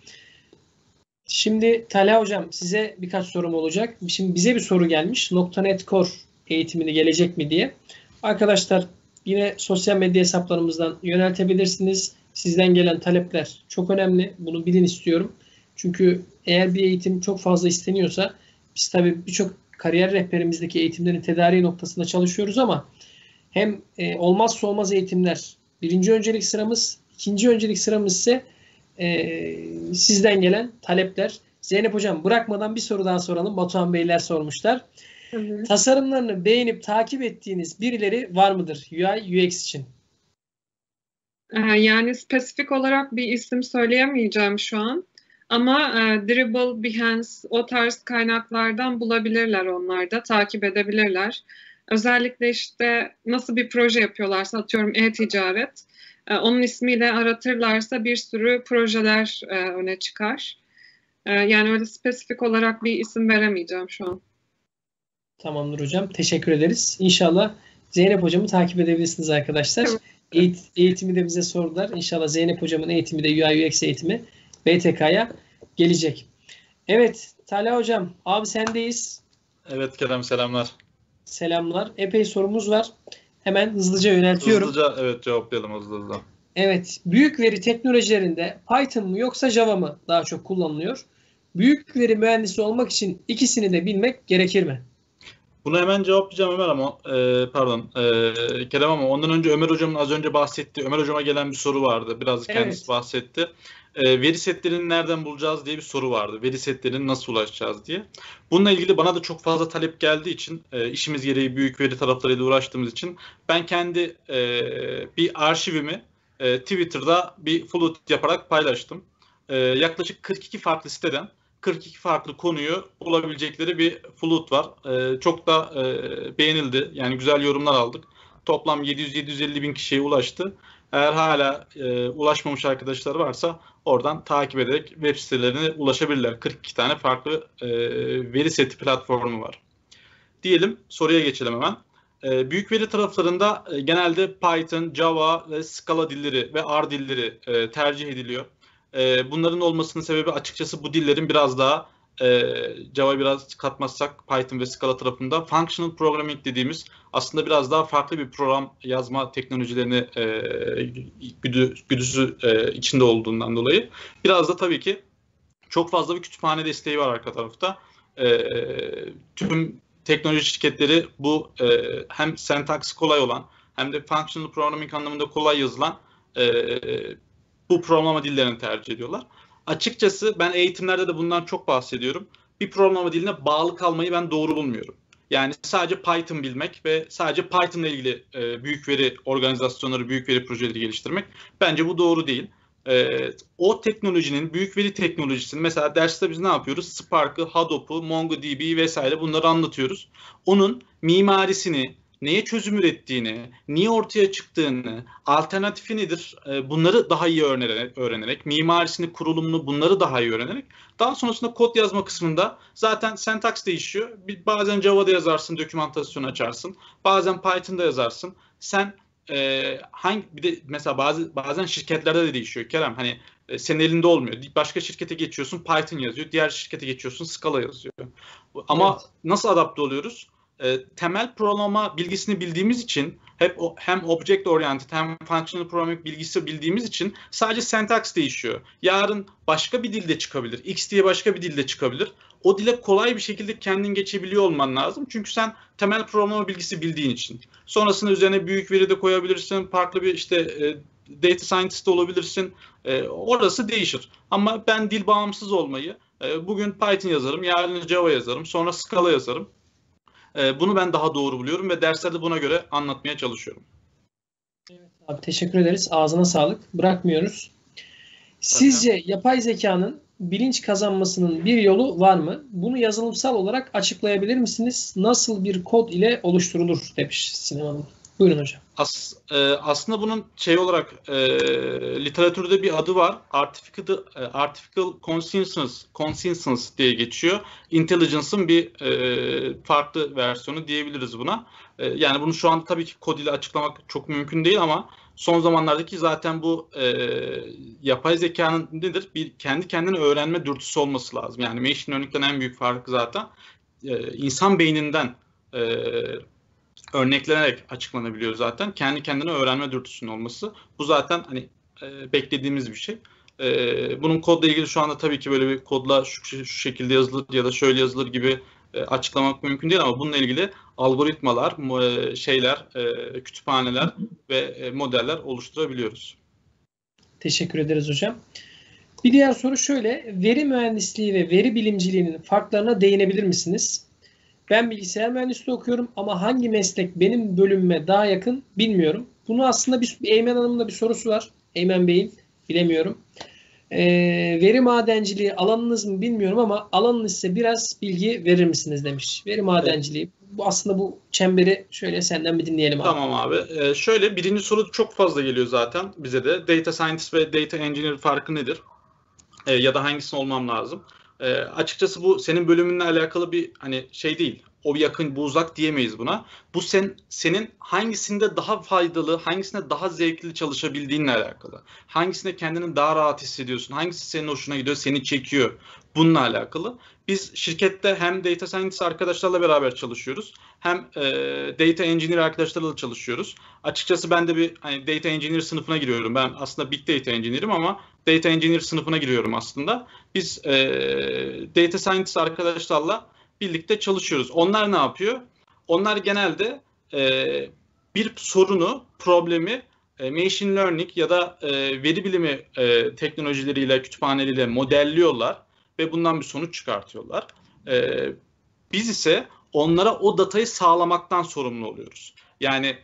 Şimdi Talha hocam size birkaç sorum olacak. Şimdi bize bir soru gelmiş. .NET Core eğitimini gelecek mi diye. Arkadaşlar yine sosyal medya hesaplarımızdan yöneltebilirsiniz. Sizden gelen talepler çok önemli. Bunu bilin istiyorum. Çünkü eğer bir eğitim çok fazla isteniyorsa biz tabii birçok kariyer rehberimizdeki eğitimlerin tedariği noktasında çalışıyoruz ama hem e, olmazsa olmaz eğitimler birinci öncelik sıramız, ikinci öncelik sıramız ise e, sizden gelen talepler. Zeynep Hocam bırakmadan bir soru daha soralım. Batuhan Beyler sormuşlar. Hı hı. Tasarımlarını beğenip takip ettiğiniz birileri var mıdır UI UX için? Ee, yani spesifik olarak bir isim söyleyemeyeceğim şu an. Ama e, Dribble, Behance o tarz kaynaklardan bulabilirler onlar da, takip edebilirler. Özellikle işte nasıl bir proje yapıyorlarsa atıyorum e-ticaret. E, onun ismiyle aratırlarsa bir sürü projeler e, öne çıkar. E, yani öyle spesifik olarak bir isim veremeyeceğim şu an. Tamamdır hocam. Teşekkür ederiz. İnşallah Zeynep hocamı takip edebilirsiniz arkadaşlar. Eğit eğitimi de bize sordular. İnşallah Zeynep hocamın eğitimi de UI UX eğitimi BTK'ya gelecek. Evet Talha hocam abi sendeyiz. Evet Kerem selamlar. Selamlar. Epey sorumuz var. Hemen hızlıca yöneltiyorum. Hızlıca evet cevaplayalım hızlı hızlı. Evet. Büyük veri teknolojilerinde Python mu yoksa Java mı daha çok kullanılıyor? Büyük veri mühendisi olmak için ikisini de bilmek gerekir mi? Bunu hemen cevaplayacağım Ömer ama e, pardon e, Kerem ama ondan önce Ömer hocamın az önce bahsettiği Ömer hocama gelen bir soru vardı. Biraz kendisi evet. bahsetti. E, veri setlerini nereden bulacağız diye bir soru vardı. Veri setlerine nasıl ulaşacağız diye. Bununla ilgili bana da çok fazla talep geldiği için e, işimiz gereği büyük veri taraflarıyla uğraştığımız için ben kendi e, bir arşivimi e, Twitter'da bir flood yaparak paylaştım. E, yaklaşık 42 farklı siteden 42 farklı konuyu bulabilecekleri bir flood var. E, çok da e, beğenildi. Yani güzel yorumlar aldık. Toplam 700-750 bin kişiye ulaştı. Eğer hala e, ulaşmamış arkadaşlar varsa oradan takip ederek web sitelerine ulaşabilirler. 42 tane farklı e, veri seti platformu var. Diyelim soruya geçelim hemen. E, büyük veri taraflarında e, genelde Python, Java ve Scala dilleri ve R dilleri e, tercih ediliyor. E, bunların olmasının sebebi açıkçası bu dillerin biraz daha e, Java biraz katmazsak Python ve Scala tarafında functional programming dediğimiz aslında biraz daha farklı bir program yazma teknolojilerini e, güdü, güdüsü e, içinde olduğundan dolayı biraz da tabii ki çok fazla bir kütüphane desteği var arka tarafta. E, tüm teknoloji şirketleri bu e, hem sentaks kolay olan hem de functional programming anlamında kolay yazılan e, bu programlama dillerini tercih ediyorlar. Açıkçası ben eğitimlerde de bundan çok bahsediyorum. Bir programlama diline bağlı kalmayı ben doğru bulmuyorum. Yani sadece Python bilmek ve sadece Python ile ilgili e, büyük veri organizasyonları, büyük veri projeleri geliştirmek bence bu doğru değil. E, o teknolojinin, büyük veri teknolojisinin mesela derste biz ne yapıyoruz? Spark'ı, Hadoop'u, MongoDB vesaire bunları anlatıyoruz. Onun mimarisini, neye çözüm ürettiğini, niye ortaya çıktığını, alternatifi nedir e, bunları daha iyi öğrenerek, öğrenerek, mimarisini, kurulumunu bunları daha iyi öğrenerek daha sonrasında kod yazma kısmında zaten sentaks değişiyor. Bazen Java'da yazarsın, dokümantasyonu açarsın. Bazen Python'da yazarsın. Sen e, hangi bir de mesela bazı bazen şirketlerde de değişiyor Kerem. Hani e, senin elinde olmuyor. Başka şirkete geçiyorsun Python yazıyor. Diğer şirkete geçiyorsun Scala yazıyor. Ama evet. nasıl adapte oluyoruz? E, temel programlama bilgisini bildiğimiz için hep o, hem object oriented hem functional programming bilgisi bildiğimiz için sadece syntax değişiyor. Yarın başka bir dilde çıkabilir. X diye başka bir dilde çıkabilir. O dile kolay bir şekilde kendin geçebiliyor olman lazım. Çünkü sen temel programlama bilgisi bildiğin için. Sonrasında üzerine büyük veri de koyabilirsin. Farklı bir işte e, data scientist olabilirsin. E, orası değişir. Ama ben dil bağımsız olmayı e, bugün Python yazarım, yarın Java yazarım, sonra Scala yazarım. E, bunu ben daha doğru buluyorum ve derslerde buna göre anlatmaya çalışıyorum. Evet abi teşekkür ederiz. Ağzına sağlık. Bırakmıyoruz. Sizce Aha. yapay zekanın bilinç kazanmasının bir yolu var mı? Bunu yazılımsal olarak açıklayabilir misiniz? Nasıl bir kod ile oluşturulur demiş Sinem Hanım. Buyurun hocam. As, e, aslında bunun şey olarak e, literatürde bir adı var. Artificial, e, artificial Consciousness, Consciousness diye geçiyor. Intelligence'ın bir e, farklı versiyonu diyebiliriz buna. E, yani bunu şu an tabii ki kod ile açıklamak çok mümkün değil ama son zamanlardaki zaten bu e, yapay zekanın nedir? Bir kendi kendine öğrenme dürtüsü olması lazım. Yani machine learning'den en büyük farkı zaten e, insan beyninden e, örneklenerek açıklanabiliyor zaten. Kendi kendine öğrenme dürtüsünün olması. Bu zaten hani e, beklediğimiz bir şey. E, bunun kodla ilgili şu anda tabii ki böyle bir kodla şu, şu şekilde yazılır ya da şöyle yazılır gibi e, açıklamak mümkün değil ama bununla ilgili algoritmalar, e, şeyler, e, kütüphaneler ve e, modeller oluşturabiliyoruz. Teşekkür ederiz hocam. Bir diğer soru şöyle. Veri mühendisliği ve veri bilimciliğinin farklarına değinebilir misiniz? Ben bilgisayar mühendisliği okuyorum ama hangi meslek benim bölümüme daha yakın bilmiyorum. Bunu aslında bir Eymen Hanım'ın da bir sorusu var. Eymen Bey'in bilemiyorum. E, veri madenciliği alanınız mı bilmiyorum ama alanınız ise biraz bilgi verir misiniz demiş. Veri madenciliği. Bu aslında bu çemberi şöyle senden bir dinleyelim abi. Tamam abi. Ee, şöyle birinci soru çok fazla geliyor zaten bize de. Data scientist ve data engineer farkı nedir? Ee, ya da hangisini olmam lazım? E, açıkçası bu senin bölümünle alakalı bir hani şey değil. O yakın, bu uzak diyemeyiz buna. Bu sen senin hangisinde daha faydalı, hangisinde daha zevkli çalışabildiğinle alakalı. Hangisinde kendini daha rahat hissediyorsun, hangisi senin hoşuna gidiyor, seni çekiyor. Bununla alakalı. Biz şirkette hem data scientist arkadaşlarla beraber çalışıyoruz, hem e, data engineer arkadaşlarla çalışıyoruz. Açıkçası ben de bir hani data engineer sınıfına giriyorum. Ben aslında big data engineer'im ama data engineer sınıfına giriyorum aslında. Biz e, data scientist arkadaşlarla birlikte çalışıyoruz. Onlar ne yapıyor? Onlar genelde e, bir sorunu, problemi e, machine learning ya da e, veri bilimi e, teknolojileriyle, kütüphaneleriyle modelliyorlar ve bundan bir sonuç çıkartıyorlar. E, biz ise onlara o datayı sağlamaktan sorumlu oluyoruz. Yani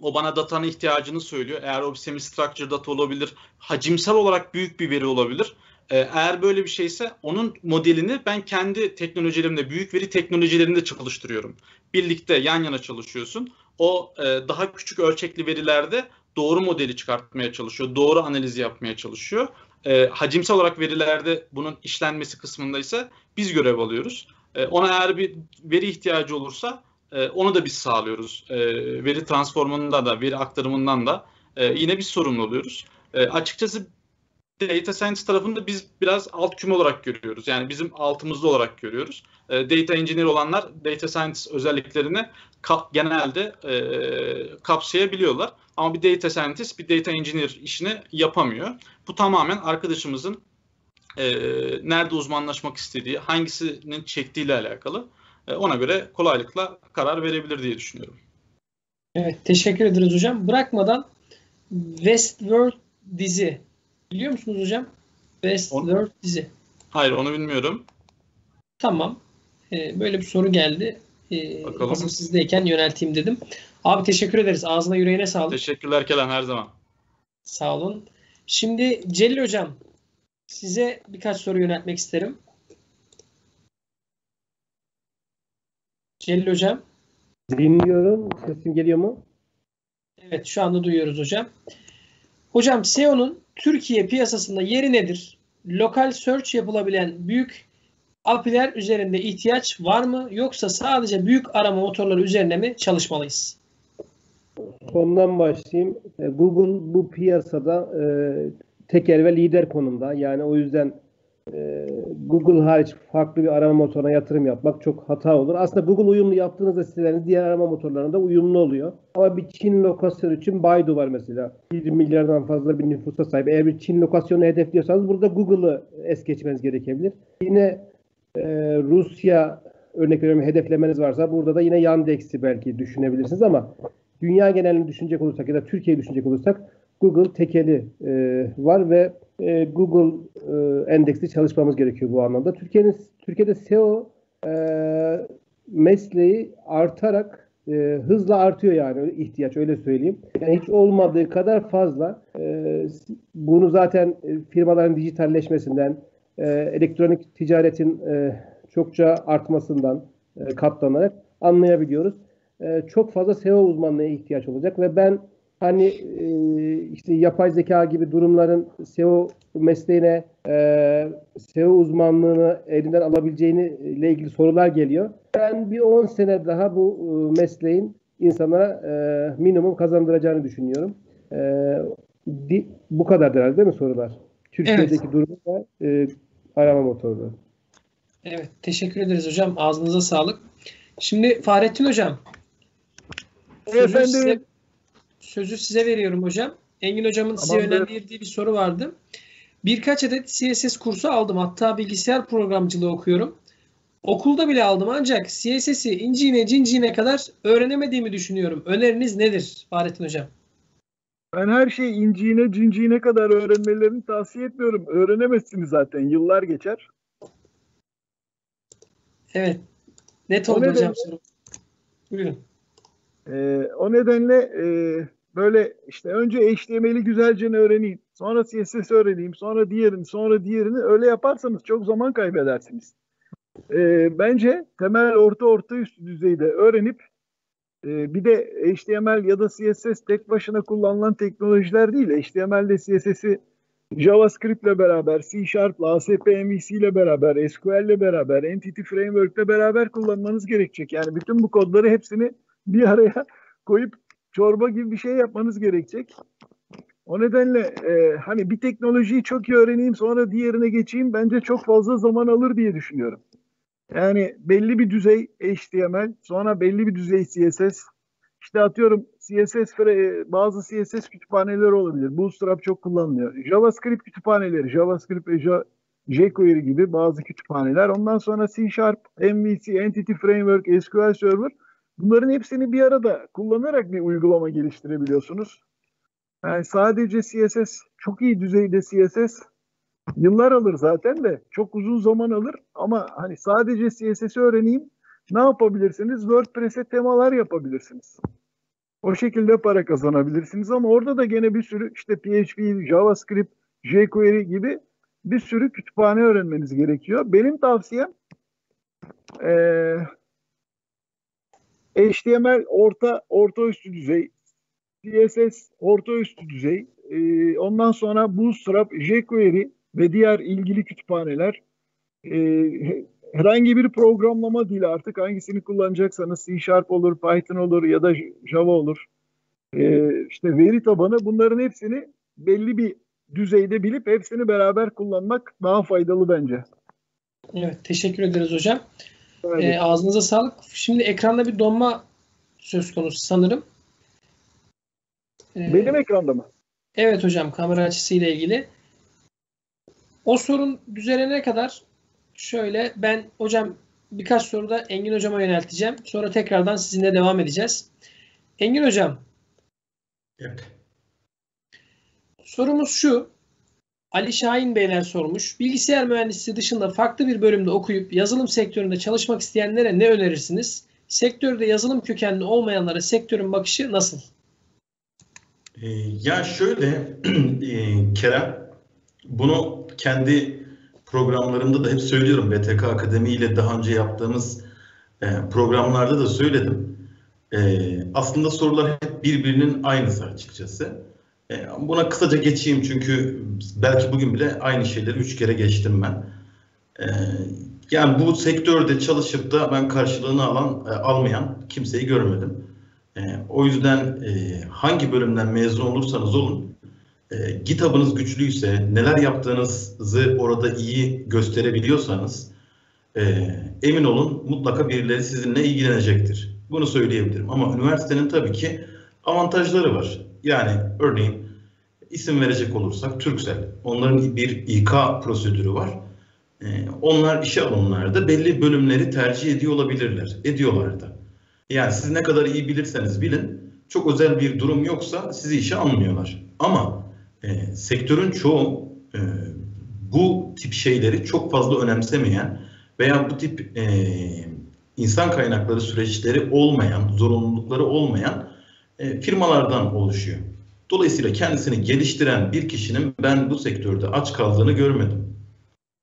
O bana datanın ihtiyacını söylüyor. Eğer o bir semi-structure data olabilir, hacimsel olarak büyük bir veri olabilir. Ee, eğer böyle bir şeyse onun modelini ben kendi teknolojilerimde, büyük veri teknolojilerinde çalıştırıyorum. Birlikte yan yana çalışıyorsun. O e, daha küçük ölçekli verilerde doğru modeli çıkartmaya çalışıyor, doğru analizi yapmaya çalışıyor. E, hacimsel olarak verilerde bunun işlenmesi kısmında ise biz görev alıyoruz. E, ona eğer bir veri ihtiyacı olursa e, onu da biz sağlıyoruz. E, veri transformundan da, veri aktarımından da e, yine biz sorumlu oluyoruz. E, açıkçası data science tarafında biz biraz alt küme olarak görüyoruz. Yani bizim altımızda olarak görüyoruz. Data engineer olanlar data science özelliklerini genelde e, kapsayabiliyorlar. Ama bir data scientist bir data engineer işini yapamıyor. Bu tamamen arkadaşımızın e, nerede uzmanlaşmak istediği, hangisinin çektiğiyle alakalı. E, ona göre kolaylıkla karar verebilir diye düşünüyorum. Evet, teşekkür ederiz hocam. Bırakmadan Westworld dizi biliyor musunuz hocam? Westworld dizi. Hayır, onu bilmiyorum. Tamam. Ee, böyle bir soru geldi. Ee, Bakalım. hazır sizdeyken yönelteyim dedim. Abi teşekkür ederiz. Ağzına yüreğine sağlık. Teşekkürler Kenan her zaman. Sağ olun. Şimdi Celil hocam size birkaç soru yöneltmek isterim. Celil hocam. Dinliyorum. Sesim geliyor mu? Evet şu anda duyuyoruz hocam. Hocam SEO'nun Türkiye piyasasında yeri nedir? Lokal search yapılabilen büyük API'ler üzerinde ihtiyaç var mı? Yoksa sadece büyük arama motorları üzerine mi çalışmalıyız? Sondan başlayayım. E, Google bu piyasada e, teker ve lider konumda. Yani o yüzden e, Google hariç farklı bir arama motoruna yatırım yapmak çok hata olur. Aslında Google uyumlu yaptığınızda siteleriniz diğer arama motorlarında uyumlu oluyor. Ama bir Çin lokasyonu için Baidu var mesela. 1 milyardan fazla bir nüfusa sahip. Eğer bir Çin lokasyonu hedefliyorsanız burada Google'ı es geçmeniz gerekebilir. Yine e, Rusya örnek veriyorum hedeflemeniz varsa burada da yine Yandex'i belki düşünebilirsiniz ama dünya genelini düşünecek olursak ya da Türkiye'yi düşünecek olursak Google tekeli e, var ve e, Google e, endeksli çalışmamız gerekiyor bu anlamda. Türkiye'nin Türkiye'de SEO e, mesleği artarak e, hızla artıyor yani ihtiyaç öyle söyleyeyim. Yani hiç olmadığı kadar fazla. Bunu zaten firmaların dijitalleşmesinden, elektronik ticaretin çokça artmasından katlanarak anlayabiliyoruz. Çok fazla SEO uzmanlığa ihtiyaç olacak ve ben hani e, işte yapay zeka gibi durumların SEO mesleğine e, SEO uzmanlığını elinden alabileceğini ile ilgili sorular geliyor. Ben bir 10 sene daha bu e, mesleğin insana e, minimum kazandıracağını düşünüyorum. E, di, bu kadar herhalde değil mi sorular? Türkiye'deki evet. durumu da e, arama motoru. Evet, teşekkür ederiz hocam. Ağzınıza sağlık. Şimdi Fahrettin hocam. Sözü size, sözü size veriyorum hocam. Engin hocamın size yönlendirdiği bir soru vardı. Birkaç adet CSS kursu aldım. Hatta bilgisayar programcılığı okuyorum. Okulda bile aldım ancak CSS'i inciğine cinciğine kadar öğrenemediğimi düşünüyorum. Öneriniz nedir Fahrettin hocam? Ben her şeyi inciğine cinciğine kadar öğrenmelerini tavsiye etmiyorum. Öğrenemezsiniz zaten. Yıllar geçer. Evet. Net oldu hocam soru. Buyurun. Ee, o nedenle e, böyle işte önce HTML'i güzelce öğreneyim. Sonra CSS öğreneyim. Sonra diğerini, sonra diğerini. Öyle yaparsanız çok zaman kaybedersiniz. Ee, bence temel orta orta üst düzeyde öğrenip e, bir de HTML ya da CSS tek başına kullanılan teknolojiler değil. HTML'de CSS'i JavaScript ile beraber, C Sharp, ASP MVC ile beraber, SQL ile beraber, Entity Framework ile beraber kullanmanız gerekecek. Yani bütün bu kodları hepsini bir araya [laughs] koyup çorba gibi bir şey yapmanız gerekecek. O nedenle e, hani bir teknolojiyi çok iyi öğreneyim sonra diğerine geçeyim bence çok fazla zaman alır diye düşünüyorum. Yani belli bir düzey HTML, sonra belli bir düzey CSS. İşte atıyorum CSS bazı CSS kütüphaneleri olabilir. Bootstrap çok kullanılıyor. JavaScript kütüphaneleri, JavaScript ve jQuery gibi bazı kütüphaneler. Ondan sonra C Sharp, MVC, Entity Framework, SQL Server. Bunların hepsini bir arada kullanarak bir uygulama geliştirebiliyorsunuz. Yani sadece CSS, çok iyi düzeyde CSS yıllar alır zaten de çok uzun zaman alır ama hani sadece CSS'i öğreneyim ne yapabilirsiniz? WordPress'e temalar yapabilirsiniz. O şekilde para kazanabilirsiniz ama orada da gene bir sürü işte PHP, JavaScript, jQuery gibi bir sürü kütüphane öğrenmeniz gerekiyor. Benim tavsiyem ee, HTML orta orta üstü düzey, CSS orta üstü düzey, e, ondan sonra Bootstrap, jQuery ve diğer ilgili kütüphaneler e, herhangi bir programlama dili artık hangisini kullanacaksanız C Sharp olur, Python olur ya da Java olur. E, işte veri tabanı bunların hepsini belli bir düzeyde bilip hepsini beraber kullanmak daha faydalı bence. Evet, teşekkür ederiz hocam. E, ağzınıza sağlık. Şimdi ekranda bir donma söz konusu sanırım. E, Benim ekranda mı? Evet hocam, kamera açısıyla ilgili. O sorun düzelene kadar şöyle ben hocam birkaç soru da Engin hocama yönelteceğim. Sonra tekrardan sizinle devam edeceğiz. Engin hocam. Evet. Sorumuz şu. Ali Şahin Beyler sormuş. Bilgisayar mühendisliği dışında farklı bir bölümde okuyup yazılım sektöründe çalışmak isteyenlere ne önerirsiniz? Sektörde yazılım kökenli olmayanlara sektörün bakışı nasıl? Ee, ya şöyle [clears throat] e, Kerem, bunu kendi programlarımda da hep söylüyorum. BTK Akademi ile daha önce yaptığımız e, programlarda da söyledim. E, aslında sorular hep birbirinin aynısı açıkçası. E, buna kısaca geçeyim çünkü belki bugün bile aynı şeyleri üç kere geçtim ben. E, yani bu sektörde çalışıp da ben karşılığını alan, e, almayan kimseyi görmedim. O yüzden hangi bölümden mezun olursanız olun, GitHub'ınız güçlüyse, neler yaptığınızı orada iyi gösterebiliyorsanız, emin olun mutlaka birileri sizinle ilgilenecektir. Bunu söyleyebilirim. Ama üniversitenin tabii ki avantajları var. Yani örneğin isim verecek olursak Türksel. Onların bir İK prosedürü var. Ee, onlar işe alımlarda belli bölümleri tercih ediyor olabilirler. Ediyorlar da. Yani siz ne kadar iyi bilirseniz bilin çok özel bir durum yoksa sizi işe almıyorlar. Ama e, sektörün çoğu e, bu tip şeyleri çok fazla önemsemeyen veya bu tip e, insan kaynakları süreçleri olmayan, zorunlulukları olmayan e, firmalardan oluşuyor. Dolayısıyla kendisini geliştiren bir kişinin ben bu sektörde aç kaldığını görmedim.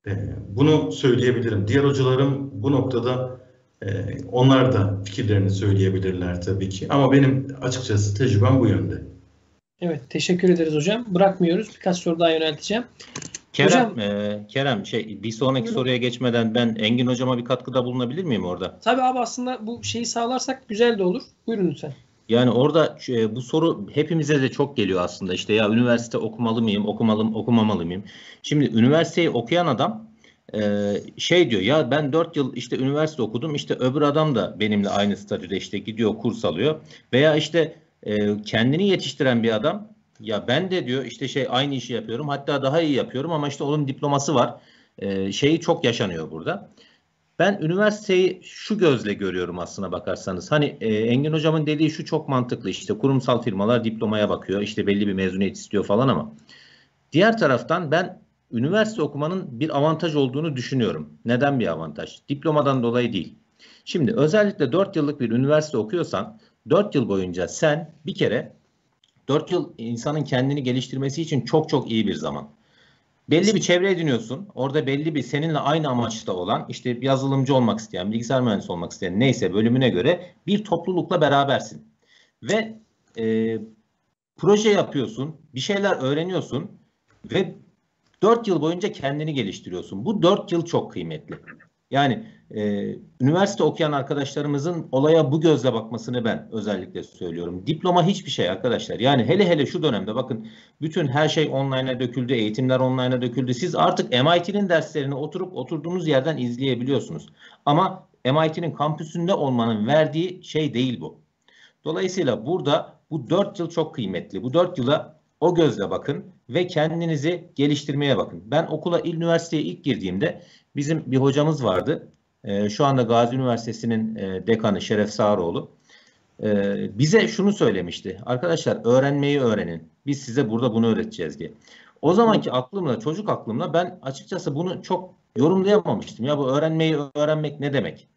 E, bunu söyleyebilirim. Diğer hocalarım bu noktada e, onlar da fikirlerini söyleyebilirler tabii ki. Ama benim açıkçası tecrübem bu yönde. Evet, teşekkür ederiz hocam. Bırakmıyoruz. Birkaç soru daha yönelteceğim. Kerem, hocam, e, Kerem şey bir sonraki buyurun. soruya geçmeden ben Engin hocama bir katkıda bulunabilir miyim orada? Tabii abi aslında bu şeyi sağlarsak güzel de olur. Buyurun lütfen. Yani orada e, bu soru hepimize de çok geliyor aslında. İşte ya üniversite okumalı mıyım, okumalı okumamalı mıyım? Şimdi üniversiteyi okuyan adam e, şey diyor ya ben 4 yıl işte üniversite okudum. İşte öbür adam da benimle aynı statüde işte gidiyor kurs alıyor. Veya işte e, kendini yetiştiren bir adam ya ben de diyor işte şey aynı işi yapıyorum. Hatta daha iyi yapıyorum ama işte onun diploması var. Şeyi çok yaşanıyor burada. Ben üniversiteyi şu gözle görüyorum aslına bakarsanız. Hani e, Engin hocamın dediği şu çok mantıklı. İşte kurumsal firmalar diplomaya bakıyor. işte belli bir mezuniyet istiyor falan ama. Diğer taraftan ben üniversite okumanın bir avantaj olduğunu düşünüyorum. Neden bir avantaj? Diplomadan dolayı değil. Şimdi özellikle 4 yıllık bir üniversite okuyorsan 4 yıl boyunca sen bir kere 4 yıl insanın kendini geliştirmesi için çok çok iyi bir zaman. Belli bir çevre ediniyorsun. Orada belli bir seninle aynı amaçta olan işte yazılımcı olmak isteyen, bilgisayar mühendisi olmak isteyen neyse bölümüne göre bir toplulukla berabersin. Ve e, proje yapıyorsun, bir şeyler öğreniyorsun ve 4 yıl boyunca kendini geliştiriyorsun. Bu 4 yıl çok kıymetli. Yani e, üniversite okuyan arkadaşlarımızın olaya bu gözle bakmasını ben özellikle söylüyorum. Diploma hiçbir şey arkadaşlar. Yani hele hele şu dönemde bakın bütün her şey online'a döküldü, eğitimler online'a döküldü. Siz artık MIT'nin derslerini oturup oturduğunuz yerden izleyebiliyorsunuz. Ama MIT'nin kampüsünde olmanın verdiği şey değil bu. Dolayısıyla burada bu 4 yıl çok kıymetli. Bu 4 yıla o gözle bakın ve kendinizi geliştirmeye bakın. Ben okula, üniversiteye ilk girdiğimde bizim bir hocamız vardı. E, şu anda Gazi Üniversitesi'nin e, dekanı Şeref Sağroğlu. E, bize şunu söylemişti. Arkadaşlar öğrenmeyi öğrenin. Biz size burada bunu öğreteceğiz diye. O zamanki aklımla, çocuk aklımla ben açıkçası bunu çok yorumlayamamıştım. Ya bu öğrenmeyi öğrenmek ne demek?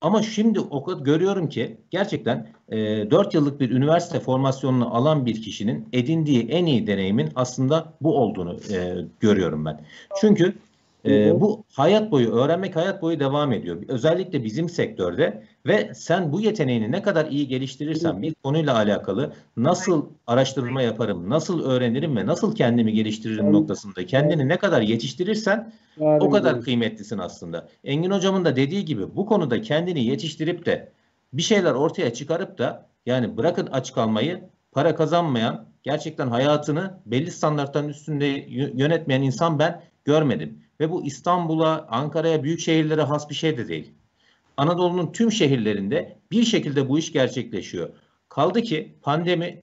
Ama şimdi o görüyorum ki gerçekten e, 4 yıllık bir üniversite formasyonunu alan bir kişinin edindiği en iyi deneyimin aslında bu olduğunu e, görüyorum ben. Çünkü e, bu hayat boyu, öğrenmek hayat boyu devam ediyor. Özellikle bizim sektörde ve sen bu yeteneğini ne kadar iyi geliştirirsen bir konuyla alakalı nasıl araştırma yaparım, nasıl öğrenirim ve nasıl kendimi geliştiririm noktasında kendini ne kadar yetiştirirsen o kadar kıymetlisin aslında. Engin hocamın da dediği gibi bu konuda kendini yetiştirip de bir şeyler ortaya çıkarıp da yani bırakın aç kalmayı para kazanmayan gerçekten hayatını belli standartların üstünde yönetmeyen insan ben görmedim. Ve bu İstanbul'a, Ankara'ya, büyük şehirlere has bir şey de değil. Anadolu'nun tüm şehirlerinde bir şekilde bu iş gerçekleşiyor. Kaldı ki pandemi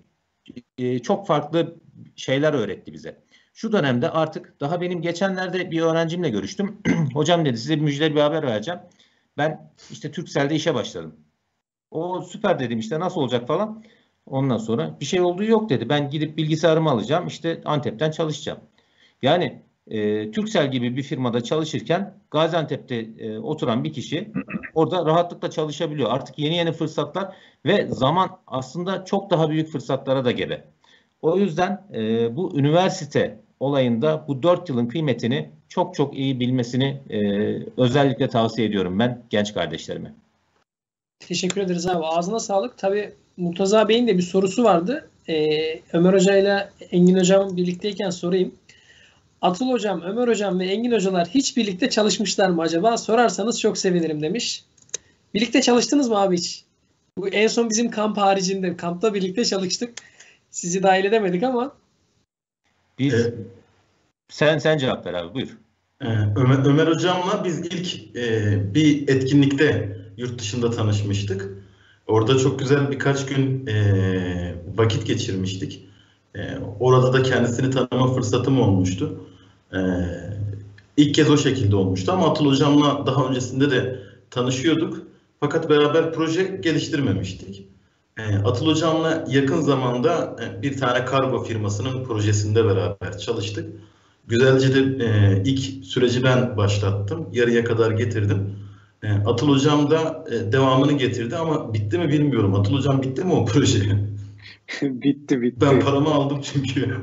e, çok farklı şeyler öğretti bize. Şu dönemde artık daha benim geçenlerde bir öğrencimle görüştüm. [clears throat] Hocam dedi size bir müjdeli bir haber vereceğim. Ben işte Türkcell'de işe başladım. O süper dedim işte nasıl olacak falan. Ondan sonra bir şey olduğu yok dedi. Ben gidip bilgisayarımı alacağım işte Antep'ten çalışacağım. Yani e, Türksel gibi bir firmada çalışırken Gaziantep'te e, oturan bir kişi orada rahatlıkla çalışabiliyor. Artık yeni yeni fırsatlar ve zaman aslında çok daha büyük fırsatlara da gebe. O yüzden e, bu üniversite olayında bu dört yılın kıymetini çok çok iyi bilmesini e, özellikle tavsiye ediyorum ben genç kardeşlerime. Teşekkür ederiz abi. Ağzına sağlık. Tabii Murtaza Bey'in de bir sorusu vardı. Ee, Ömer Hoca ile Engin Hocam birlikteyken sorayım. Atıl Hocam, Ömer Hocam ve Engin Hocalar hiç birlikte çalışmışlar mı acaba? Sorarsanız çok sevinirim demiş. Birlikte çalıştınız mı abi hiç? Bu en son bizim kamp haricinde. Kampta birlikte çalıştık. Sizi dahil edemedik ama. Biz, ee, sen sen cevap ver abi buyur. Ee, Ömer, Ömer Hocam'la biz ilk e, bir etkinlikte yurt dışında tanışmıştık. Orada çok güzel birkaç gün e, vakit geçirmiştik. E, orada da kendisini tanıma fırsatım olmuştu. Ee, ilk kez o şekilde olmuştu ama Atıl Hocam'la daha öncesinde de tanışıyorduk. Fakat beraber proje geliştirmemiştik. Ee, Atıl Hocam'la yakın zamanda e, bir tane kargo firmasının projesinde beraber çalıştık. Güzelce de e, ilk süreci ben başlattım. Yarıya kadar getirdim. E, Atıl Hocam da e, devamını getirdi ama bitti mi bilmiyorum. Atıl Hocam bitti mi o proje? [laughs] [laughs] bitti bitti. Ben paramı aldım çünkü.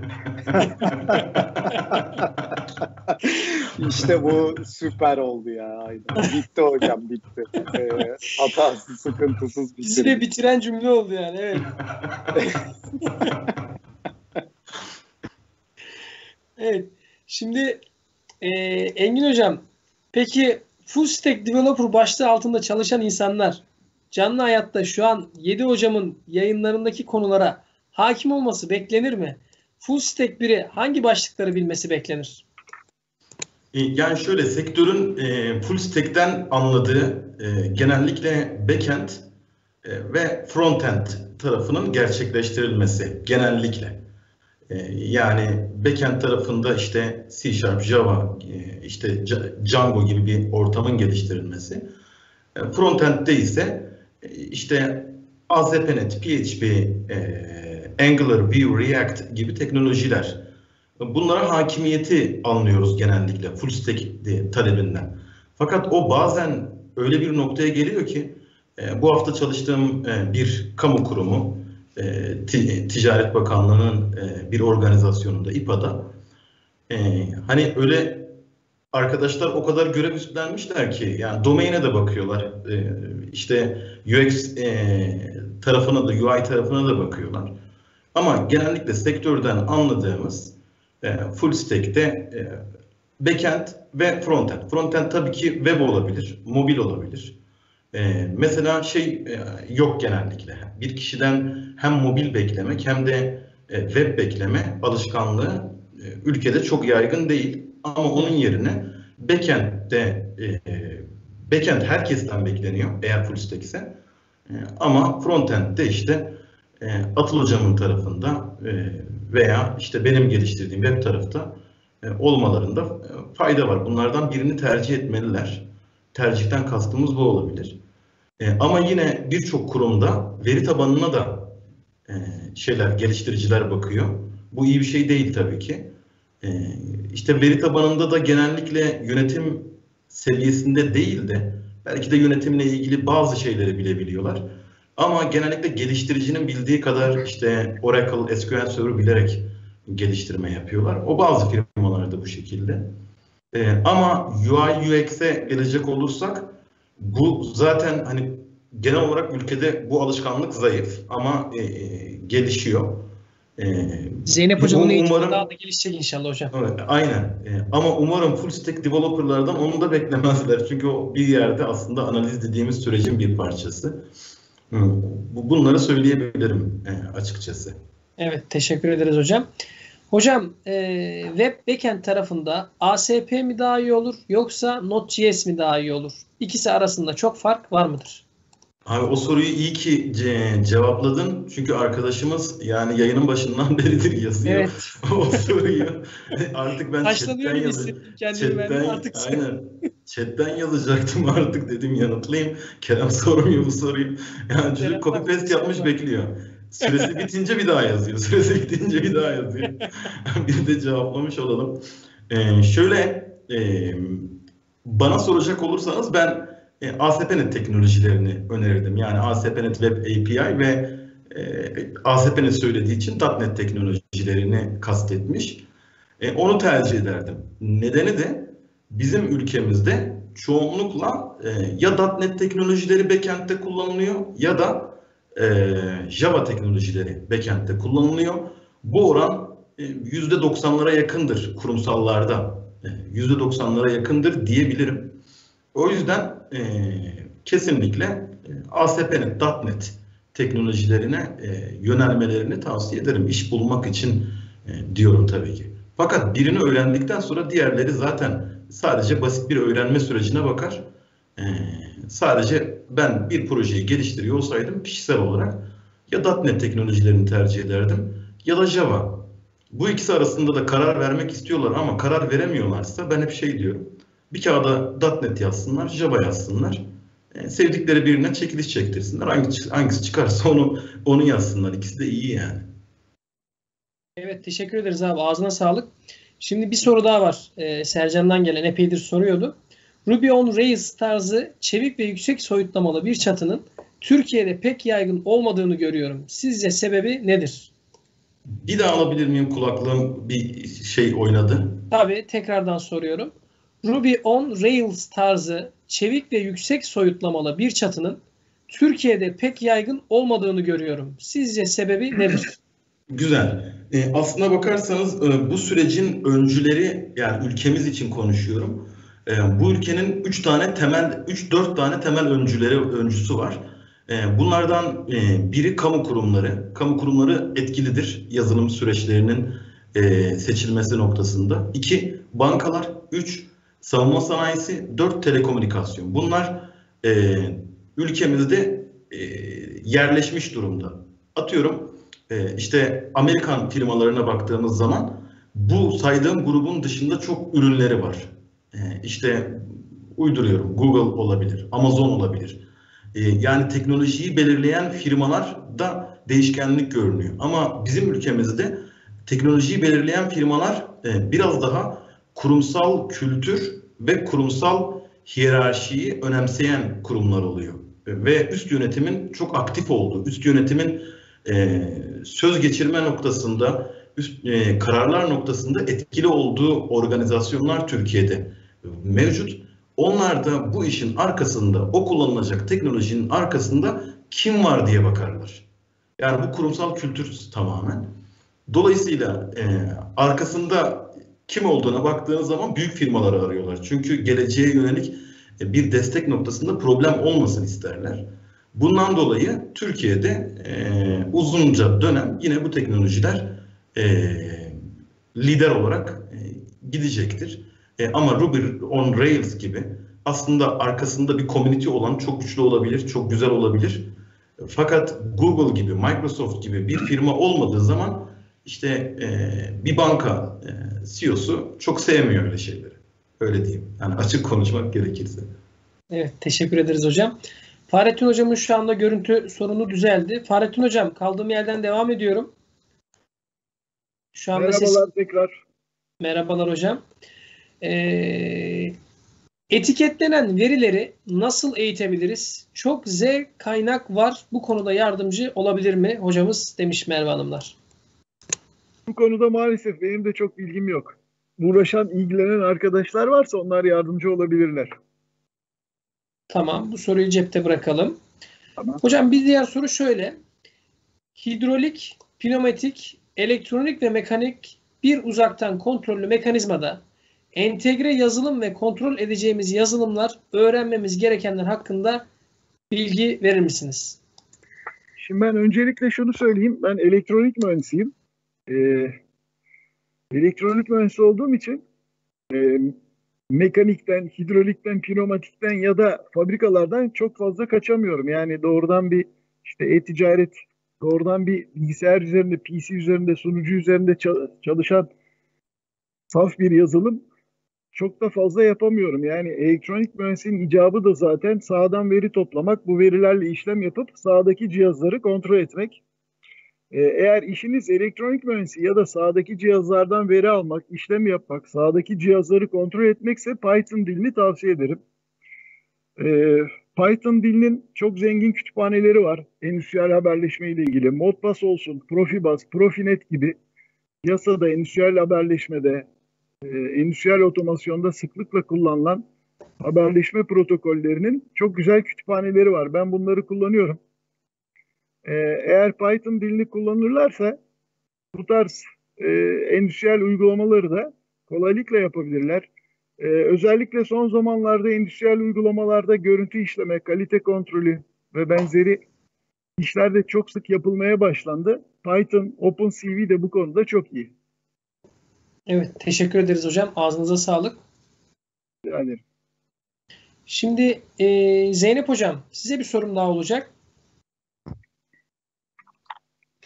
[laughs] İşte bu süper oldu ya. Aynen. Bitti hocam bitti. Ee, hatasız, sıkıntısız bitti. Bizi de bitiren cümle oldu yani evet. [laughs] evet. Şimdi e, Engin hocam peki full stack developer başlığı altında çalışan insanlar canlı hayatta şu an 7 hocamın yayınlarındaki konulara hakim olması beklenir mi? Full stack biri hangi başlıkları bilmesi beklenir? E, yani şöyle sektörün e, full stack'ten anladığı e, genellikle backend e, ve frontend tarafının gerçekleştirilmesi genellikle. E, yani backend tarafında işte C Sharp, Java, e, işte Django gibi bir ortamın geliştirilmesi. E, frontend'de ise işte ASP.NET, PHP, e, Angular, Vue, React gibi teknolojiler bunlara hakimiyeti anlıyoruz genellikle full stack talebinden. Fakat o bazen öyle bir noktaya geliyor ki e, bu hafta çalıştığım e, bir kamu kurumu e, Ticaret Bakanlığı'nın e, bir organizasyonunda İPA'da e, hani öyle arkadaşlar o kadar görev üstlenmişler ki yani domaine de bakıyorlar e, işte UX e, tarafına da UI tarafına da bakıyorlar. Ama genellikle sektörden anladığımız e, full stack'te e, backend ve frontend. Frontend tabii ki web olabilir, mobil olabilir. E, mesela şey e, yok genellikle. Bir kişiden hem mobil beklemek hem de e, web bekleme alışkanlığı e, ülkede çok yaygın değil. Ama onun yerine backend'de e, backend herkesten bekleniyor eğer full stack ise. E, ama frontend'de işte e, Atıl Hocam'ın tarafında e, veya işte benim geliştirdiğim web tarafta e, olmalarında e, fayda var. Bunlardan birini tercih etmeliler. Tercihten kastımız bu olabilir. E, ama yine birçok kurumda veri tabanına da e, şeyler, geliştiriciler bakıyor. Bu iyi bir şey değil tabii ki. E, işte veri tabanında da genellikle yönetim seviyesinde değil de Belki de yönetimle ilgili bazı şeyleri bilebiliyorlar. Ama genellikle geliştiricinin bildiği kadar işte Oracle SQL Server bilerek geliştirme yapıyorlar. O bazı firmalarda bu şekilde. Ee, ama UI UX'e gelecek olursak bu zaten hani genel olarak ülkede bu alışkanlık zayıf ama e, e, gelişiyor. E, Zeynep Hocam'ın um, eğitimi daha da gelişecek inşallah hocam. Evet, aynen. E, ama umarım full stack developerlardan onu da beklemezler. Çünkü o bir yerde aslında analiz dediğimiz sürecin bir parçası. Bunları söyleyebilirim e, açıkçası. Evet, teşekkür ederiz hocam. Hocam e, web backend tarafında ASP mi daha iyi olur yoksa Node.js mi daha iyi olur? İkisi arasında çok fark var mıdır? Abi o soruyu iyi ki ce- cevapladın. Çünkü arkadaşımız yani yayının başından [laughs] beridir yazıyor. Evet. [laughs] o soruyu. Artık ben chatten, yaz- chatten, artık aynen. chatten yazacaktım artık dedim yanıtlayayım. Kerem [laughs] sormuyor bu soruyu. Yani çocuk copy paste yapmış bekliyor. Süresi bitince bir daha yazıyor. Süresi bitince bir daha yazıyor. bir de cevaplamış olalım. Ee, şöyle e, bana soracak olursanız ben e, ASP.NET teknolojilerini önerirdim. Yani ASP.NET Web API ve e, ASP.NET söylediği için .NET teknolojilerini kastetmiş. E, onu tercih ederdim. Nedeni de bizim ülkemizde çoğunlukla e, ya .NET teknolojileri backend'te kullanılıyor ya da e, Java teknolojileri backend'te kullanılıyor. Bu oran e, %90'lara yakındır kurumsallarda. E, %90'lara yakındır diyebilirim. O yüzden e, kesinlikle e, ASP.NET, .NET teknolojilerine e, yönelmelerini tavsiye ederim. İş bulmak için e, diyorum tabii ki. Fakat birini öğrendikten sonra diğerleri zaten sadece basit bir öğrenme sürecine bakar. E, sadece ben bir projeyi geliştiriyor olsaydım kişisel olarak ya .NET teknolojilerini tercih ederdim ya da Java. Bu ikisi arasında da karar vermek istiyorlar ama karar veremiyorlarsa ben hep şey diyorum. Bir kağıda .NET yazsınlar, Java yazsınlar. E, sevdikleri birine çekiliş çektirsinler. Hangisi, hangisi çıkarsa onu onu yazsınlar. İkisi de iyi yani. Evet teşekkür ederiz abi. Ağzına sağlık. Şimdi bir soru daha var. Ee, Sercan'dan gelen epeydir soruyordu. Ruby on Rails tarzı çevik ve yüksek soyutlamalı bir çatının Türkiye'de pek yaygın olmadığını görüyorum. Sizce sebebi nedir? Bir daha alabilir miyim kulaklığım bir şey oynadı. Tabii tekrardan soruyorum. Ruby on Rails tarzı çevik ve yüksek soyutlamalı bir çatının Türkiye'de pek yaygın olmadığını görüyorum. Sizce sebebi nedir? [clears throat] Güzel. E, aslına bakarsanız e, bu sürecin öncüleri yani ülkemiz için konuşuyorum. E, bu ülkenin 3 tane temel 3-4 tane temel öncüleri öncüsü var. E, bunlardan e, biri kamu kurumları. Kamu kurumları etkilidir yazılım süreçlerinin e, seçilmesi noktasında. İki bankalar, üç savunma sanayisi, dört telekomünikasyon. Bunlar e, ülkemizde e, yerleşmiş durumda. Atıyorum e, işte Amerikan firmalarına baktığımız zaman bu saydığım grubun dışında çok ürünleri var. E, işte uyduruyorum Google olabilir, Amazon olabilir. E, yani teknolojiyi belirleyen firmalar da değişkenlik görünüyor. Ama bizim ülkemizde teknolojiyi belirleyen firmalar e, biraz daha kurumsal kültür ve kurumsal hiyerarşiyi önemseyen kurumlar oluyor. Ve üst yönetimin çok aktif olduğu, üst yönetimin e, söz geçirme noktasında, üst, e, kararlar noktasında etkili olduğu organizasyonlar Türkiye'de mevcut. Onlar da bu işin arkasında, o kullanılacak teknolojinin arkasında kim var diye bakarlar. Yani bu kurumsal kültür tamamen. Dolayısıyla e, arkasında kim olduğuna baktığınız zaman büyük firmaları arıyorlar. Çünkü geleceğe yönelik e, bir destek noktasında problem olmasın isterler. Bundan dolayı Türkiye'de e, uzunca dönem yine bu teknolojiler e, lider olarak e, gidecektir. E, ama Ruby on Rails gibi aslında arkasında bir community olan çok güçlü olabilir, çok güzel olabilir. Fakat Google gibi, Microsoft gibi bir firma olmadığı zaman işte e, bir banka e, CEO'su çok sevmiyor öyle şeyleri. Öyle diyeyim. Yani açık konuşmak gerekirse. Evet, teşekkür ederiz hocam. Fahrettin hocamın şu anda görüntü sorunu düzeldi. Fahrettin hocam kaldığım yerden devam ediyorum. Şu anda Merhabalar ses... tekrar. Merhabalar hocam. Ee, Etiketlenen verileri nasıl eğitebiliriz? Çok Z kaynak var. Bu konuda yardımcı olabilir mi hocamız demiş Merve Hanımlar. Bu konuda maalesef benim de çok bilgim yok. Uğraşan, ilgilenen arkadaşlar varsa onlar yardımcı olabilirler. Tamam bu soruyu cepte bırakalım. Tamam. Hocam bir diğer soru şöyle. Hidrolik, pneumatik, elektronik ve mekanik bir uzaktan kontrollü mekanizmada entegre yazılım ve kontrol edeceğimiz yazılımlar, öğrenmemiz gerekenler hakkında bilgi verir misiniz? Şimdi ben öncelikle şunu söyleyeyim. Ben elektronik mühendisiyim. Ee, elektronik mühendisi olduğum için e, mekanikten, hidrolikten, pneumatikten ya da fabrikalardan çok fazla kaçamıyorum. Yani doğrudan bir işte e-ticaret, doğrudan bir bilgisayar üzerinde, PC üzerinde, sunucu üzerinde çalışan saf bir yazılım çok da fazla yapamıyorum. Yani elektronik mühendisliğin icabı da zaten sağdan veri toplamak, bu verilerle işlem yapıp sağdaki cihazları kontrol etmek. Ee, eğer işiniz elektronik mühendisi ya da sağdaki cihazlardan veri almak, işlem yapmak, sağdaki cihazları kontrol etmekse Python dilini tavsiye ederim. Ee, Python dilinin çok zengin kütüphaneleri var. Endüstriyel haberleşme ile ilgili. Modbus olsun, Profibus, Profinet gibi yasada, endüstriyel haberleşmede, e, endüstriyel otomasyonda sıklıkla kullanılan haberleşme protokollerinin çok güzel kütüphaneleri var. Ben bunları kullanıyorum. E, eğer Python dilini kullanırlarsa bu tarz e, endüstriyel uygulamaları da kolaylıkla yapabilirler. E, özellikle son zamanlarda endüstriyel uygulamalarda görüntü işleme, kalite kontrolü ve benzeri işler de çok sık yapılmaya başlandı. Python, OpenCV de bu konuda çok iyi. Evet, teşekkür ederiz hocam. Ağzınıza sağlık. Yani. Şimdi e, Zeynep hocam, size bir sorum daha olacak.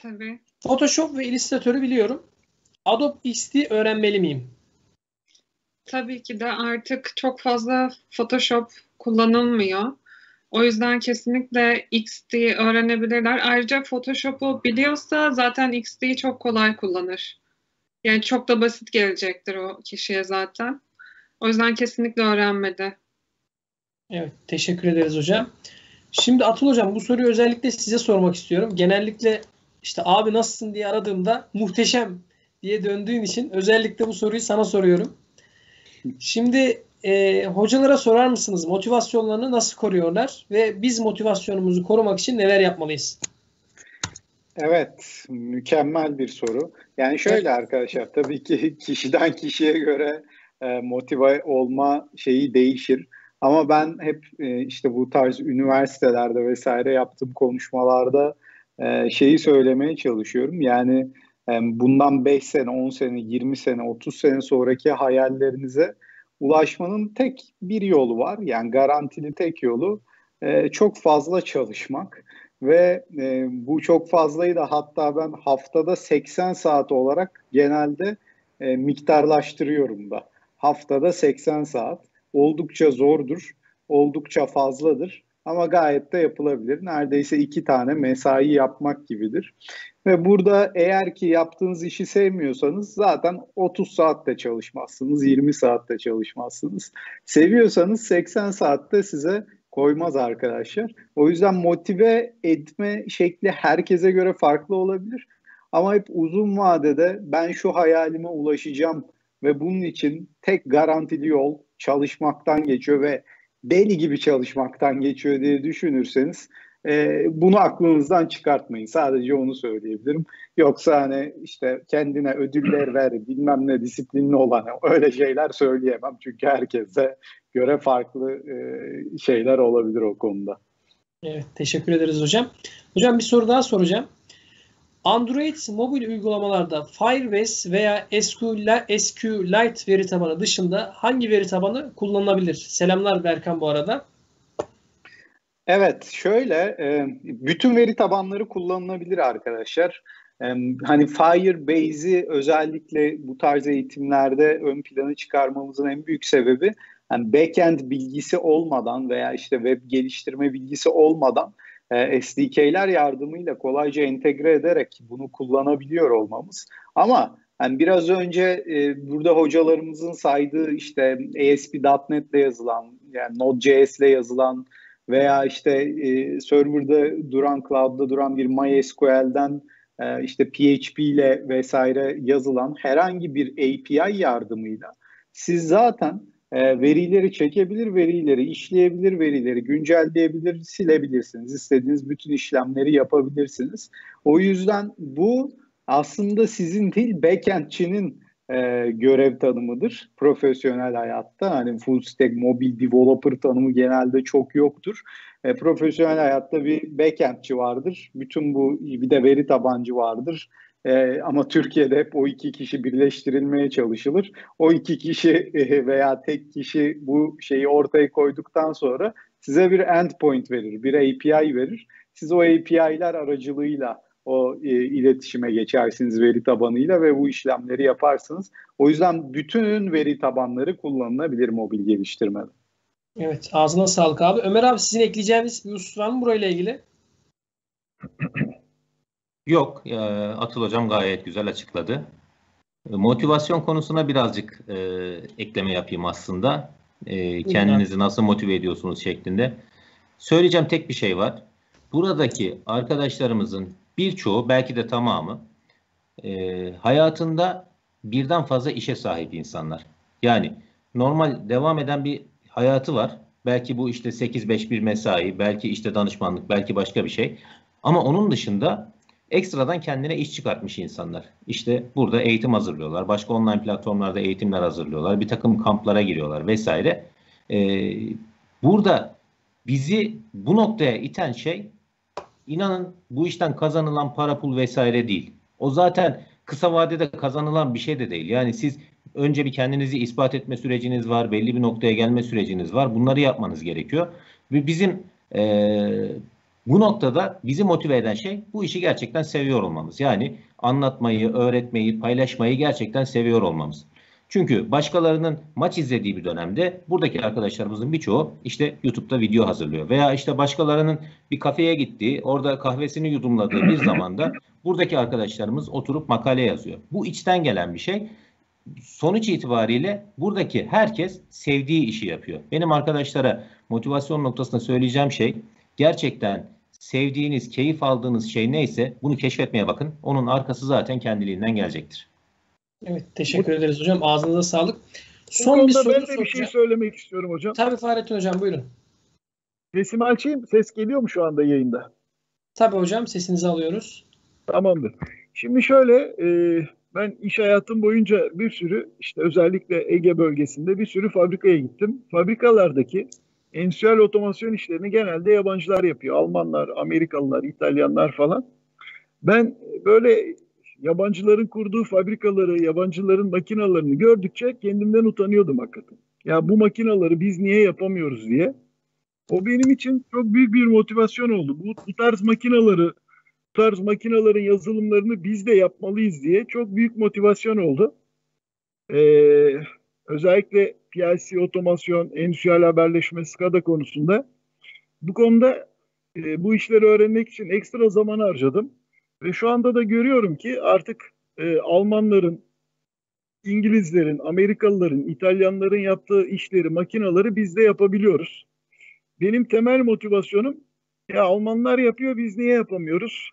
Tabii. Photoshop ve Illustrator'u biliyorum. Adobe XD öğrenmeli miyim? Tabii ki de artık çok fazla Photoshop kullanılmıyor. O yüzden kesinlikle XD öğrenebilirler. Ayrıca Photoshop'u biliyorsa zaten XD'yi çok kolay kullanır. Yani çok da basit gelecektir o kişiye zaten. O yüzden kesinlikle öğrenmedi. Evet, teşekkür ederiz hocam. Şimdi Atıl hocam bu soruyu özellikle size sormak istiyorum. Genellikle işte abi nasılsın diye aradığımda muhteşem diye döndüğün için özellikle bu soruyu sana soruyorum. Şimdi e, hocalara sorar mısınız motivasyonlarını nasıl koruyorlar ve biz motivasyonumuzu korumak için neler yapmalıyız? Evet, mükemmel bir soru. Yani şöyle arkadaşlar, tabii ki [laughs] kişiden kişiye göre e, motive olma şeyi değişir. Ama ben hep e, işte bu tarz üniversitelerde vesaire yaptığım konuşmalarda e, şeyi söylemeye çalışıyorum. Yani bundan 5 sene, 10 sene, 20 sene, 30 sene sonraki hayallerinize ulaşmanın tek bir yolu var. Yani garantili tek yolu e, çok fazla çalışmak. Ve e, bu çok fazlayı da hatta ben haftada 80 saat olarak genelde e, miktarlaştırıyorum da. Haftada 80 saat oldukça zordur, oldukça fazladır ama gayet de yapılabilir. Neredeyse iki tane mesai yapmak gibidir. Ve burada eğer ki yaptığınız işi sevmiyorsanız zaten 30 saatte çalışmazsınız, 20 saatte çalışmazsınız. Seviyorsanız 80 saatte size koymaz arkadaşlar. O yüzden motive etme şekli herkese göre farklı olabilir. Ama hep uzun vadede ben şu hayalime ulaşacağım ve bunun için tek garantili yol çalışmaktan geçiyor ve deli gibi çalışmaktan geçiyor diye düşünürseniz e, bunu aklınızdan çıkartmayın. Sadece onu söyleyebilirim. Yoksa hani işte kendine ödüller ver, bilmem ne disiplinli olan öyle şeyler söyleyemem. Çünkü herkese göre farklı e, şeyler olabilir o konuda. Evet, teşekkür ederiz hocam. Hocam bir soru daha soracağım. Android mobil uygulamalarda Firebase veya SQLite veri tabanı dışında hangi veri tabanı kullanılabilir? Selamlar Berkan bu arada. Evet, şöyle e, bütün veri tabanları kullanılabilir arkadaşlar. E, hani Firebase'i özellikle bu tarz eğitimlerde ön plana çıkarmamızın en büyük sebebi yani backend bilgisi olmadan veya işte web geliştirme bilgisi olmadan e, SDK'ler yardımıyla kolayca entegre ederek bunu kullanabiliyor olmamız. Ama yani biraz önce e, burada hocalarımızın saydığı işte ASP.NET'le yazılan yani Node.js ile yazılan veya işte e, serverda duran, cloud'da duran bir MySQL'den e, işte PHP ile vesaire yazılan herhangi bir API yardımıyla siz zaten e, verileri çekebilir, verileri işleyebilir, verileri güncelleyebilir, silebilirsiniz. İstediğiniz bütün işlemleri yapabilirsiniz. O yüzden bu aslında sizin değil backendçinin e, görev tanımıdır profesyonel hayatta. Hani full stack mobil developer tanımı genelde çok yoktur. E, profesyonel hayatta bir backendçi vardır. Bütün bu bir de veri tabancı vardır. E, ama Türkiye'de hep o iki kişi birleştirilmeye çalışılır. O iki kişi e, veya tek kişi bu şeyi ortaya koyduktan sonra size bir endpoint verir, bir API verir. Siz o API'ler aracılığıyla o e, iletişime geçersiniz veri tabanıyla ve bu işlemleri yaparsınız. O yüzden bütün veri tabanları kullanılabilir mobil geliştirmede. Evet ağzına sağlık abi. Ömer abi sizin ekleyeceğiniz bir husus var mı burayla ilgili? [clears throat] Yok. E, Atıl Hocam gayet güzel açıkladı. E, motivasyon konusuna birazcık e, ekleme yapayım aslında. E, kendinizi nasıl motive ediyorsunuz şeklinde. Söyleyeceğim tek bir şey var. Buradaki arkadaşlarımızın birçoğu belki de tamamı e, hayatında birden fazla işe sahip insanlar. Yani normal devam eden bir hayatı var. Belki bu işte 8-5 bir mesai, belki işte danışmanlık, belki başka bir şey. Ama onun dışında ekstradan kendine iş çıkartmış insanlar. İşte burada eğitim hazırlıyorlar. Başka online platformlarda eğitimler hazırlıyorlar. Bir takım kamplara giriyorlar vesaire. Ee, burada bizi bu noktaya iten şey inanın bu işten kazanılan para pul vesaire değil. O zaten kısa vadede kazanılan bir şey de değil. Yani siz önce bir kendinizi ispat etme süreciniz var, belli bir noktaya gelme süreciniz var. Bunları yapmanız gerekiyor. Ve bizim e, bu noktada bizi motive eden şey bu işi gerçekten seviyor olmamız. Yani anlatmayı, öğretmeyi, paylaşmayı gerçekten seviyor olmamız. Çünkü başkalarının maç izlediği bir dönemde buradaki arkadaşlarımızın birçoğu işte YouTube'da video hazırlıyor. Veya işte başkalarının bir kafeye gittiği, orada kahvesini yudumladığı bir [clears throat] zamanda buradaki arkadaşlarımız oturup makale yazıyor. Bu içten gelen bir şey. Sonuç itibariyle buradaki herkes sevdiği işi yapıyor. Benim arkadaşlara motivasyon noktasında söyleyeceğim şey gerçekten sevdiğiniz, keyif aldığınız şey neyse bunu keşfetmeye bakın. Onun arkası zaten kendiliğinden gelecektir. Evet teşekkür Bu, ederiz hocam. Ağzınıza sağlık. Son bir soru ben de bir şey söylemek istiyorum hocam. Tabii Fahrettin hocam buyurun. Sesimi açayım. Ses geliyor mu şu anda yayında? Tabii hocam sesinizi alıyoruz. Tamamdır. Şimdi şöyle e, ben iş hayatım boyunca bir sürü işte özellikle Ege bölgesinde bir sürü fabrikaya gittim. Fabrikalardaki endüstriyel otomasyon işlerini genelde yabancılar yapıyor. Almanlar, Amerikalılar, İtalyanlar falan. Ben böyle yabancıların kurduğu fabrikaları, yabancıların makinalarını gördükçe kendimden utanıyordum hakikaten. Ya bu makinaları biz niye yapamıyoruz diye. O benim için çok büyük bir motivasyon oldu. Bu, bu tarz makinaları, bu tarz makinaların yazılımlarını biz de yapmalıyız diye çok büyük motivasyon oldu. Ee, özellikle PLC otomasyon, endüstriyel haberleşme, SCADA konusunda bu konuda e, bu işleri öğrenmek için ekstra zaman harcadım. Ve şu anda da görüyorum ki artık e, Almanların, İngilizlerin, Amerikalıların, İtalyanların yaptığı işleri, makinaları biz de yapabiliyoruz. Benim temel motivasyonum ya Almanlar yapıyor biz niye yapamıyoruz?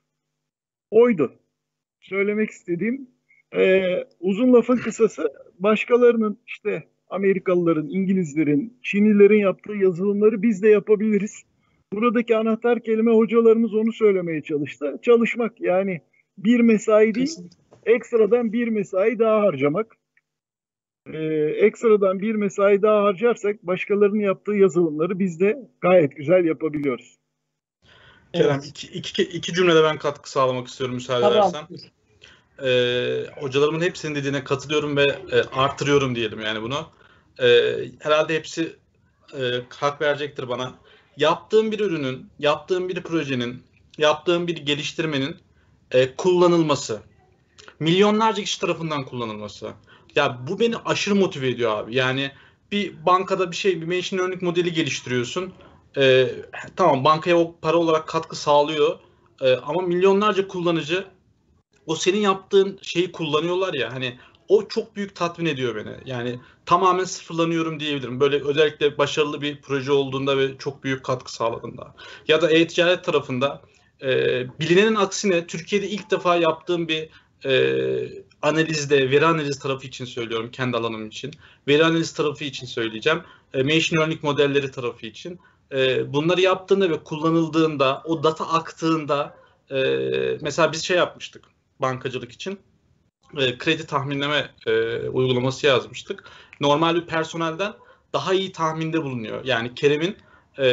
Oydu. Söylemek istediğim e, uzun lafın kısası başkalarının işte Amerikalıların, İngilizlerin, Çinlilerin yaptığı yazılımları biz de yapabiliriz. Buradaki anahtar kelime hocalarımız onu söylemeye çalıştı. Çalışmak yani bir mesai değil, ekstradan bir mesai daha harcamak. Ee, ekstradan bir mesai daha harcarsak başkalarının yaptığı yazılımları biz de gayet güzel yapabiliyoruz. Kerem evet. iki, iki, iki cümlede ben katkı sağlamak istiyorum müsaade tamam. edersen. Ee, hocalarımın hepsinin dediğine katılıyorum ve e, artırıyorum diyelim yani bunu. Ee, herhalde hepsi e, hak verecektir bana yaptığım bir ürünün, yaptığım bir projenin, yaptığım bir geliştirmenin e, kullanılması, milyonlarca kişi tarafından kullanılması. Ya bu beni aşırı motive ediyor abi. Yani bir bankada bir şey, bir machine learning modeli geliştiriyorsun. E, tamam bankaya o para olarak katkı sağlıyor. E, ama milyonlarca kullanıcı o senin yaptığın şeyi kullanıyorlar ya hani o çok büyük tatmin ediyor beni. Yani tamamen sıfırlanıyorum diyebilirim. Böyle özellikle başarılı bir proje olduğunda ve çok büyük katkı sağladığında. Ya da e-ticaret tarafında e, bilinenin aksine Türkiye'de ilk defa yaptığım bir e, analizde, veri analiz tarafı için söylüyorum kendi alanım için. Veri analiz tarafı için söyleyeceğim. E, machine learning modelleri tarafı için. E, bunları yaptığında ve kullanıldığında, o data aktığında e, mesela biz şey yapmıştık bankacılık için. E, kredi tahminleme e, uygulaması yazmıştık. Normal bir personelden daha iyi tahminde bulunuyor. Yani Kerem'in e,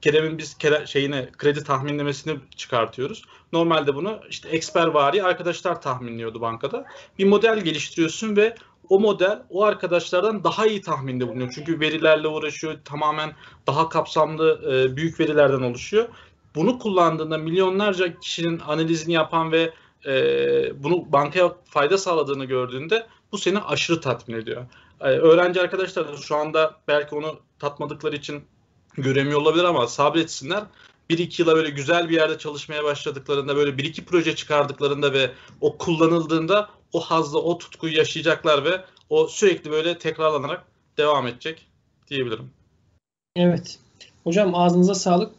Kerem'in biz kere, şeyine kredi tahminlemesini çıkartıyoruz. Normalde bunu işte eksper vari arkadaşlar tahminliyordu bankada. Bir model geliştiriyorsun ve o model o arkadaşlardan daha iyi tahminde bulunuyor. Çünkü verilerle uğraşıyor. Tamamen daha kapsamlı e, büyük verilerden oluşuyor. Bunu kullandığında milyonlarca kişinin analizini yapan ve e, bunu bankaya fayda sağladığını gördüğünde bu seni aşırı tatmin ediyor. E, öğrenci arkadaşlar da şu anda belki onu tatmadıkları için göremiyor olabilir ama sabretsinler. Bir iki yıla böyle güzel bir yerde çalışmaya başladıklarında böyle bir iki proje çıkardıklarında ve o kullanıldığında o hazla o tutkuyu yaşayacaklar ve o sürekli böyle tekrarlanarak devam edecek diyebilirim. Evet. Hocam ağzınıza sağlık.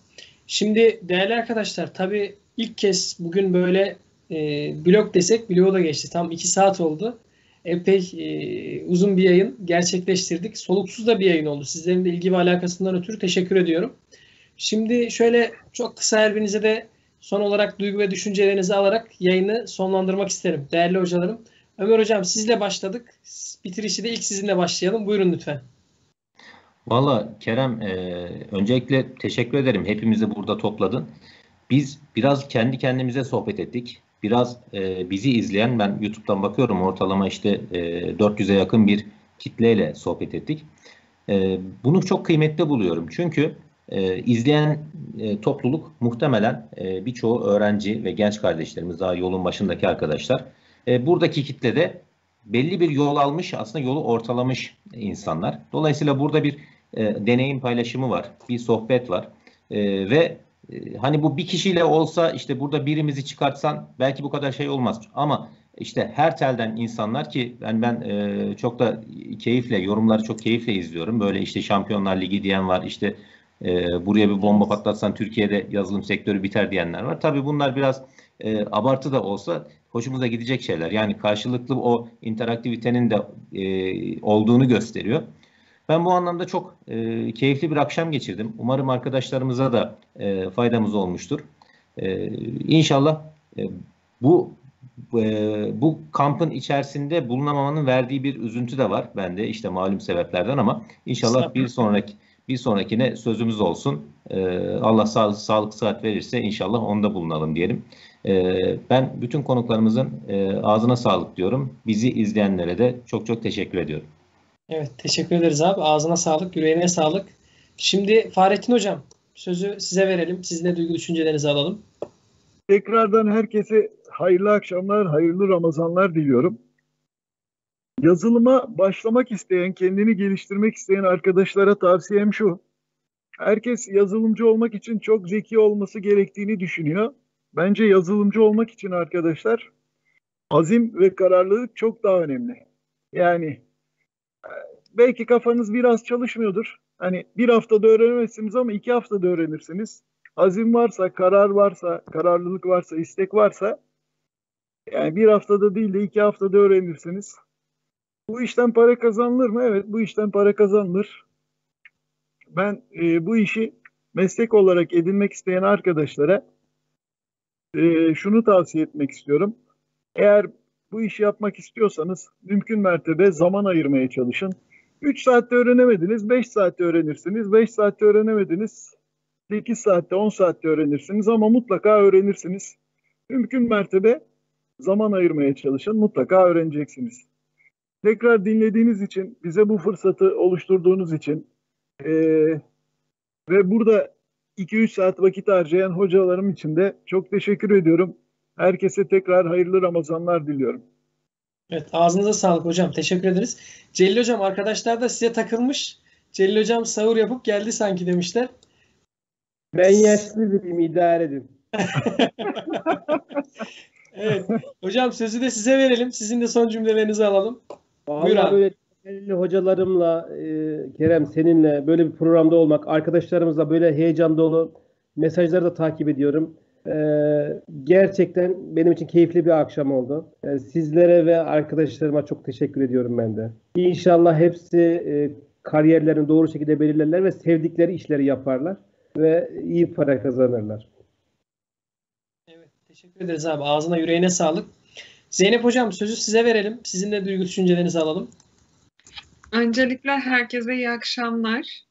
Şimdi değerli arkadaşlar tabii ilk kez bugün böyle e, blog desek bloğa da geçti. Tam iki saat oldu. Epey e, uzun bir yayın gerçekleştirdik. Soluksuz da bir yayın oldu. Sizlerin de ilgi ve alakasından ötürü teşekkür ediyorum. Şimdi şöyle çok kısa her birinize de son olarak duygu ve düşüncelerinizi alarak yayını sonlandırmak isterim. Değerli hocalarım. Ömer Hocam sizle başladık. Bitirişi de ilk sizinle başlayalım. Buyurun lütfen. Valla Kerem e, öncelikle teşekkür ederim. Hepimizi burada topladın. Biz biraz kendi kendimize sohbet ettik. Biraz e, bizi izleyen ben YouTube'dan bakıyorum ortalama işte e, 400'e yakın bir kitleyle sohbet ettik. E, bunu çok kıymetli buluyorum. Çünkü e, izleyen e, topluluk muhtemelen e, birçoğu öğrenci ve genç kardeşlerimiz daha yolun başındaki arkadaşlar. E, buradaki kitlede belli bir yol almış aslında yolu ortalamış insanlar. Dolayısıyla burada bir e, deneyim paylaşımı var, bir sohbet var e, ve e, hani bu bir kişiyle olsa işte burada birimizi çıkartsan belki bu kadar şey olmaz. Ama işte her telden insanlar ki ben ben e, çok da keyifle yorumları çok keyifle izliyorum. Böyle işte Şampiyonlar Ligi diyen var. işte e, buraya bir bomba patlatsan Türkiye'de yazılım sektörü biter diyenler var. Tabii bunlar biraz e, abartı da olsa hoşumuza gidecek şeyler. Yani karşılıklı o interaktivitenin de e, olduğunu gösteriyor. Ben bu anlamda çok e, keyifli bir akşam geçirdim. Umarım arkadaşlarımıza da e, faydamız olmuştur. E, inşallah e, bu e, bu kampın içerisinde bulunamamanın verdiği bir üzüntü de var bende işte malum sebeplerden ama inşallah bir sonraki bir sonrakine sözümüz olsun. E, Allah sağlık, sağlık sıhhat verirse inşallah onda bulunalım diyelim. E, ben bütün konuklarımızın e, ağzına sağlık diyorum. Bizi izleyenlere de çok çok teşekkür ediyorum. Evet teşekkür ederiz abi. Ağzına sağlık, yüreğine sağlık. Şimdi Fahrettin Hocam sözü size verelim. Sizin de duygu düşüncelerinizi alalım. Tekrardan herkese hayırlı akşamlar, hayırlı Ramazanlar diliyorum. Yazılıma başlamak isteyen, kendini geliştirmek isteyen arkadaşlara tavsiyem şu. Herkes yazılımcı olmak için çok zeki olması gerektiğini düşünüyor. Bence yazılımcı olmak için arkadaşlar azim ve kararlılık çok daha önemli. Yani belki kafanız biraz çalışmıyordur. Hani bir haftada öğrenemezsiniz ama iki haftada öğrenirsiniz. Azim varsa, karar varsa, kararlılık varsa, istek varsa yani bir haftada değil de iki haftada öğrenirsiniz. Bu işten para kazanılır mı? Evet bu işten para kazanılır. Ben e, bu işi meslek olarak edinmek isteyen arkadaşlara e, şunu tavsiye etmek istiyorum. Eğer bu işi yapmak istiyorsanız mümkün mertebe zaman ayırmaya çalışın. 3 saatte öğrenemediniz, 5 saatte öğrenirsiniz. 5 saatte öğrenemediniz, 8 saatte, 10 saatte öğrenirsiniz ama mutlaka öğrenirsiniz. Mümkün mertebe zaman ayırmaya çalışın, mutlaka öğreneceksiniz. Tekrar dinlediğiniz için, bize bu fırsatı oluşturduğunuz için e, ve burada 2-3 saat vakit harcayan hocalarım için de çok teşekkür ediyorum. Herkese tekrar hayırlı Ramazanlar diliyorum. Evet ağzınıza sağlık hocam. Teşekkür ederiz. Celil hocam arkadaşlar da size takılmış. Celil hocam sahur yapıp geldi sanki demişler. Ben yaşlı biriyim idare edin. [laughs] Evet. Hocam sözü de size verelim. Sizin de son cümlelerinizi alalım. Buyur Vallahi abi. böyle değerli hocalarımla, e, Kerem seninle böyle bir programda olmak, arkadaşlarımızla böyle heyecan dolu mesajları da takip ediyorum. E, gerçekten benim için keyifli bir akşam oldu. E, sizlere ve arkadaşlarıma çok teşekkür ediyorum ben de. İnşallah hepsi e, kariyerlerini doğru şekilde belirlerler ve sevdikleri işleri yaparlar ve iyi para kazanırlar. Evet, teşekkür ederiz abi. Ağzına yüreğine sağlık. Zeynep hocam sözü size verelim. Sizin de duygu düşüncelerinizi alalım. Öncelikle herkese iyi akşamlar.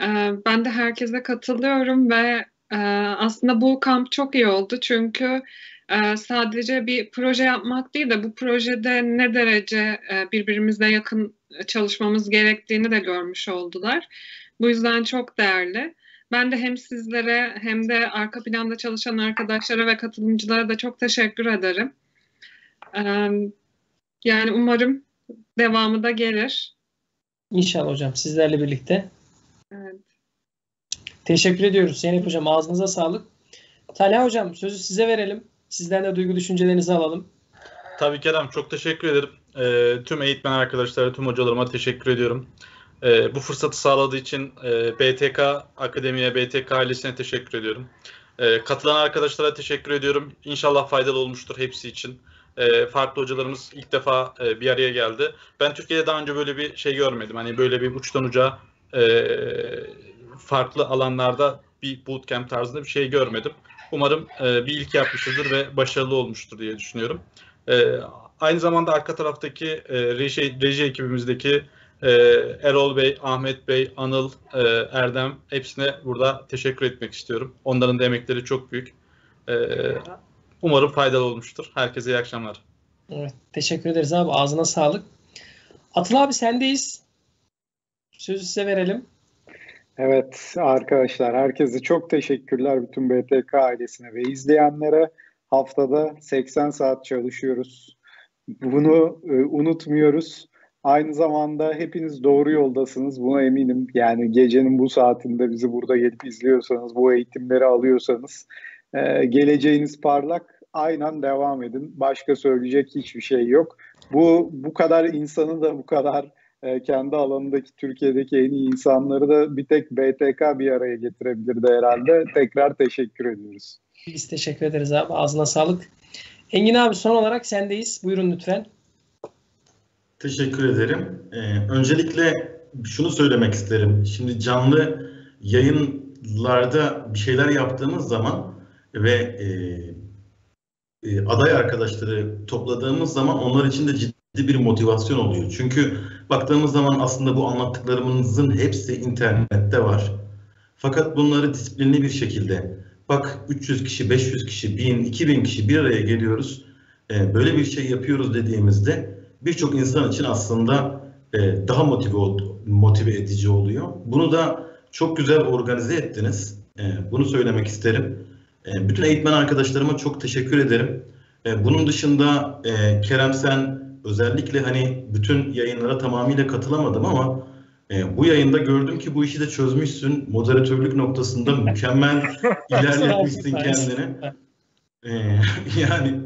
Ee, Ben de herkese katılıyorum ve e, aslında bu kamp çok iyi oldu çünkü e, sadece bir proje yapmak değil de bu projede ne derece e, birbirimize yakın çalışmamız gerektiğini de görmüş oldular. Bu yüzden çok değerli. Ben de hem sizlere hem de arka planda çalışan arkadaşlara ve katılımcılara da çok teşekkür ederim. Ee, Yani umarım devamı da gelir. İnşallah hocam sizlerle birlikte. Evet. Teşekkür ediyoruz Zeynep hocam. Ağzınıza sağlık. Talha hocam sözü size verelim. Sizden de duygu düşüncelerinizi alalım. Tabii Kerem çok teşekkür ederim. Ee, tüm eğitmen arkadaşlara, tüm hocalarıma teşekkür ediyorum. Ee, bu fırsatı sağladığı için e, BTK Akademi'ye, BTK ailesine teşekkür ediyorum. Ee, katılan arkadaşlara teşekkür ediyorum. İnşallah faydalı olmuştur hepsi için. Ee, farklı hocalarımız ilk defa e, bir araya geldi. Ben Türkiye'de daha önce böyle bir şey görmedim. Hani böyle bir uçtan uca e, farklı alanlarda bir bootcamp tarzında bir şey görmedim. Umarım e, bir ilk yapmışızdır ve başarılı olmuştur diye düşünüyorum. E, aynı zamanda arka taraftaki e, reji, reji ekibimizdeki e, Erol Bey, Ahmet Bey, Anıl, e, Erdem hepsine burada teşekkür etmek istiyorum. Onların da emekleri çok büyük. E, umarım faydalı olmuştur. Herkese iyi akşamlar. Evet, teşekkür ederiz abi. Ağzına sağlık. Atıl abi sendeyiz. Sözü size verelim. Evet arkadaşlar herkese çok teşekkürler bütün BTK ailesine ve izleyenlere. Haftada 80 saat çalışıyoruz. Bunu e, unutmuyoruz. Aynı zamanda hepiniz doğru yoldasınız. Buna eminim. Yani gecenin bu saatinde bizi burada gelip izliyorsanız, bu eğitimleri alıyorsanız e, geleceğiniz parlak. Aynen devam edin. Başka söyleyecek hiçbir şey yok. Bu bu kadar insanı da bu kadar e, kendi alanındaki Türkiye'deki en iyi insanları da bir tek BTK bir araya getirebilirdi herhalde. Tekrar teşekkür ediyoruz. Biz teşekkür ederiz abi. Ağzına sağlık. Engin abi son olarak sendeyiz. Buyurun lütfen. Teşekkür ederim. Ee, öncelikle şunu söylemek isterim. Şimdi canlı yayınlarda bir şeyler yaptığımız zaman ve e, e, aday arkadaşları topladığımız zaman onlar için de ciddi bir motivasyon oluyor. Çünkü baktığımız zaman aslında bu anlattıklarımızın hepsi internette var. Fakat bunları disiplinli bir şekilde bak 300 kişi, 500 kişi, 1000, 2000 kişi bir araya geliyoruz. E, böyle bir şey yapıyoruz dediğimizde birçok insan için aslında e, daha motive motive edici oluyor. Bunu da çok güzel organize ettiniz. E, bunu söylemek isterim. Bütün eğitmen arkadaşlarıma çok teşekkür ederim. Bunun dışında Kerem sen özellikle hani bütün yayınlara tamamıyla katılamadım ama e, bu yayında gördüm ki bu işi de çözmüşsün. Moderatörlük noktasında mükemmel [laughs] ilerletmişsin kendini. E, [laughs] yani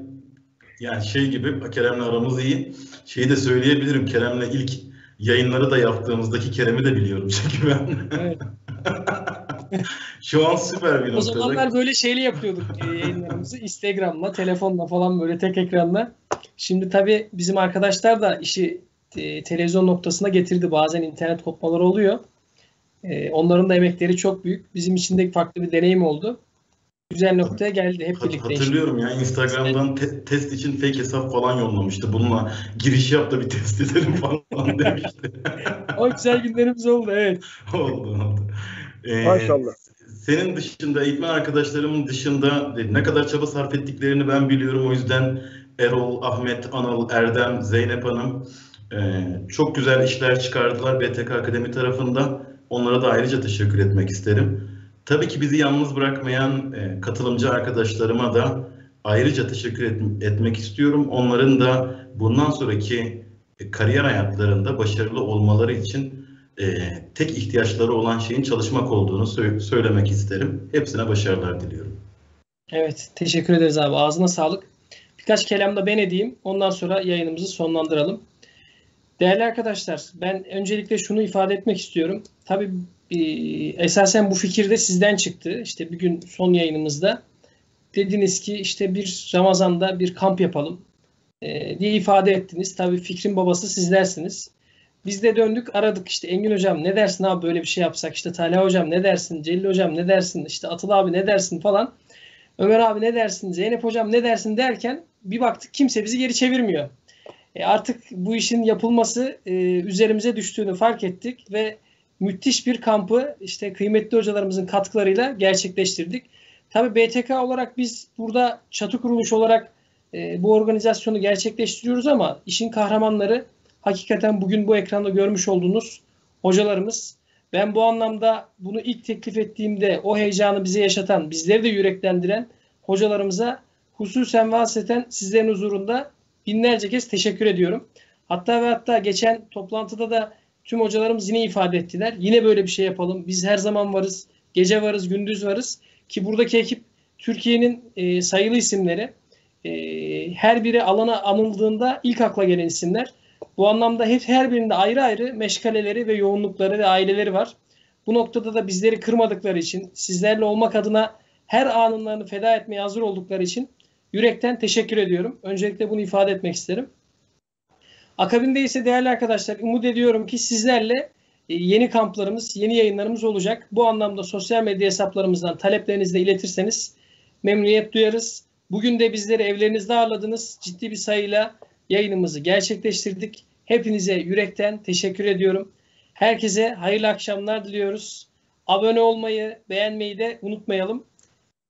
yani şey gibi Kerem'le aramız iyi. Şeyi de söyleyebilirim. Kerem'le ilk yayınları da yaptığımızdaki Kerem'i de biliyorum çünkü ben. Evet. [laughs] [laughs] Şu an süper bir O noktada. zamanlar böyle şeyle yapıyorduk e, yayınlarımızı. Instagram'la, telefonla falan böyle tek ekranla. Şimdi tabii bizim arkadaşlar da işi e, televizyon noktasına getirdi. Bazen internet kopmaları oluyor. E, onların da emekleri çok büyük. Bizim için de farklı bir deneyim oldu. Güzel noktaya geldi hep birlikte. Hatırlıyorum ya Instagram'dan te- test için fake hesap falan yollamıştı. Bununla giriş yap da bir test edelim falan [laughs] demişti. O güzel günlerimiz oldu evet. [laughs] oldu oldu. Ee, Maşallah. Senin dışında, eğitmen arkadaşlarımın dışında ne kadar çaba sarf ettiklerini ben biliyorum. O yüzden Erol, Ahmet, Anıl, Erdem, Zeynep Hanım e, çok güzel işler çıkardılar BTK Akademi tarafında. Onlara da ayrıca teşekkür etmek isterim. Tabii ki bizi yalnız bırakmayan e, katılımcı arkadaşlarıma da ayrıca teşekkür et- etmek istiyorum. Onların da bundan sonraki kariyer hayatlarında başarılı olmaları için e, tek ihtiyaçları olan şeyin çalışmak olduğunu sö- söylemek isterim. Hepsine başarılar diliyorum. Evet teşekkür ederiz abi. Ağzına sağlık. birkaç kelam da ben edeyim. Ondan sonra yayınımızı sonlandıralım. Değerli arkadaşlar, ben öncelikle şunu ifade etmek istiyorum. Tabii e, esasen bu fikir de sizden çıktı. İşte bir gün son yayınımızda dediniz ki işte bir Ramazan'da bir kamp yapalım e, diye ifade ettiniz. Tabii fikrin babası sizlersiniz. Biz de döndük aradık işte Engin hocam ne dersin abi böyle bir şey yapsak işte Talha hocam ne dersin Celil hocam ne dersin işte Atıl abi ne dersin falan. Ömer abi ne dersin Zeynep hocam ne dersin derken bir baktık kimse bizi geri çevirmiyor. E artık bu işin yapılması e, üzerimize düştüğünü fark ettik ve müthiş bir kampı işte kıymetli hocalarımızın katkılarıyla gerçekleştirdik. Tabii BTK olarak biz burada çatı kuruluş olarak e, bu organizasyonu gerçekleştiriyoruz ama işin kahramanları hakikaten bugün bu ekranda görmüş olduğunuz hocalarımız. Ben bu anlamda bunu ilk teklif ettiğimde o heyecanı bize yaşatan, bizleri de yüreklendiren hocalarımıza hususen vaseten sizlerin huzurunda binlerce kez teşekkür ediyorum. Hatta ve hatta geçen toplantıda da tüm hocalarımız yine ifade ettiler. Yine böyle bir şey yapalım. Biz her zaman varız. Gece varız, gündüz varız. Ki buradaki ekip Türkiye'nin e, sayılı isimleri. E, her biri alana anıldığında ilk akla gelen isimler. Bu anlamda hep her birinde ayrı ayrı meşgaleleri ve yoğunlukları ve aileleri var. Bu noktada da bizleri kırmadıkları için, sizlerle olmak adına her anınlarını feda etmeye hazır oldukları için yürekten teşekkür ediyorum. Öncelikle bunu ifade etmek isterim. Akabinde ise değerli arkadaşlar umut ediyorum ki sizlerle e, yeni kamplarımız, yeni yayınlarımız olacak. Bu anlamda sosyal medya hesaplarımızdan taleplerinizi de iletirseniz memnuniyet duyarız. Bugün de bizleri evlerinizde ağırladınız. Ciddi bir sayıyla yayınımızı gerçekleştirdik. Hepinize yürekten teşekkür ediyorum. Herkese hayırlı akşamlar diliyoruz. Abone olmayı, beğenmeyi de unutmayalım.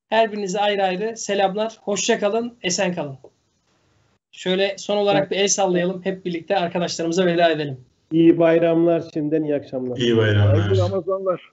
Her birinize ayrı ayrı selamlar. Hoşça kalın, esen kalın. Şöyle son olarak bir el sallayalım. Hep birlikte arkadaşlarımıza veda edelim. İyi bayramlar şimdiden iyi akşamlar. İyi bayramlar. Hayırlı Ramazanlar.